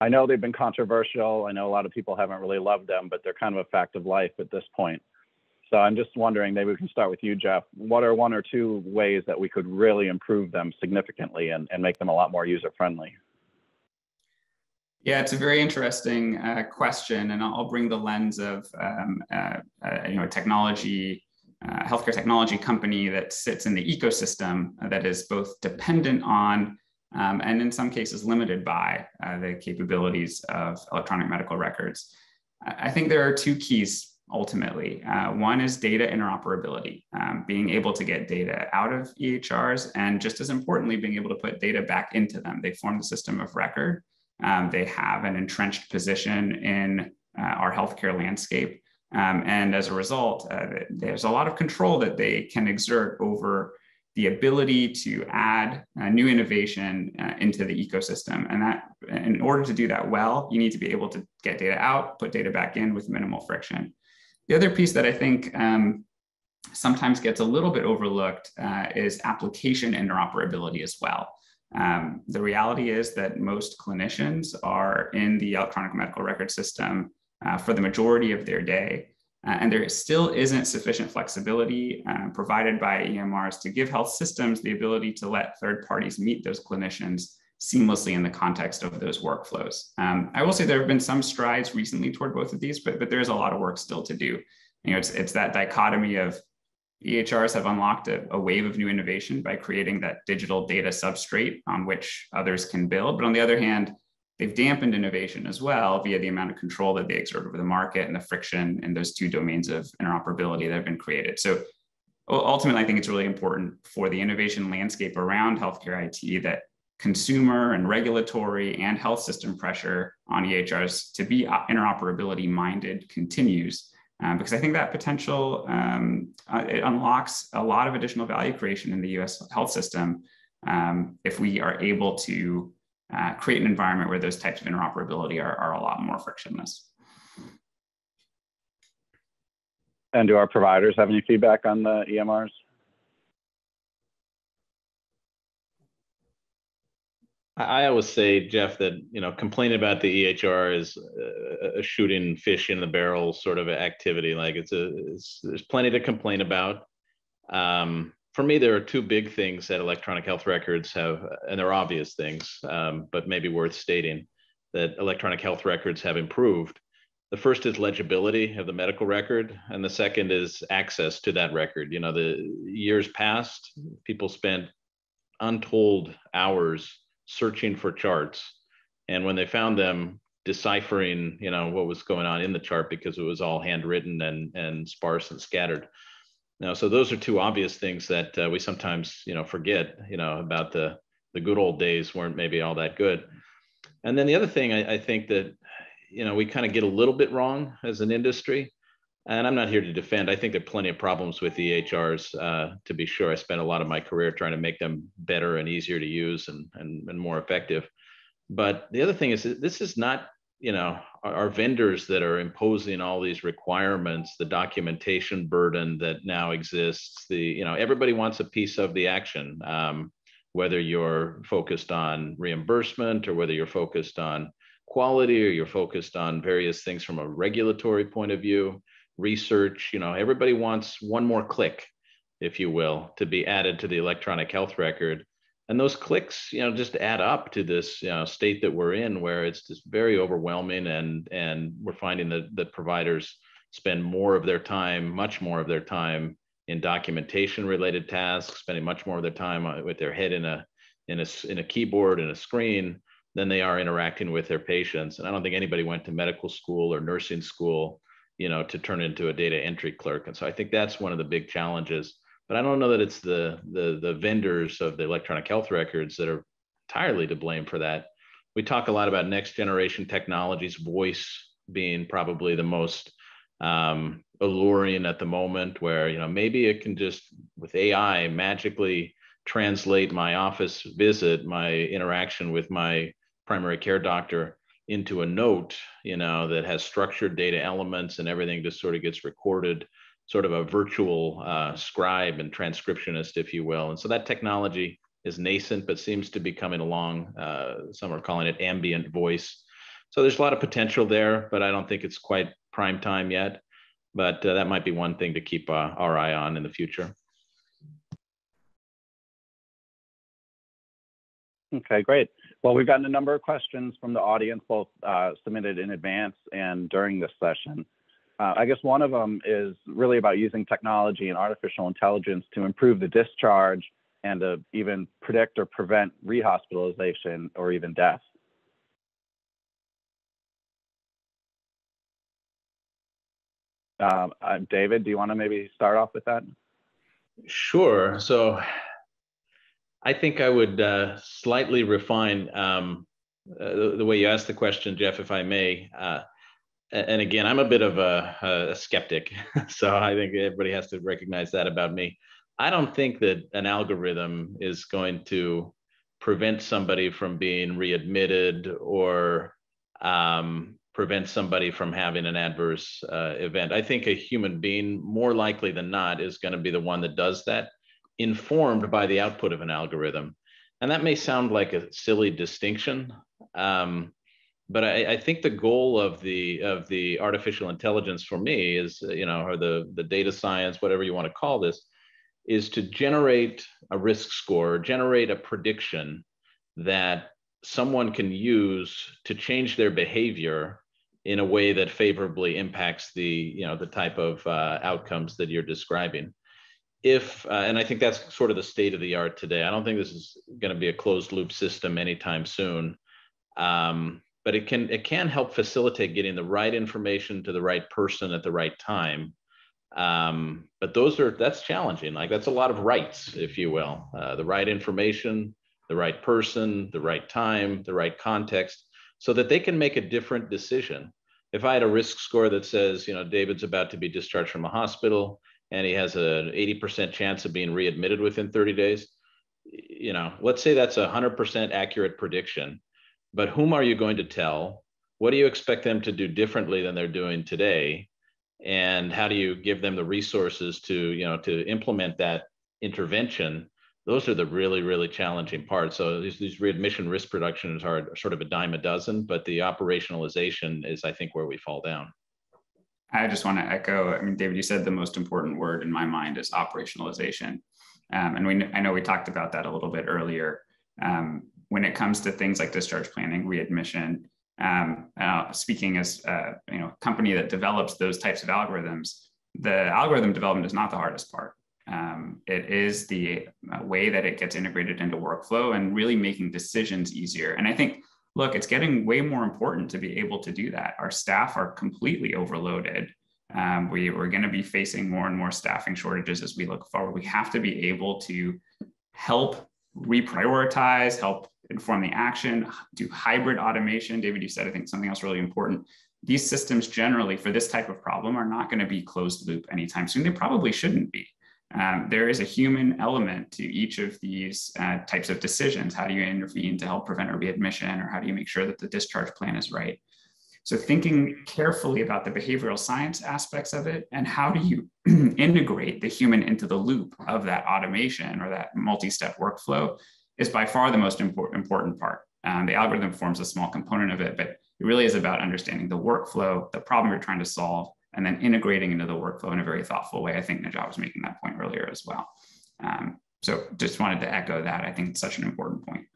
I know they've been controversial. I know a lot of people haven't really loved them, but they're kind of a fact of life at this point. So I'm just wondering, maybe we can start with you, Jeff. What are one or two ways that we could really improve them significantly and, and make them a lot more user friendly? Yeah, it's a very interesting uh, question, and I'll bring the lens of um, uh, uh, you know technology uh, healthcare technology company that sits in the ecosystem that is both dependent on um, and in some cases limited by uh, the capabilities of electronic medical records. I think there are two keys ultimately. Uh, one is data interoperability, um, being able to get data out of EHRs, and just as importantly, being able to put data back into them. They form the system of record. Um, they have an entrenched position in uh, our healthcare landscape. Um, and as a result, uh, there's a lot of control that they can exert over the ability to add uh, new innovation uh, into the ecosystem. And that, in order to do that well, you need to be able to get data out, put data back in with minimal friction. the other piece that I think um, sometimes gets a little bit overlooked uh, is application interoperability as well. Um, the reality is that most clinicians are in the electronic medical record system uh, for the majority of their day. Uh, and there still isn't sufficient flexibility uh, provided by EMRs to give health systems the ability to let third parties meet those clinicians seamlessly in the context of those workflows. Um, I will say there have been some strides recently toward both of these, but, but there's a lot of work still to do. You know, it's, it's that dichotomy of EHRs have unlocked a, a, wave of new innovation by creating that digital data substrate on which others can build. But on the other hand, they've dampened innovation as well via the amount of control that they exert over the market and the friction in those two domains of interoperability that have been created. So ultimately, I think it's really important for the innovation landscape around healthcare IT that consumer and regulatory and health system pressure on EHRs to be interoperability minded continues. Um, because I think that potential um, uh, it unlocks a lot of additional value creation in the U.S. health system um, if we are able to uh, create an environment where those types of interoperability are, are a lot more frictionless. And do our providers have any feedback on the EMRs? I always say, Jeff, that you know, complaining about the EHR is a, shooting fish in the barrel sort of activity. Like it's a, it's, there's plenty to complain about. Um, for me, there are two big things that electronic health records have, and they're obvious things, um, but maybe worth stating that electronic health records have improved. The first is legibility of the medical record, and the second is access to that record. You know, the years past, people spent untold hours searching for charts, and when they found them, deciphering, you know, what was going on in the chart because it was all handwritten and and sparse and scattered now, so those are two obvious things that uh, we sometimes, you know, forget, you know, about the the good old days weren't maybe all that good. And then the other thing I, I think that, you know, we kind of get a little bit wrong as an industry. And I'm not here to defend. I think there are plenty of problems with EHRs. Uh, to be sure, I spent a lot of my career trying to make them better and easier to use and, and, and more effective. But the other thing is, this is not you know our vendors that are imposing all these requirements the documentation burden that now exists the you know everybody wants a piece of the action um, whether you're focused on reimbursement or whether you're focused on quality or you're focused on various things from a regulatory point of view research you know everybody wants one more click if you will to be added to the electronic health record and those clicks you know just add up to this you know, state that we're in where it's just very overwhelming and and we're finding that that providers spend more of their time much more of their time in documentation related tasks spending much more of their time uh, with their head in a in a in a keyboard and a screen than they are interacting with their patients. And i don't think anybody went to medical school or nursing school you know to turn into a data entry clerk. And so i think that's one of the big challenges but I don't know that it's the the the vendors of the electronic health records that are entirely to blame for that. We talk a lot about next generation technologies, voice being probably the most um, alluring at the moment, where you know maybe it can just with AI magically translate my office visit, my interaction with my primary care doctor into a note, you know, that has structured data elements and everything just sort of gets recorded sort of a virtual uh, scribe and transcriptionist, if you will. And so that technology is nascent, but seems to be coming along. Uh, some are calling it ambient voice. So there's a lot of potential there, but I don't think it's quite prime time yet. But uh, that might be one thing to keep uh, our eye on in the future. Okay, great. Well, we've gotten a number of questions from the audience, both uh, submitted in advance and during this session. Uh, I guess one of them is really about using technology and artificial intelligence to improve the discharge and to even predict or prevent rehospitalization or even death. Um, uh, David, do you want to maybe start off with that? Sure. So I think I would uh, slightly refine um, uh, the, the, way you asked the question, Jeff, if I may. And again, I'm a bit of a, a skeptic, *laughs* so I think everybody has to recognize that about me. I don't think that an algorithm is going to prevent somebody from being readmitted or um, prevent somebody from having an adverse uh, event. I think a human being, more likely than not, is going to be the one that does that, informed by the output of an algorithm. And that may sound like a silly distinction, um, but I, I, think the goal of the of the artificial intelligence for me is, you know, or the the data science, whatever you want to call this, is to generate a risk score, generate a prediction that someone can use to change their behavior in a way that favorably impacts the you know the type of uh, outcomes that you're describing. If uh, and i think that's sort of the state of the art today. I don't think this is going to be a closed loop system anytime soon. Um, but it can it can help facilitate getting the right information to the right person at the right time. Um, but those are that's challenging. Like that's a lot of rights if you will. Uh, the right information the right person the right time the right context so that they can make a different decision. If I had a risk score that says, you know, David's about to be discharged from a hospital and he has an 80% chance of being readmitted within 30 days, you know, let's say that's a 100% accurate prediction. But whom are you going to tell? What do you expect them to do differently than they're doing today? And how do you give them the resources to, you know, to implement that intervention? Those are the really really challenging parts. So these, these readmission risk reductions are sort of a dime a dozen but the operationalization is i think where we fall down. I just want to echo i mean david you said the most important word in my mind is operationalization. Um, and we i know we talked about that a little bit earlier. Um, when it comes to things like discharge planning readmission um, uh, speaking as a uh, you know company that develops those types of algorithms the algorithm development is not the hardest part um, it is the uh, way that it gets integrated into workflow and really making decisions easier. And I think, look, it's getting way more important to be able to do that. Our staff are completely overloaded. Um, we, we're going to be facing more and more staffing shortages as we look forward. We have to be able to help reprioritize, help inform the action, do hybrid automation. David, you said, I think something else really important. These systems generally for this type of problem are not going to be closed loop anytime soon. They probably shouldn't be um, there is a human element to each of these uh, types of decisions. How do you intervene to help prevent a readmission, or how do you make sure that the discharge plan is right? So, thinking carefully about the behavioral science aspects of it, and how do you *clears throat* integrate the human into the loop of that automation or that multi step workflow is by far the most important, important part. Um, the algorithm forms a small component of it, but it really is about understanding the workflow, the problem you're trying to solve, and then integrating into the workflow in a very thoughtful way. I think Najat was making that point earlier as well. Um, so just wanted to echo that. I think it's such an important point.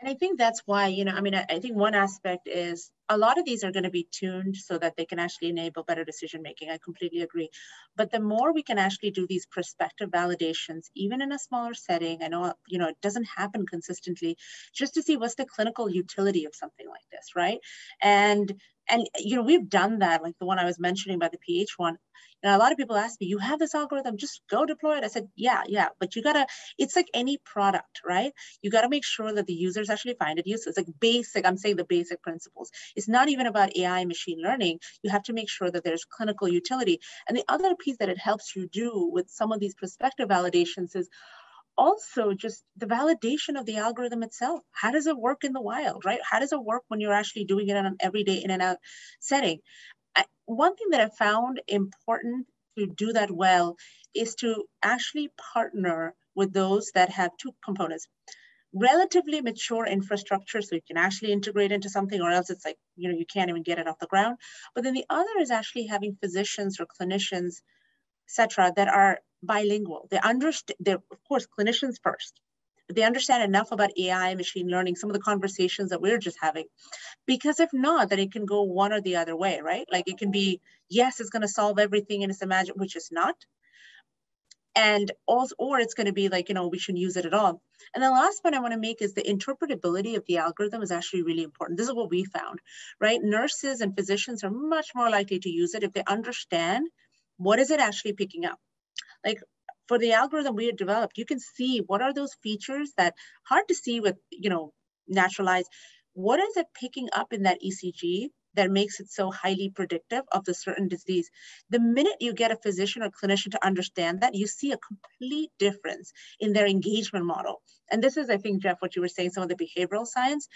And I think that's why, you know, I mean, I, I think one aspect is a lot of these are going to be tuned so that they can actually enable better decision making. I completely agree. But the more we can actually do these prospective validations, even in a smaller setting, I know, you know, it doesn't happen consistently, just to see what's the clinical utility of something like this, right? And and you know we've done that like the one i was mentioning by the ph one. And a lot of people ask me you have this algorithm just go deploy it. I said yeah yeah but you gotta it's like any product right? You gotta make sure that the users actually find it useful. It's like basic i'm saying the basic principles. It's not even about ai machine learning. You have to make sure that there's clinical utility. And the other piece that it helps you do with some of these prospective validations is also just the validation of the algorithm itself. How does it work in the wild, right? How does it work when you're actually doing it on an everyday in and out setting? I, one thing that I found important to do that well is to actually partner with those that have two components relatively mature infrastructure so you can actually integrate into something or else it's like you know you can't even get it off the ground but then the other is actually having physicians or clinicians etc that are bilingual. They understand, they're, of course, clinicians first, they understand enough about AI, machine learning, some of the conversations that we're just having. Because if not, then it can go one or the other way, right? Like it can be, yes, it's going to solve everything and it's imagined, which is not. And also, or it's going to be like, you know, we shouldn't use it at all. And the last point I want to make is the interpretability of the algorithm is actually really important. This is what we found, right? Nurses and physicians are much more likely to use it if they understand what is it actually picking up like for the algorithm we have developed, you can see what are those features that hard to see with, you know, naturalized. What is it picking up in that ECG that makes it so highly predictive of the certain disease? The minute you get a physician or clinician to understand that, you see a complete difference in their engagement model. And this is, I think, Jeff, what you were saying, some of the behavioral science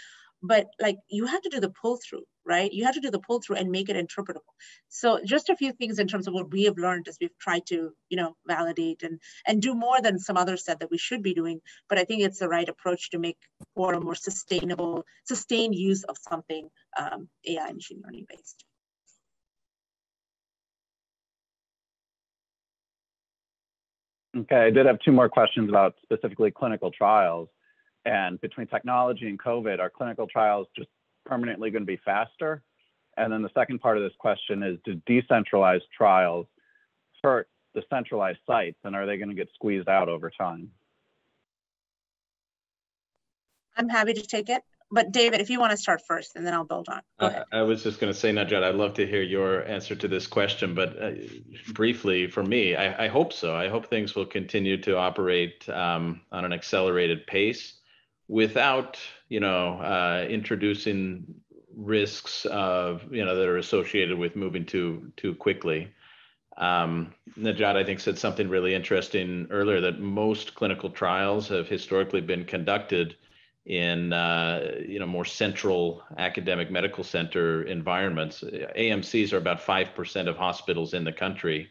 but like you have to do the pull through, right? You have to do the pull through and make it interpretable. So just a few things in terms of what we have learned as we've tried to, you know, validate and and do more than some others said that we should be doing. But I think it's the right approach to make for a more sustainable, sustained use of something um, AI machine learning based. Okay, I did have two more questions about specifically clinical trials. And between technology and COVID, are clinical trials just permanently going to be faster? And then the second part of this question is, do decentralized trials hurt the centralized sites and are they going to get squeezed out over time? I'm happy to take it. But David, if you want to start first, and then I'll build on. Uh, I was just going to say, Najat, I'd love to hear your answer to this question, but uh, briefly, for me, I, I, hope so. I hope things will continue to operate um, on an accelerated pace without, you know, uh, introducing risks of, you know, that are associated with moving too too quickly. Um, Najat, I think, said something really interesting earlier that most clinical trials have historically been conducted in uh, you know more central academic medical center environments. AMCs are about five percent of hospitals in the country.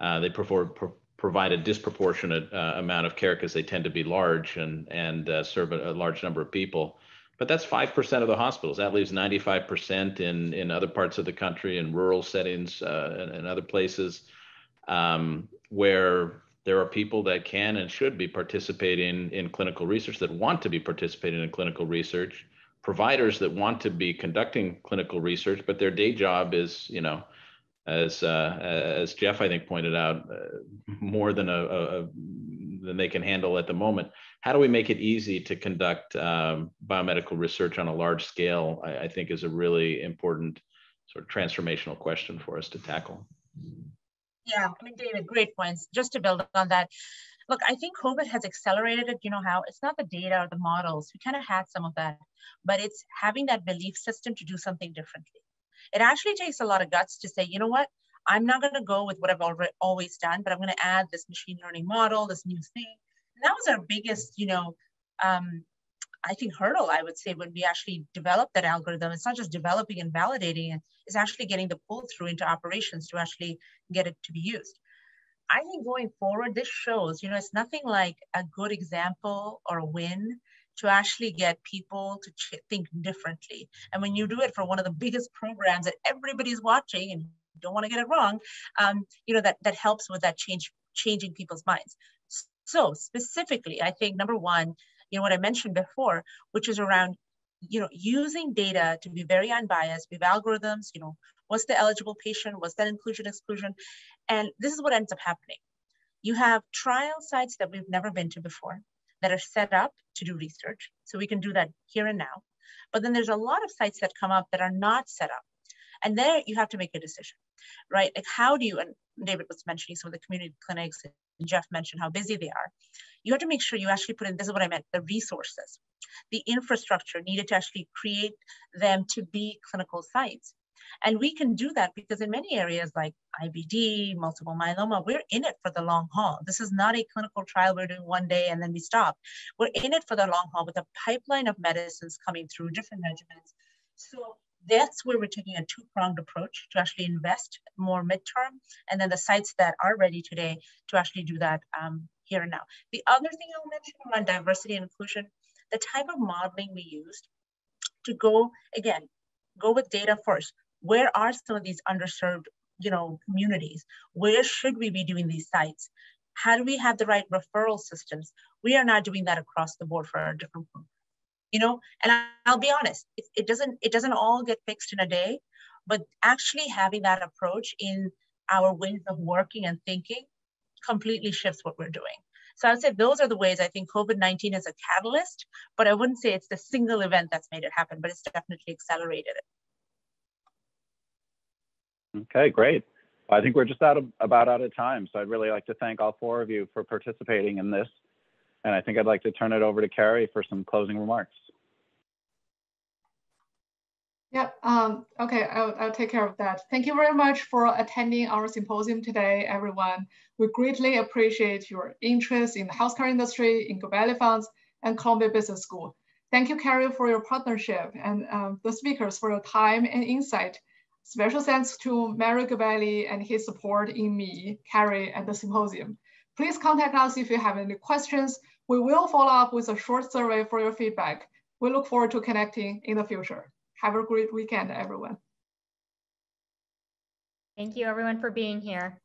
Uh, they pro provide a disproportionate uh, amount of care because they tend to be large and and uh, serve a, a, large number of people. But that's five percent of the hospitals. That leaves ninety five percent in in other parts of the country, in rural settings, uh, and, and, other places um, where there are people that can and should be participating in clinical research that want to be participating in clinical research providers that want to be conducting clinical research but their day job is you know as uh, as jeff i think pointed out uh, more than a, a, than they can handle at the moment how do we make it easy to conduct um, biomedical research on a large scale I, I think is a really important sort of transformational question for us to tackle yeah, I mean, David, great points. Just to build on that, look, I think COVID has accelerated it. You know how it's not the data or the models. We kind of had some of that, but it's having that belief system to do something differently. It actually takes a lot of guts to say, you know what, I'm not going to go with what I've already always done, but I'm going to add this machine learning model, this new thing. And that was our biggest, you know, um, I think hurdle, I would say, when we actually develop that algorithm. It's not just developing and validating it, it's actually getting the pull through into operations to actually get it to be used. I think going forward, this shows, you know, it's nothing like a good example or a win to actually get people to ch- think differently. And when you do it for one of the biggest programs that everybody's watching and don't want to get it wrong, um, you know, that, that helps with that change, changing people's minds. So specifically, I think number one, you know, what I mentioned before, which is around, you know, using data to be very unbiased. Have algorithms, you know, what's the eligible patient, what's that inclusion, exclusion. And this is what ends up happening. You have trial sites that we've never been to before that are set up to do research. So we can do that here and now. But then there's a lot of sites that come up that are not set up. And there you have to make a decision, right? Like how do you, and David was mentioning some of the community clinics, and Jeff mentioned how busy they are you have to make sure you actually put in, this is what I meant, the resources, the infrastructure needed to actually create them to be clinical sites. And we can do that because in many areas like IBD, multiple myeloma, we're in it for the long haul. This is not a clinical trial we're doing one day and then we stop. We're in it for the long haul with a pipeline of medicines coming through different regimens. So that's where we're taking a two-pronged approach to actually invest more midterm, and then the sites that are ready today to actually do that um, here and now. The other thing I'll mention around diversity and inclusion, the type of modeling we used to go, again, go with data first. Where are some of these underserved you know, communities? Where should we be doing these sites? How do we have the right referral systems? We are not doing that across the board for our different. You know, and I'll be honest, it, it doesn't it doesn't all get fixed in a day, but actually having that approach in our ways of working and thinking completely shifts what we're doing. So I would say those are the ways I think COVID-19 is a catalyst, but I wouldn't say it's the single event that's made it happen, but it's definitely accelerated it. Okay, great. I think we're just out of, about out of time. So I'd really like to thank all four of you for participating in this. And I think I'd like to turn it over to Carri for some closing remarks. Yep. Um, okay, I'll, I'll take care of that. Thank you very much for attending our symposium today, everyone. We greatly appreciate your interest in the healthcare industry, in Gabelli Funds, and Columbia Business School. Thank you, Carri, for your partnership and um, the speakers for your time and insight. Special thanks to Mario Gabelli and his support in me, Carri, and the symposium. Please contact us if you have any questions. We will follow up with a short survey for your feedback. We look forward to connecting in the future. Have a great weekend, everyone. Thank you everyone for being here.